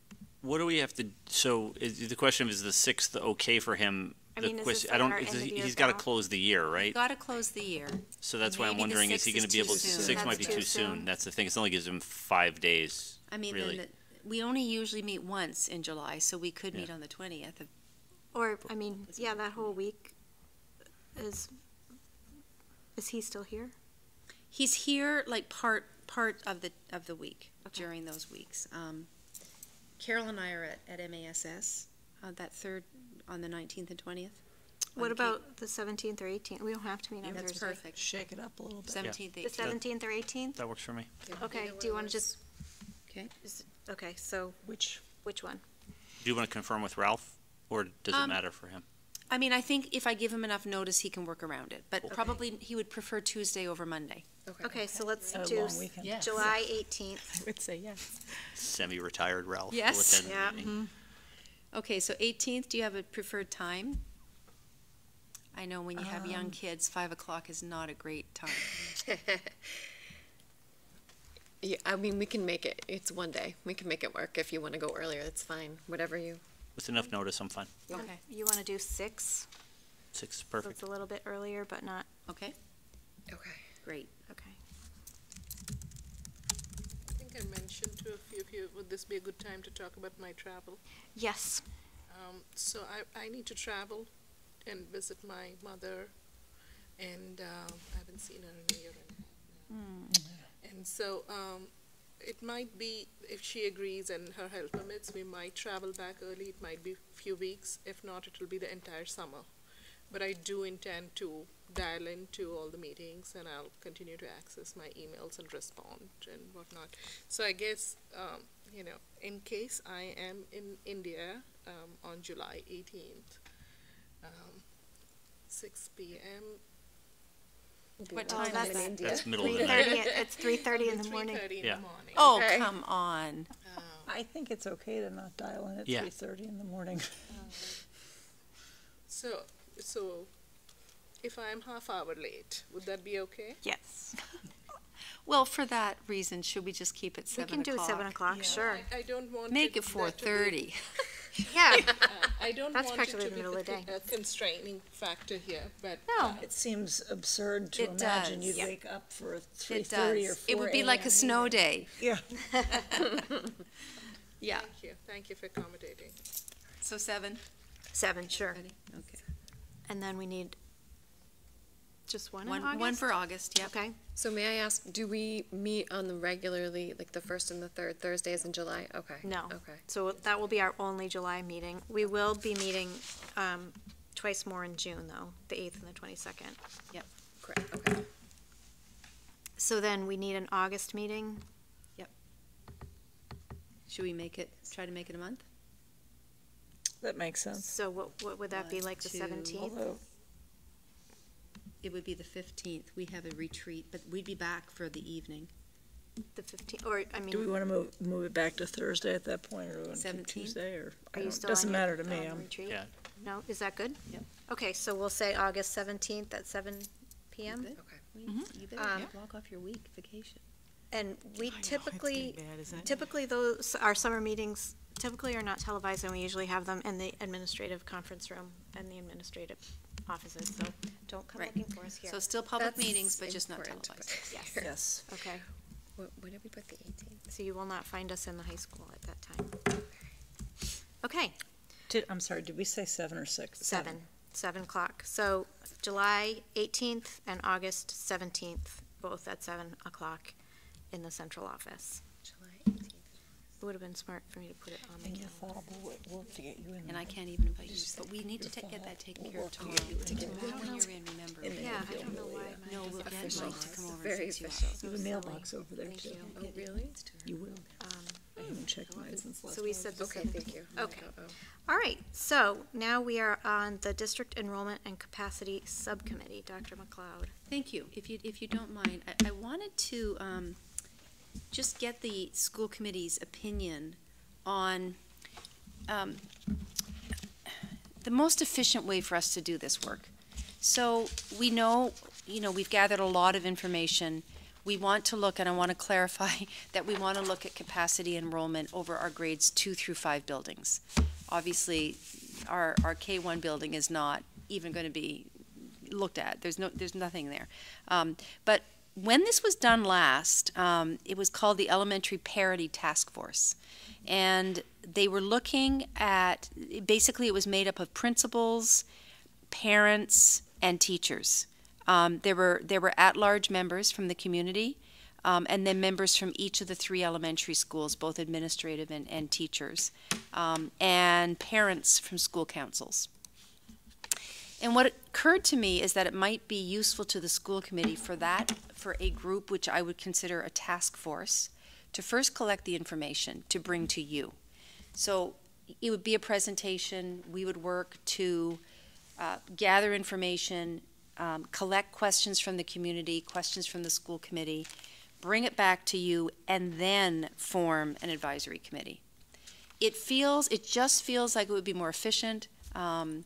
What do we have to, so is, the question is the sixth okay for him? I The mean, is quest- this I don't, our is end of he- year he's gotta block? close the year, right? Gotta close the year. So that's why I'm Maybe the wondering, is he sixth gonna is be able, too soon. six might be That's too too soon. soon. That's the thing, it only gives him five days. I mean, Really? the- we only usually meet once in July, so we could Yeah. meet on the twentieth. or, I mean, yeah, that whole week is, is he still here? He's here like part, part of the, of the week, Okay. during those weeks. Um, Carol and I are at, at MASS, uh, that third, on the nineteenth and twentieth. What the K- about the seventeenth or eighteenth? We don't have to meet on That's Thursday. perfect. Shake it up a little bit. Seventeenth, The eighteenth. seventeenth or eighteenth? That works for me. Okay, do you want to just, Okay. is- okay, so Which, which one? Do you want to confirm with Ralph, or does it Um, matter for him? I mean, I think if I give him enough notice, he can work around it, but probably he would prefer Tuesday over Monday. Okay, so let's A do long s- weekend. Yes. July eighteenth. I would say yes. Semi-retired Ralph will Yes. attend the Yeah. meeting. Okay, so eighteenth, do you have a preferred time? I know when you have young Um, kids, five o'clock is not a great time. Yeah, I mean, we can make it, it's one day. We can make it work. If you want to go earlier, that's fine. Whatever you. With enough notice, I'm fine. Okay, You want to do six? Six, is So perfect. it's a little bit earlier, but not, okay, Okay. Great. okay. I think I mentioned to a few of you, would this be a good time to talk about my travel? Yes, Um, so I, I need to travel and visit my mother, and um, I haven't seen her in a year and a half. And so um, it might be, if she agrees and her health permits, we might travel back early. It might be a few weeks. If not, it will be the entire summer. But I do intend to dial into all the meetings, and I'll continue to access my emails and respond and whatnot. So I guess, um, you know, in case I am in India um, on July 18th, um, 6 p.m. What time that's- is that? That's middle of three the night. thirty, it's three thirty in the morning. 3:30 in Yeah. the morning. Oh, Okay. come on. Um, I think it's okay to not dial in at Yeah. three thirty in the morning. so, so if I am half hour late, would that be okay? Yes, Well, for that reason, should we just keep it we seven can do seven o'clock, Yeah. sure. I, I don't want to Make it that to be- thirty. Yeah, uh, I don't That's want it practically to the be middle of the con- a constraining factor here, but no, It seems absurd to It imagine does. you'd Yeah. wake up for three It thirty or does. four It would be like a snow day. Yeah. Yeah. thank you, thank you for accommodating. So seven? seven, sure. Ready? Okay. And then we need just one in One, August? one for August, yep. Okay, So may I ask, do we meet on the regularly, like the first and the third Thursdays in July? Okay. no. Okay. So that will be our only July meeting. We will be meeting, um, twice more in June, though, the eighth and the twenty-second. Great. Okay. So then we need an August meeting. Yep. Should we make it, try to make it a month? That makes sense. So what, what would that be, One, like the two. seventeenth? Although, It would be the fifteenth. We have a retreat, but we'd be back for the evening. The fifteenth, or, I mean. do we want to move, move it back to Thursday at that point, or do we want to keep 17th? Tuesday, or? I Are you don't- still on Doesn't your- matter to me. on I'm- retreat? Yeah. No, is that good? Yep. Okay, so we'll say August seventeenth at seven PM. Good. Okay. You better Um, block off your week vacation. And we typically, typically those, our summer meetings typically are not televised, and we usually have them in the administrative conference room and the administrative offices, so don't come Right. looking for us here. So still public That's meetings, but just not important to televised. Yes, Yes. okay. What, when did we put the 18th? So you will not find us in the high school at that time. Okay, Did, I'm sorry, did we say seven or six? seven, seven o'clock. So July eighteenth and August seventeenth, both at seven o'clock in the central office. July 18th. It would have been smart for me to put it on the And you calendar. thought, we'll, we'll to get you in. And I can't even invite you, but we need to your ta- get that taken care of tomorrow. together to get Tomorrow when you're in, remember. In the Yeah, I don't know Really, why. mine No, we'll get official. Mike to come over and Very fix you official. You have a mailbox over there Thank too. you. Oh, really? You will. Um, I haven't checked mine since last. So we said the Okay, seventeenth. thank you. Okay. Oh. All right, so now we are on the District Enrollment and Capacity Subcommittee. Dr. McLeod. Thank you. If you, if you don't mind, I, I wanted to, um, just get the school committee's opinion on, um, the most efficient way for us to do this work. So we know, you know, we've gathered a lot of information. We want to look, and I want to clarify that we want to look at capacity enrollment over our grades two through five buildings. Obviously, our, our K one building is not even going to be looked at. There's no, there's nothing there. Um, but when this was done last, um, it was called the Elementary Parity Task Force. And they were looking at, basically, it was made up of principals, parents, and teachers. Um, there were, there were at-large members from the community, um, and then members from each of the three elementary schools, both administrative and, and teachers, um, and parents from school councils. And what occurred to me is that it might be useful to the school committee for that, for a group which I would consider a task force, to first collect the information to bring to you. So it would be a presentation, we would work to uh, gather information, um, collect questions from the community, questions from the school committee, bring it back to you, and then form an advisory committee. It feels, it just feels like it would be more efficient, um,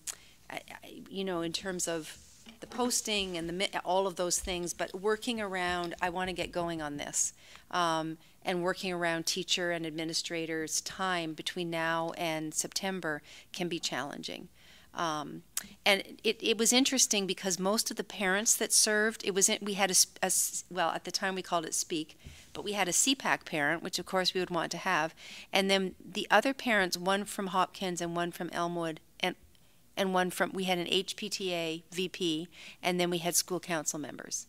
I- I- you know, in terms of the posting and the, all of those things, but working around, I want to get going on this. Um, and working around teacher and administrators' time between now and September can be challenging. Um, and it, it was interesting because most of the parents that served, it was in, we had a well at the time we called it Speak, but we had a CPAC parent, which of course we would want to have, and then the other parents, one from Hopkins and one from Elmwood, and one from we had an HPTA VP, and then we had school council members.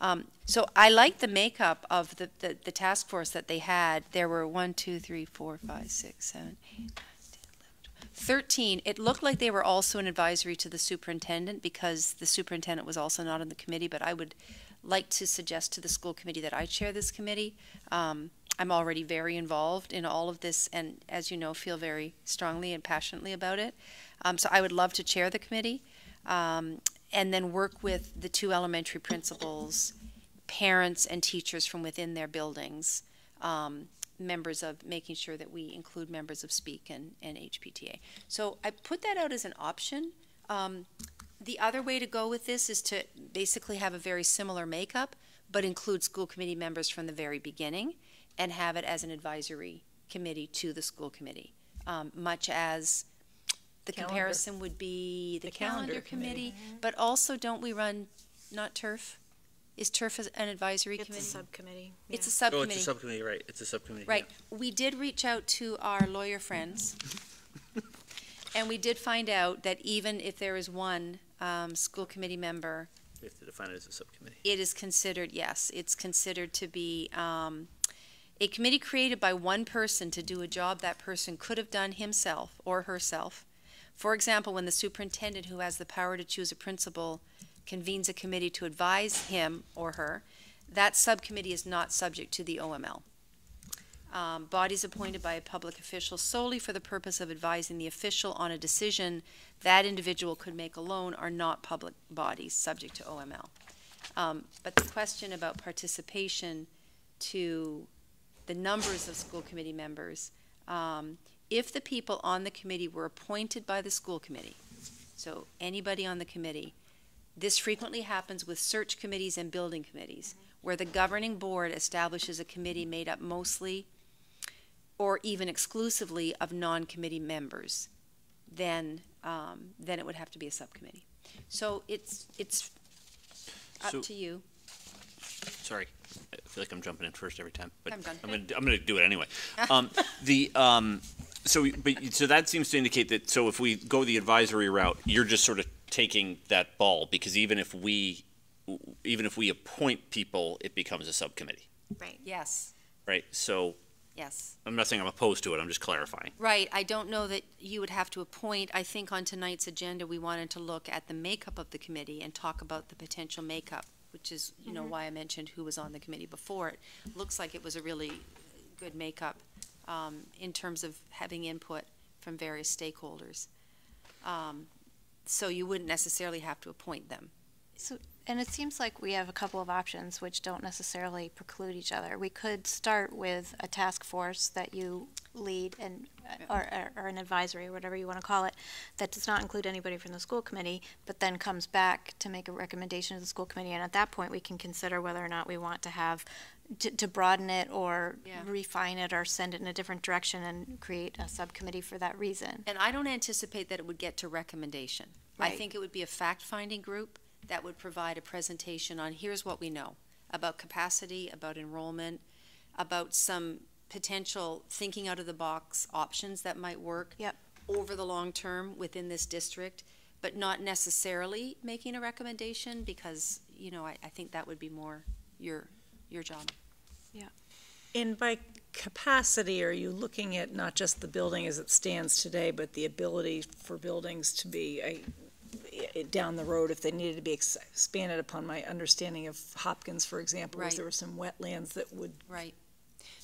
Um, so I like the makeup of the, the, the task force that they had. There were one, two, three, four, five, six, seven, eight, nine, 10, 11, 12, 13. It looked like they were also an advisory to the superintendent because the superintendent was also not on the committee, but I would like to suggest to the school committee that I chair this committee. Um, I'm already very involved in all of this and, as you know, feel very strongly and passionately about it. Um, so I would love to chair the committee. Um, and then work with the two elementary principals, parents and teachers from within their buildings, um, members of, making sure that we include members of Speak and, and HPTA. So I put that out as an option. Um, the other way to go with this is to basically have a very similar makeup, but include school committee members from the very beginning and have it as an advisory committee to the school committee, um, much as the Calendar. comparison would be the, The calendar calendar committee. committee, but also don't we run, not turf? Is turf an advisory It's a committee? subcommittee. It's a subcommittee. Oh, subcommittee. it's a subcommittee, right, it's a subcommittee. Right. We did reach out to our lawyer friends. And we did find out that even if there is one, um, school committee member. We have to define it as a subcommittee. it is considered, yes, it's considered to be, um, a committee created by one person to do a job that person could have done himself or herself. For example, when the superintendent, who has the power to choose a principal, convenes a committee to advise him or her, that subcommittee is not subject to the OML. Um, bodies appointed by a public official solely for the purpose of advising the official on a decision that individual could make alone are not public bodies subject to OML. Um, but the question about participation to the numbers of school committee members, um, if the people on the committee were appointed by the school committee, so anybody on the committee, this frequently happens with search committees and building committees, where the governing board establishes a committee made up mostly or even exclusively of non-committee members, then, um, then it would have to be a subcommittee. So it's, it's So- up to you. Sorry, I feel like I'm jumping in first every time, but. I'm gonna, I'm gonna do it anyway. Um, the, um, so, but, so that seems to indicate that, so if we go the advisory route, you're just sort of taking that ball, because even if we, even if we appoint people, it becomes a subcommittee, Right. Yes, right? So, yes. I'm not saying I'm opposed to it, I'm just clarifying. Right, I don't know that you would have to appoint, I think on tonight's agenda, we wanted to look at the makeup of the committee and talk about the potential makeup, which is, you know, mm-hmm. why I mentioned who was on the committee before. It looks like it was a really good makeup, um, in terms of having input from various stakeholders. Um, so you wouldn't necessarily have to appoint them. So, and it seems like we have a couple of options which don't necessarily preclude each other. We could start with a task force that you lead and, or, or- or an advisory, or whatever you want to call it, that does not include anybody from the school committee, but then comes back to make a recommendation to the school committee. And at that point, we can consider whether or not we want to have, to, to broaden it or Yeah. refine it or send it in a different direction and create a subcommittee for that reason. And I don't anticipate that it would get to recommendation. I think it would be a fact-finding group that would provide a presentation on, here's what we know about capacity, about enrollment, about some potential thinking out of the box options that might work. Yep. Over the long term within this district, but not necessarily making a recommendation because, you know, I, I think that would be more your, your job. Yeah. And by capacity, are you looking at not just the building as it stands today, but the ability for buildings to be, it down the road if they needed to be expanded upon my understanding of Hopkins, for example, was there were some wetlands that would Right.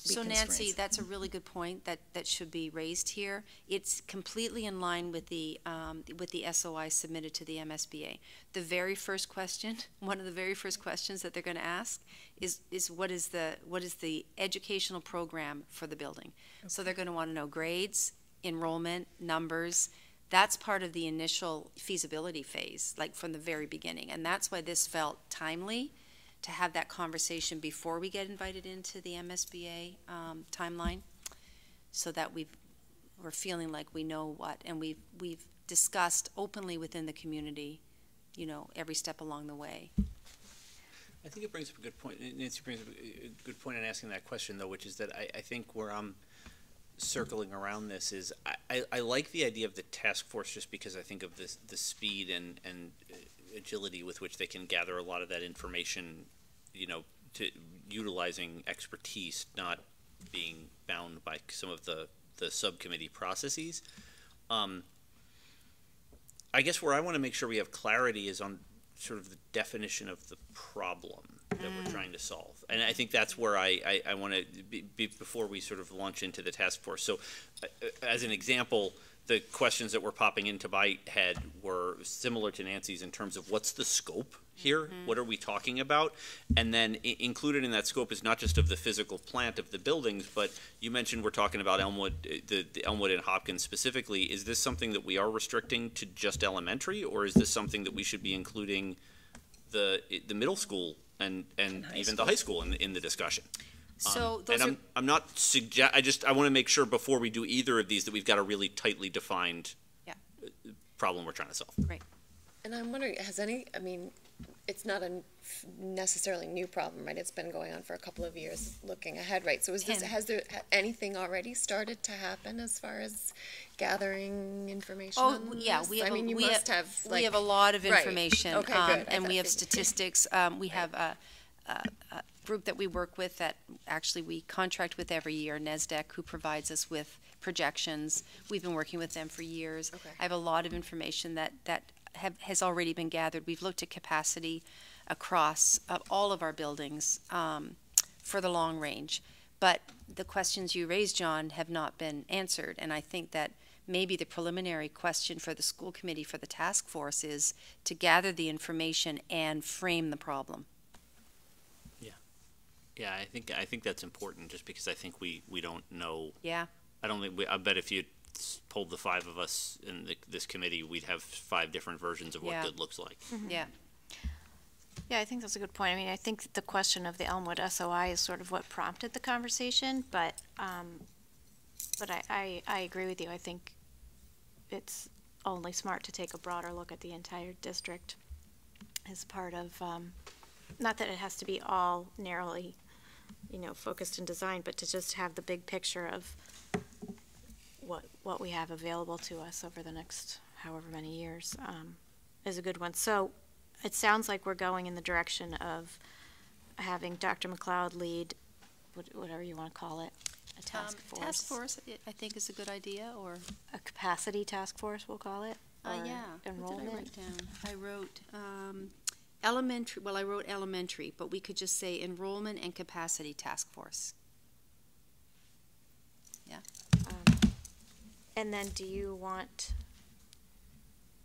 So Nancy, that's a really good point that, that should be raised here. It's completely in line with the, um, with the SOI submitted to the MSBA. The very first question, one of the very first questions that they're gonna ask is, is what is the, what is the educational program for the building? So they're gonna wanna know grades, enrollment, numbers. That's part of the initial feasibility phase, like from the very beginning. And that's why this felt timely to have that conversation before we get invited into the MSBA um, timeline, so that we've, we're feeling like we know what, and we've, we've discussed openly within the community, you know, every step along the way. I think it brings up a good point. Nancy brings up a good point in asking that question, though, which is that I, I think where I'm circling around this is I, I, I like the idea of the task force just because I think of this the speed and and agility with which they can gather a lot of that information, you know, to utilizing expertise, not being bound by some of the the subcommittee processes. Um, I guess where I want to make sure we have clarity is on sort of the definition of the problem that we're trying to solve. And I think that's where I, I, I want to be, be, before we sort of launch into the task force. So, uh, uh, as an example, the questions that were popping into my head were similar to Nancy's in terms of what's the scope here? What are we talking about? And then included in that scope is not just of the physical plant of the buildings, but you mentioned we're talking about Elmwood, uh, the, the Elmwood and Hopkins specifically. Is this something that we are restricting to just elementary, or is this something that we should be including the, the middle school and, and high even the high school in, in the discussion? Um, So those and are, I'm, I'm not suggest, I just, I want to make sure before we do either of these that we've got a really tightly defined Yeah. uh, problem we're trying to solve. Right. And I'm wondering, has any, I mean, it's not a n- necessarily new problem, right? It's been going on for a couple of years, looking ahead, right? So is this, has there, anything already started to happen as far as gathering information oh, on yeah, this? we I have, a- mean, you we must have, we like, have a lot of information, right. information. Okay, um, good. I And we have statistics. Um, we have a, a, a group that we work with that actually we contract with every year, NESDEC, who provides us with projections. We've been working with them for years. Okay. I have a lot of information that, that have, has already been gathered. We've looked at capacity across uh, all of our buildings um, for the long range. But the questions you raised, John, have not been answered. And I think that maybe the preliminary question for the school committee for the task force is to gather the information and frame the problem. Yeah, I think, I think that's important, just because I think we, we don't know, Yeah, I don't think, we I bet if you pulled the five of us in the, this committee, we'd have five different versions of what Yeah. good looks like. yeah. Yeah, I think that's a good point. I mean, I think the question of the Elmwood SOI is sort of what prompted the conversation, but, um, but I, I, I agree with you. I think it's only smart to take a broader look at the entire district as part of, um, not that it has to be all narrowly, you know, focused in design, but to just have the big picture of what, what we have available to us over the next however many years, um, is a good one. So, it sounds like we're going in the direction of having Dr. McLeod lead, whatever you want to call it, a task Um, force. Task force, I- I think is a good idea, or, A capacity task force, we'll call it. uh, yeah. I Enrollment. write down? I wrote, um, elementary, well, I wrote elementary, but we could just say enrollment and capacity task force. Um, And then do you want,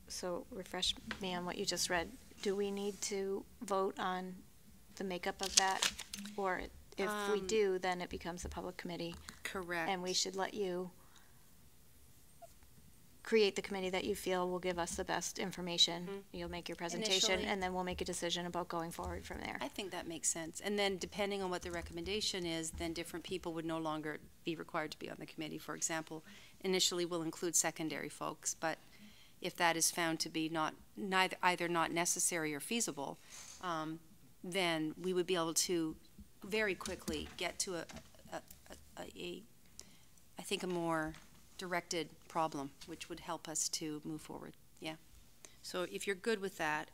so refresh me on what you just read. Do we need to vote on the makeup of that? Or if we Um, do, then it becomes a public committee? Correct. And we should let you create the committee that you feel will give us the best information. You'll make your presentation, Initially- and then we'll make a decision about going forward from there. I think that makes sense. And then depending on what the recommendation is, then different people would no longer be required to be on the committee. For example, initially we'll include secondary folks, but if that is found to be not, neither, either not necessary or feasible, um, then we would be able to very quickly get to a, a, a, a, I think a more directed problem, which would help us to move forward, yeah. So if you're good with that,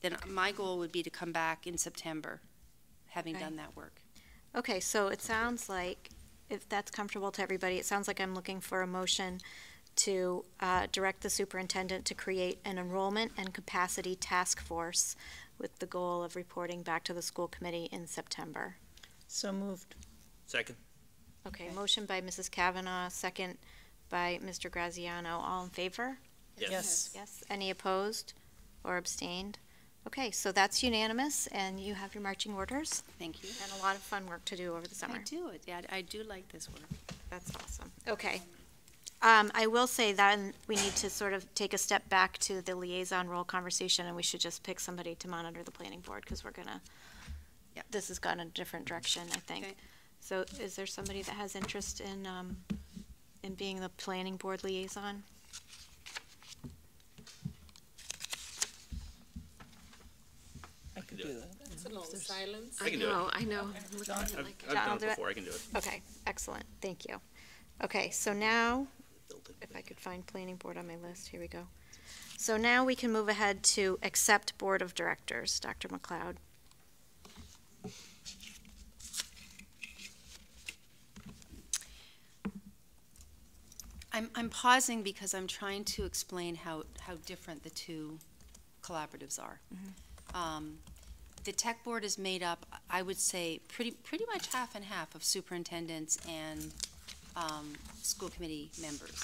then my goal would be to come back in September, having Okay. done that work. Okay, so it sounds like, if that's comfortable to everybody, it sounds like I'm looking for a motion to uh, direct the superintendent to create an enrollment and capacity task force with the goal of reporting back to the school committee in September. So moved. Second. Okay, motion by Mrs. Cavanaugh, second by Mr. Graziano. All in favor? Yes. Yes. Any opposed or abstained? Okay, so that's unanimous, and you have your marching orders, Thank you. and a lot of fun work to do over the summer. I do yeah, I do like this work. That's awesome. Okay. Um, I will say that we need to sort of take a step back to the liaison role conversation, and we should just pick somebody to monitor the planning board, because we're gonna, Yep. this has gone in a different direction, I think. Okay. So is there somebody that has interest in, um, in being the planning board liaison? I could do do that. It's a long silence. I can do it. know, I know. I'm looking at it I've, like- I've John done will it do it? before, I can do it. Okay, excellent, thank you. Okay, so now, if I could find planning board on my list, here we go. So now we can move ahead to accept board of directors, Dr. McLeod. I'm, pausing because I'm trying to explain how, how different the two collaboratives are. Um, The TEC board is made up, I would say, pretty, pretty much half and half of superintendents and um, school committee members.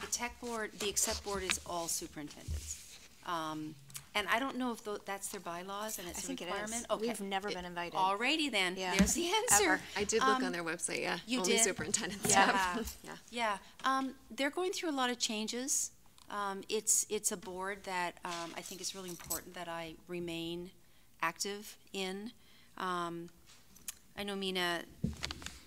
The TEC board, the ACCEPT board is all superintendents. Um, And I don't know if tho- that's their bylaws and I it's a think it is. requirement? Okay. We've never been invited. Alrighty then, Yeah. there's the answer. Ever. I did look Um, on their website, yeah. you Only did? superintendent Yeah. stuff. Yeah. Yeah, um, they're going through a lot of changes. Um, it's, it's a board that, um, I think is really important that I remain active in. Um, I know Mina,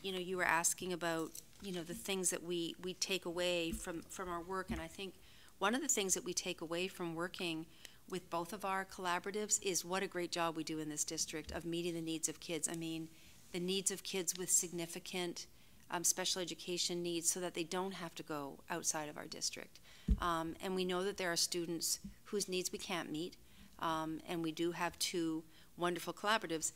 you know, you were asking about, you know, the things that we, we take away from, from our work, and I think one of the things that we take away from working with both of our collaboratives is what a great job we do in this district of meeting the needs of kids. I mean, the needs of kids with significant um, special education needs so that they don't have to go outside of our district. Um, and we know that there are students whose needs we can't meet, um, and we do have two wonderful collaboratives.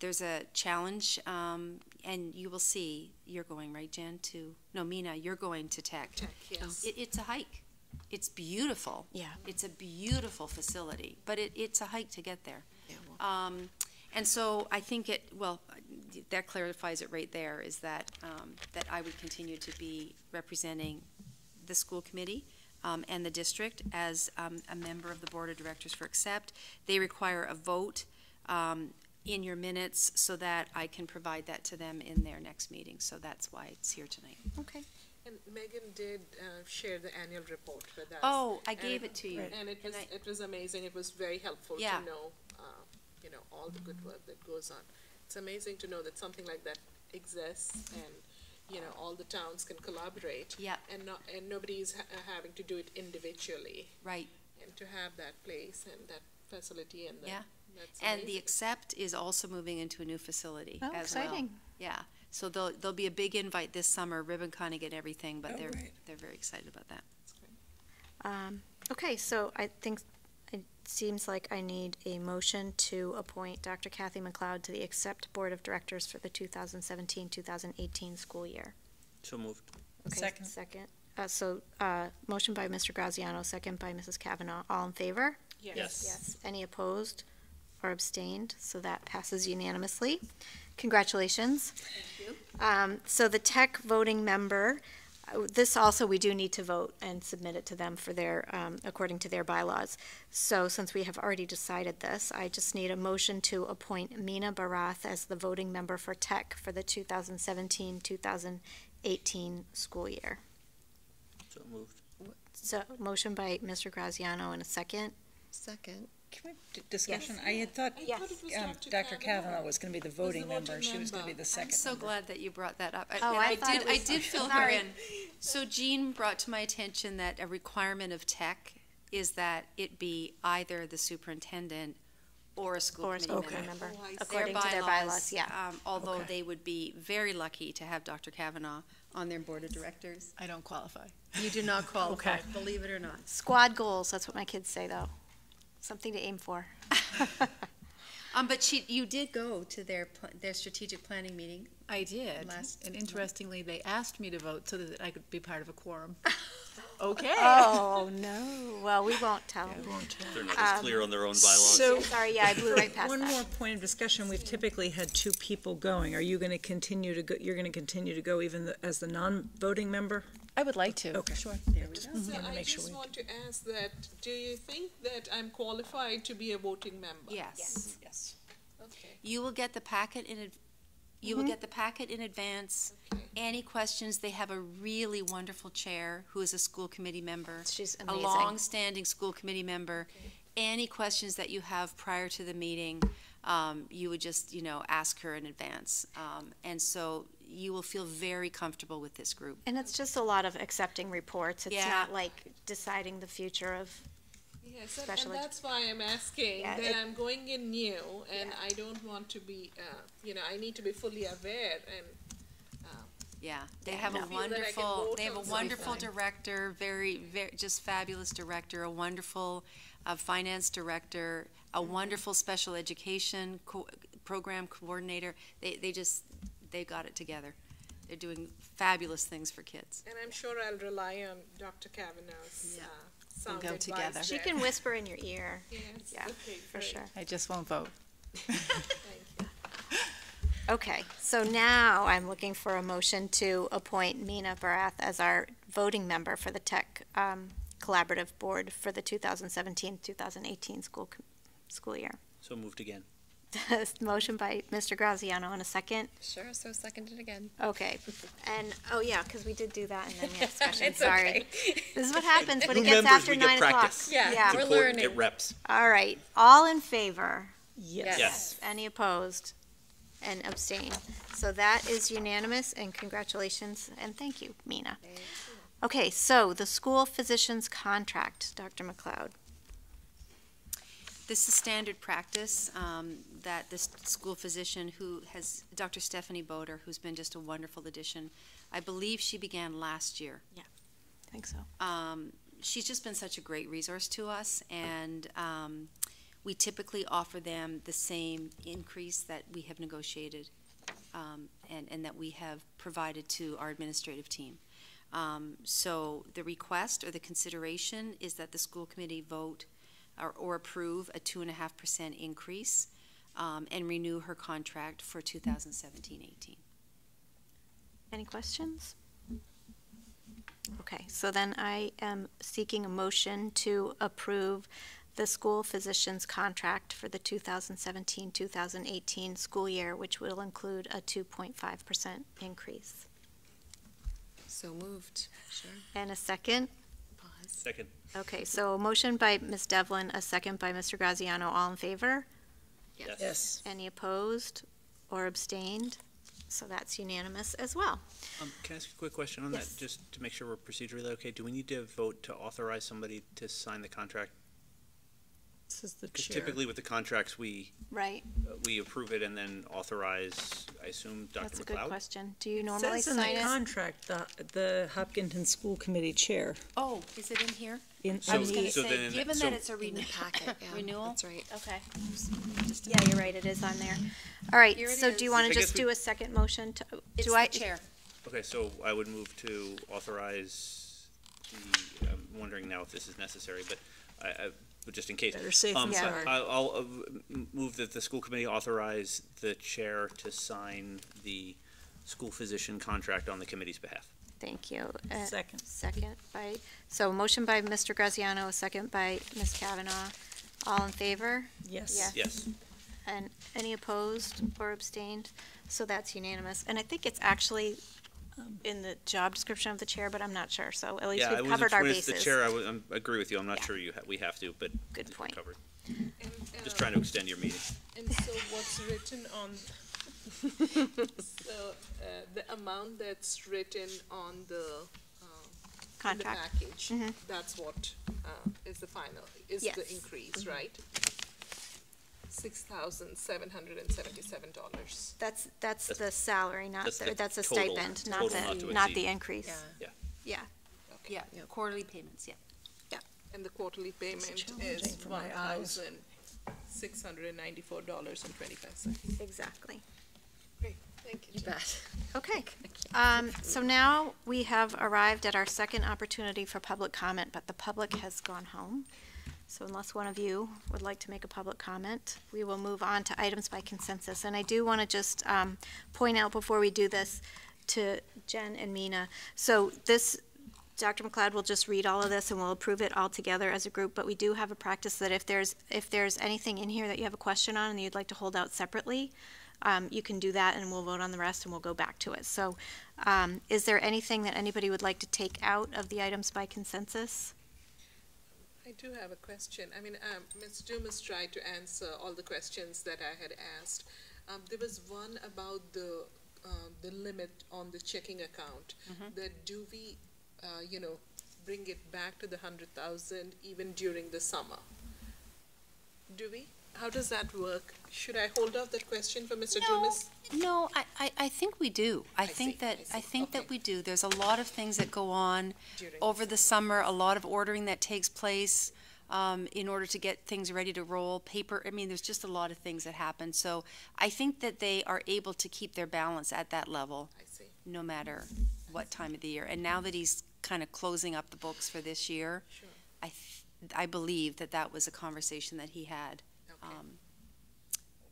There's a challenge, um, and you will see, you're going, right, Jen, to, no, Mina, you're going to TEC. TEC, yes. It, it's a hike. It's beautiful. Yeah. It's a beautiful facility, but it, it's a hike to get there. Yeah, well, Um, and so I think it, well, that clarifies it right there, is that, um, that I would continue to be representing the school committee, um, and the district as, um, a member of the board of directors for ACCEPT. They require a vote, um, in your minutes so that I can provide that to them in their next meeting, so that's why it's here tonight. Okay. And Megan did uh, share the annual report with us. Oh, I gave it to you. And it was, And I- it was amazing, it was very helpful Yeah. to know, uh, you know, all the good work that goes on. It's amazing to know that something like that exists and, you know, all the towns can collaborate. Yeah. And not, and nobody's ha- uh, having to do it individually. Right. And to have that place and that facility and that, Yeah. that's And the. ACCEPT is also moving into a new facility Oh, as well. exciting. Yeah, so there'll, there'll be a big invite this summer, ribbon cutting and everything, but Oh, they're, great. they're very excited about that. Um, okay, so I think it seems like I need a motion to appoint Dr. Kathy McLeod to the ACCEPT Board of Directors for the 2017-2018 school year. So moved. Okay, Second. Second. Uh, so, uh, motion by Mr. Graziano, second by Mrs. Cavanaugh. All in favor? Yes. Yes. Any opposed or abstained? So that passes unanimously. Congratulations. Thank you. Um, so the TEC voting member, uh, this also, we do need to vote and submit it to them for their, um, according to their bylaws. So since we have already decided this, I just need a motion to appoint Mina Barath as the voting member for TEC for the 2017-2018 school year. So moved. So, motion by Mr. Graziano and a second. Second. Can we, d- discussion, I had thought, I thought um, Dr. Dr. Kavanaugh Kavanaugh. was gonna be the the voting member, she was gonna be member. the I'm second so member. glad that you brought that up. Oh, And I I did, I did fill her in. So Jean brought to my attention that a requirement of TEC is that it be either the superintendent or a school Or a committee school member. committee member, Oh, I see. according to their bylaws, yeah. um, Although Okay. they would be very lucky to have Dr. Kavanaugh on their board of directors. I don't qualify. You do not qualify, Okay. believe it or not. Squad goals, that's what my kids say, though. Something to aim for. Um, but she, you did go to their, pl- their strategic planning meeting. I did, Last and interestingly, they asked me to vote so that I could be part of a quorum. Okay. Oh, no. Well, we won't tell. They're not as Um, clear on their own bylaws. So. Sorry, yeah, I blew right past One that. more point of discussion, we've typically had two people going. Are you gonna continue to go, you're gonna continue to go even the- as the non-voting member? I would like to. Okay. Sure. Just So wanna I make just we- want to ask that, do you think that I'm qualified to be a voting member? Yes. Yes. Okay. You will get the packet in, ad- you will get the packet in advance. Okay. Any questions, they have a really wonderful chair who is a school committee member. She's A amazing. long-standing school committee member. Any questions that you have prior to the meeting, um, you would just, you know, ask her in advance. Um, and so you will feel very comfortable with this group. And it's just a lot of accepting reports. It's Yeah. not like deciding the future of, Yes, and- Special and edu- that's why I'm asking, Yeah, that it- I'm going in new, and I don't want to be, uh, you know, I need to be fully aware, and Yeah, they have no. a Feel that I can wonderful, they have a on wonderful something. director, very, very, just fabulous director, a wonderful uh, finance director, a wonderful special education co- program coordinator. They, they just, they got it together. They're doing fabulous things for kids. And I'm sure I'll rely on Dr. Kavanaugh's, uh, sound go advice together. she there. can whisper in your ear. Yes, Yeah, okay, for sure. I just won't vote. Thank you. Okay, so now I'm looking for a motion to appoint Mina Barath as our voting member for the TEC um, Collaborative Board for the 2017-2018 school, school year. So moved again. Motion by Mr. Graziano in a second. Sure, so seconded again. Okay, and, oh yeah, because we did do that and then we had discussion, It's sorry. okay. This is what happens when it gets members, after we get nine o'clock. practice. Yeah, Yeah. It's we're important, learning. Get reps. All right, all in favor? Yes. Yes. Any opposed? And abstain. So that is unanimous, and congratulations, and thank you, Mina. Okay, so the school physician's contract, Dr. McLeod. This is standard practice, um, that this school physician who has, Dr. Stephanie Boder, who's been just a wonderful addition. I believe she began last year. Yeah, I think so. um, she's just been such a great resource to us, and um, we typically offer them the same increase that we have negotiated um, and, and that we have provided to our administrative team. Um, so the request or the consideration is that the school committee vote or, or approve a two and a half percent increase um, and renew her contract for 2017-18. Any questions? Okay, so then I am seeking a motion to approve the school physician's contract for the 2017-2018 school year, which will include a 2.5% increase. So moved. Sure. And a second? Pause. Second. Okay, so a motion by Ms. Devlin, a second by Mr. Graziano, all in favor? Yes. Yes. Any opposed or abstained? So that's unanimous as well. Um, can I ask a quick question on that, just to make sure we're procedurally okay? Do we need to vote to authorize somebody to sign the contract? This is the Because chair. typically with the contracts, we, Right. uh, we approve it and then authorize, I assume, Dr. That's a good McLeod? question. Do you It normally Says in sign the it? contract, the, the Hopkinton School Committee Chair. Oh, is it in here? In, So- I was gonna so say, then- given so- that it's a In renew- packet, yeah. renewal, That's right. Okay. Yeah, you're right, it is on there. All right, Here it so do you is. wanna guess just we- do a second motion to, It's do the I? chair. Okay, so I would move to authorize the, I'm wondering now if this is necessary, but I, I, but just in case. Better safe Um, than Yeah. sorry. I- I'll uh, m- move that the school committee authorize the chair to sign the school physician contract on the committee's behalf. Thank you. Uh, Second. Second by, so motion by Mr. Graziano, a second by Ms. Cavanaugh. All in favor? Yes. Yeah. Yes. And any opposed or abstained? So that's unanimous. And I think it's actually in the job description of the chair, but I'm not sure. So at least Yeah, we've covered our when it's bases. the chair, I would, I'm- agree with you, I'm not Yeah. sure you, ha- we have to, but. Good point. Covered. And, Just uh, trying to extend your meeting. And so what's written on, so, uh, the amount that's written on the, uh, in the Contract. package, Mhm. that's what, uh, is the final, is Yes. the increase, right? Six thousand seven hundred and seventy-seven dollars. That's, that's That's- the salary, not, that's the the that's a total- stipend, not total not the, to not exceed. the increase. Yeah. Yeah. Yeah, quarterly payments, yeah. Yeah. And the quarterly payment challenging is for one my eyes. thousand six hundred and ninety-four dollars and twenty-five cents. Exactly. Great, Thank You bet. Okay, um, so now we have arrived at our second opportunity for public comment, but the public has gone home. So unless one of you would like to make a public comment, we will move on to items by consensus. And I do want to just, um, point out before we do this to Jen and Mina. So this, Dr. McLeod will just read all of this and we'll approve it all together as a group, but we do have a practice that if there's, if there's anything in here that you have a question on and you'd like to hold out separately, um, you can do that and we'll vote on the rest and we'll go back to it. So, um, is there anything that anybody would like to take out of the items by consensus? I do have a question. I mean, um, Ms. Dumas tried to answer all the questions that I had asked. Um, there was one about the, uh, the limit on the checking account. That do we, uh, you know, bring it back to the hundred thousand even during the summer? Do we? How does that work? Should I hold off that question for Mr. No, Dumas? No, I, I, I think we do. I think see, that, I I think that we do. There's a lot of things that go on During over the summer, a lot of ordering that takes place um, in order to get things ready to roll, paper, I mean, there's just a lot of things that happen. So I think that they are able to keep their balance at that level, I see. no matter what time of the year. And now that he's kind of closing up the books for this year, Sure. I, th- I believe that that was a conversation that he had Okay. Um,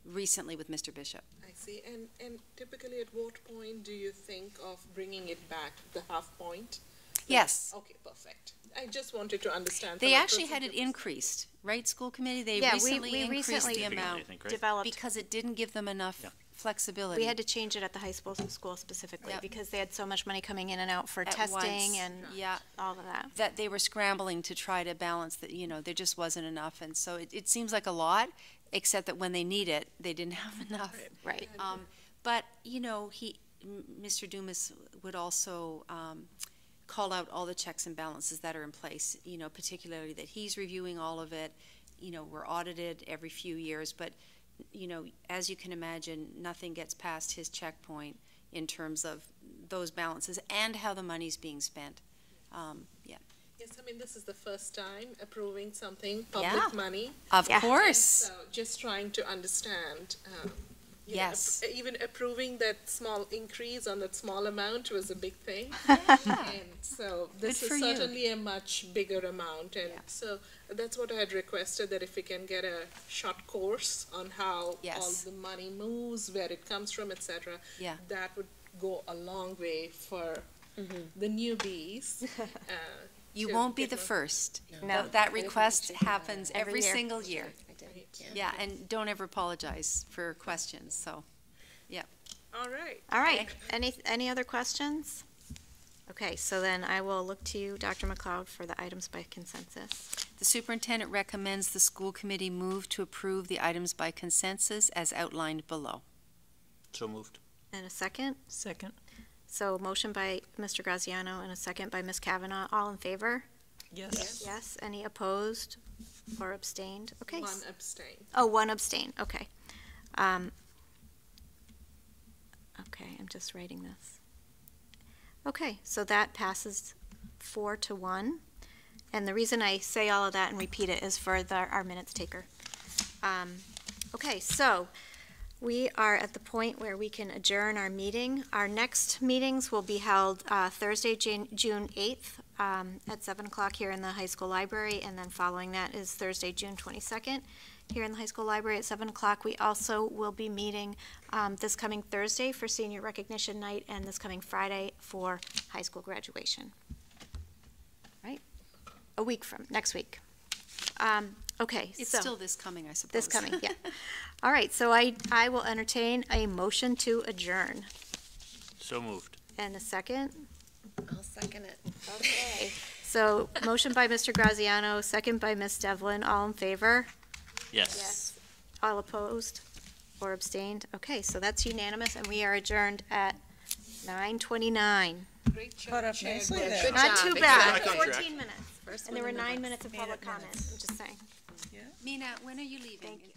recently with Mr. Bishop. I see. And, and typically at what point do you think of bringing it back, the half point? Yes. Okay, perfect. I just wanted to understand. They actually had it increased, right, school committee? They Yeah, we- recently we increased recently the amount right? Developed, because it didn't give them enough Yeah. Flexibility. we had to change it at the high school, school specifically, Yep. because they had so much money coming in and out for At testing once. and Yeah, all of that. that they were scrambling to try to balance that, you know, there just wasn't enough. And so it, it seems like a lot, except that when they need it, they didn't have enough. Right. Um, but, you know, he, M- Mr. Dumas would also, um, call out all the checks and balances that are in place, you know, particularly that he's reviewing all of it. You know, we're audited every few years, but, you know, as you can imagine, nothing gets past his checkpoint in terms of those balances and how the money's being spent. Um, yeah, Yes, I mean, this is the first time approving something, Yeah. public money. of Yeah. course. So just trying to understand, um, you know, Yes. even approving that small increase on that small amount was a big thing. And so this Good is for you. certainly a much bigger amount. And Yeah. so that's what I had requested, that if we can get a short course on how all the money moves, where it comes from, etc., Yeah. That would go a long way for the newbies. uh, You won't be the first. No. Th- That request happens Every every year. single year. I did. Yeah, and don't ever apologize for questions, so. Yeah. All right. All right, any, any other questions? Okay, so then I will look to you, Dr. McLeod, for the items by consensus. The superintendent recommends the school committee move to approve the items by consensus as outlined below. So moved. And a second? Second. So motion by Mr. Graziano and a second by Ms. Cavanaugh. All in favor? Yes. Yes. Any opposed or abstained? Okay. One abstain. Oh, one abstain, okay. Um, Okay, I'm just writing this. Okay, so that passes four to one. And the reason I say all of that and repeat it is for the, our minutes taker. Um, Okay, so we are at the point where we can adjourn our meeting. Our next meetings will be held uh, Thursday, Jan- June 8th um, at 7 o'clock here in the high school library, and then following that is Thursday, June 22nd here in the high school library at 7 o'clock. We also will be meeting um, this coming Thursday for senior recognition night and this coming Friday for high school graduation. Right? A week from, next week. Um, Okay, It's so- still this coming, I suppose. This coming, yeah. All right, so I, I will entertain a motion to adjourn. So moved. And a second? I'll second it. Okay. So, motion by Mr. Graziano, second by Ms. Devlin, all in favor? Yes. All opposed or abstained? Okay, so that's unanimous, and we are adjourned at nine twenty-nine. Great job. Caught up Chair nicely Bush. there. Good Not job. too bad, job. fourteen minutes. First And there one were in the nine books. minutes of public it minutes. comments, I'm just saying. Mina, when are you leaving? Thank you.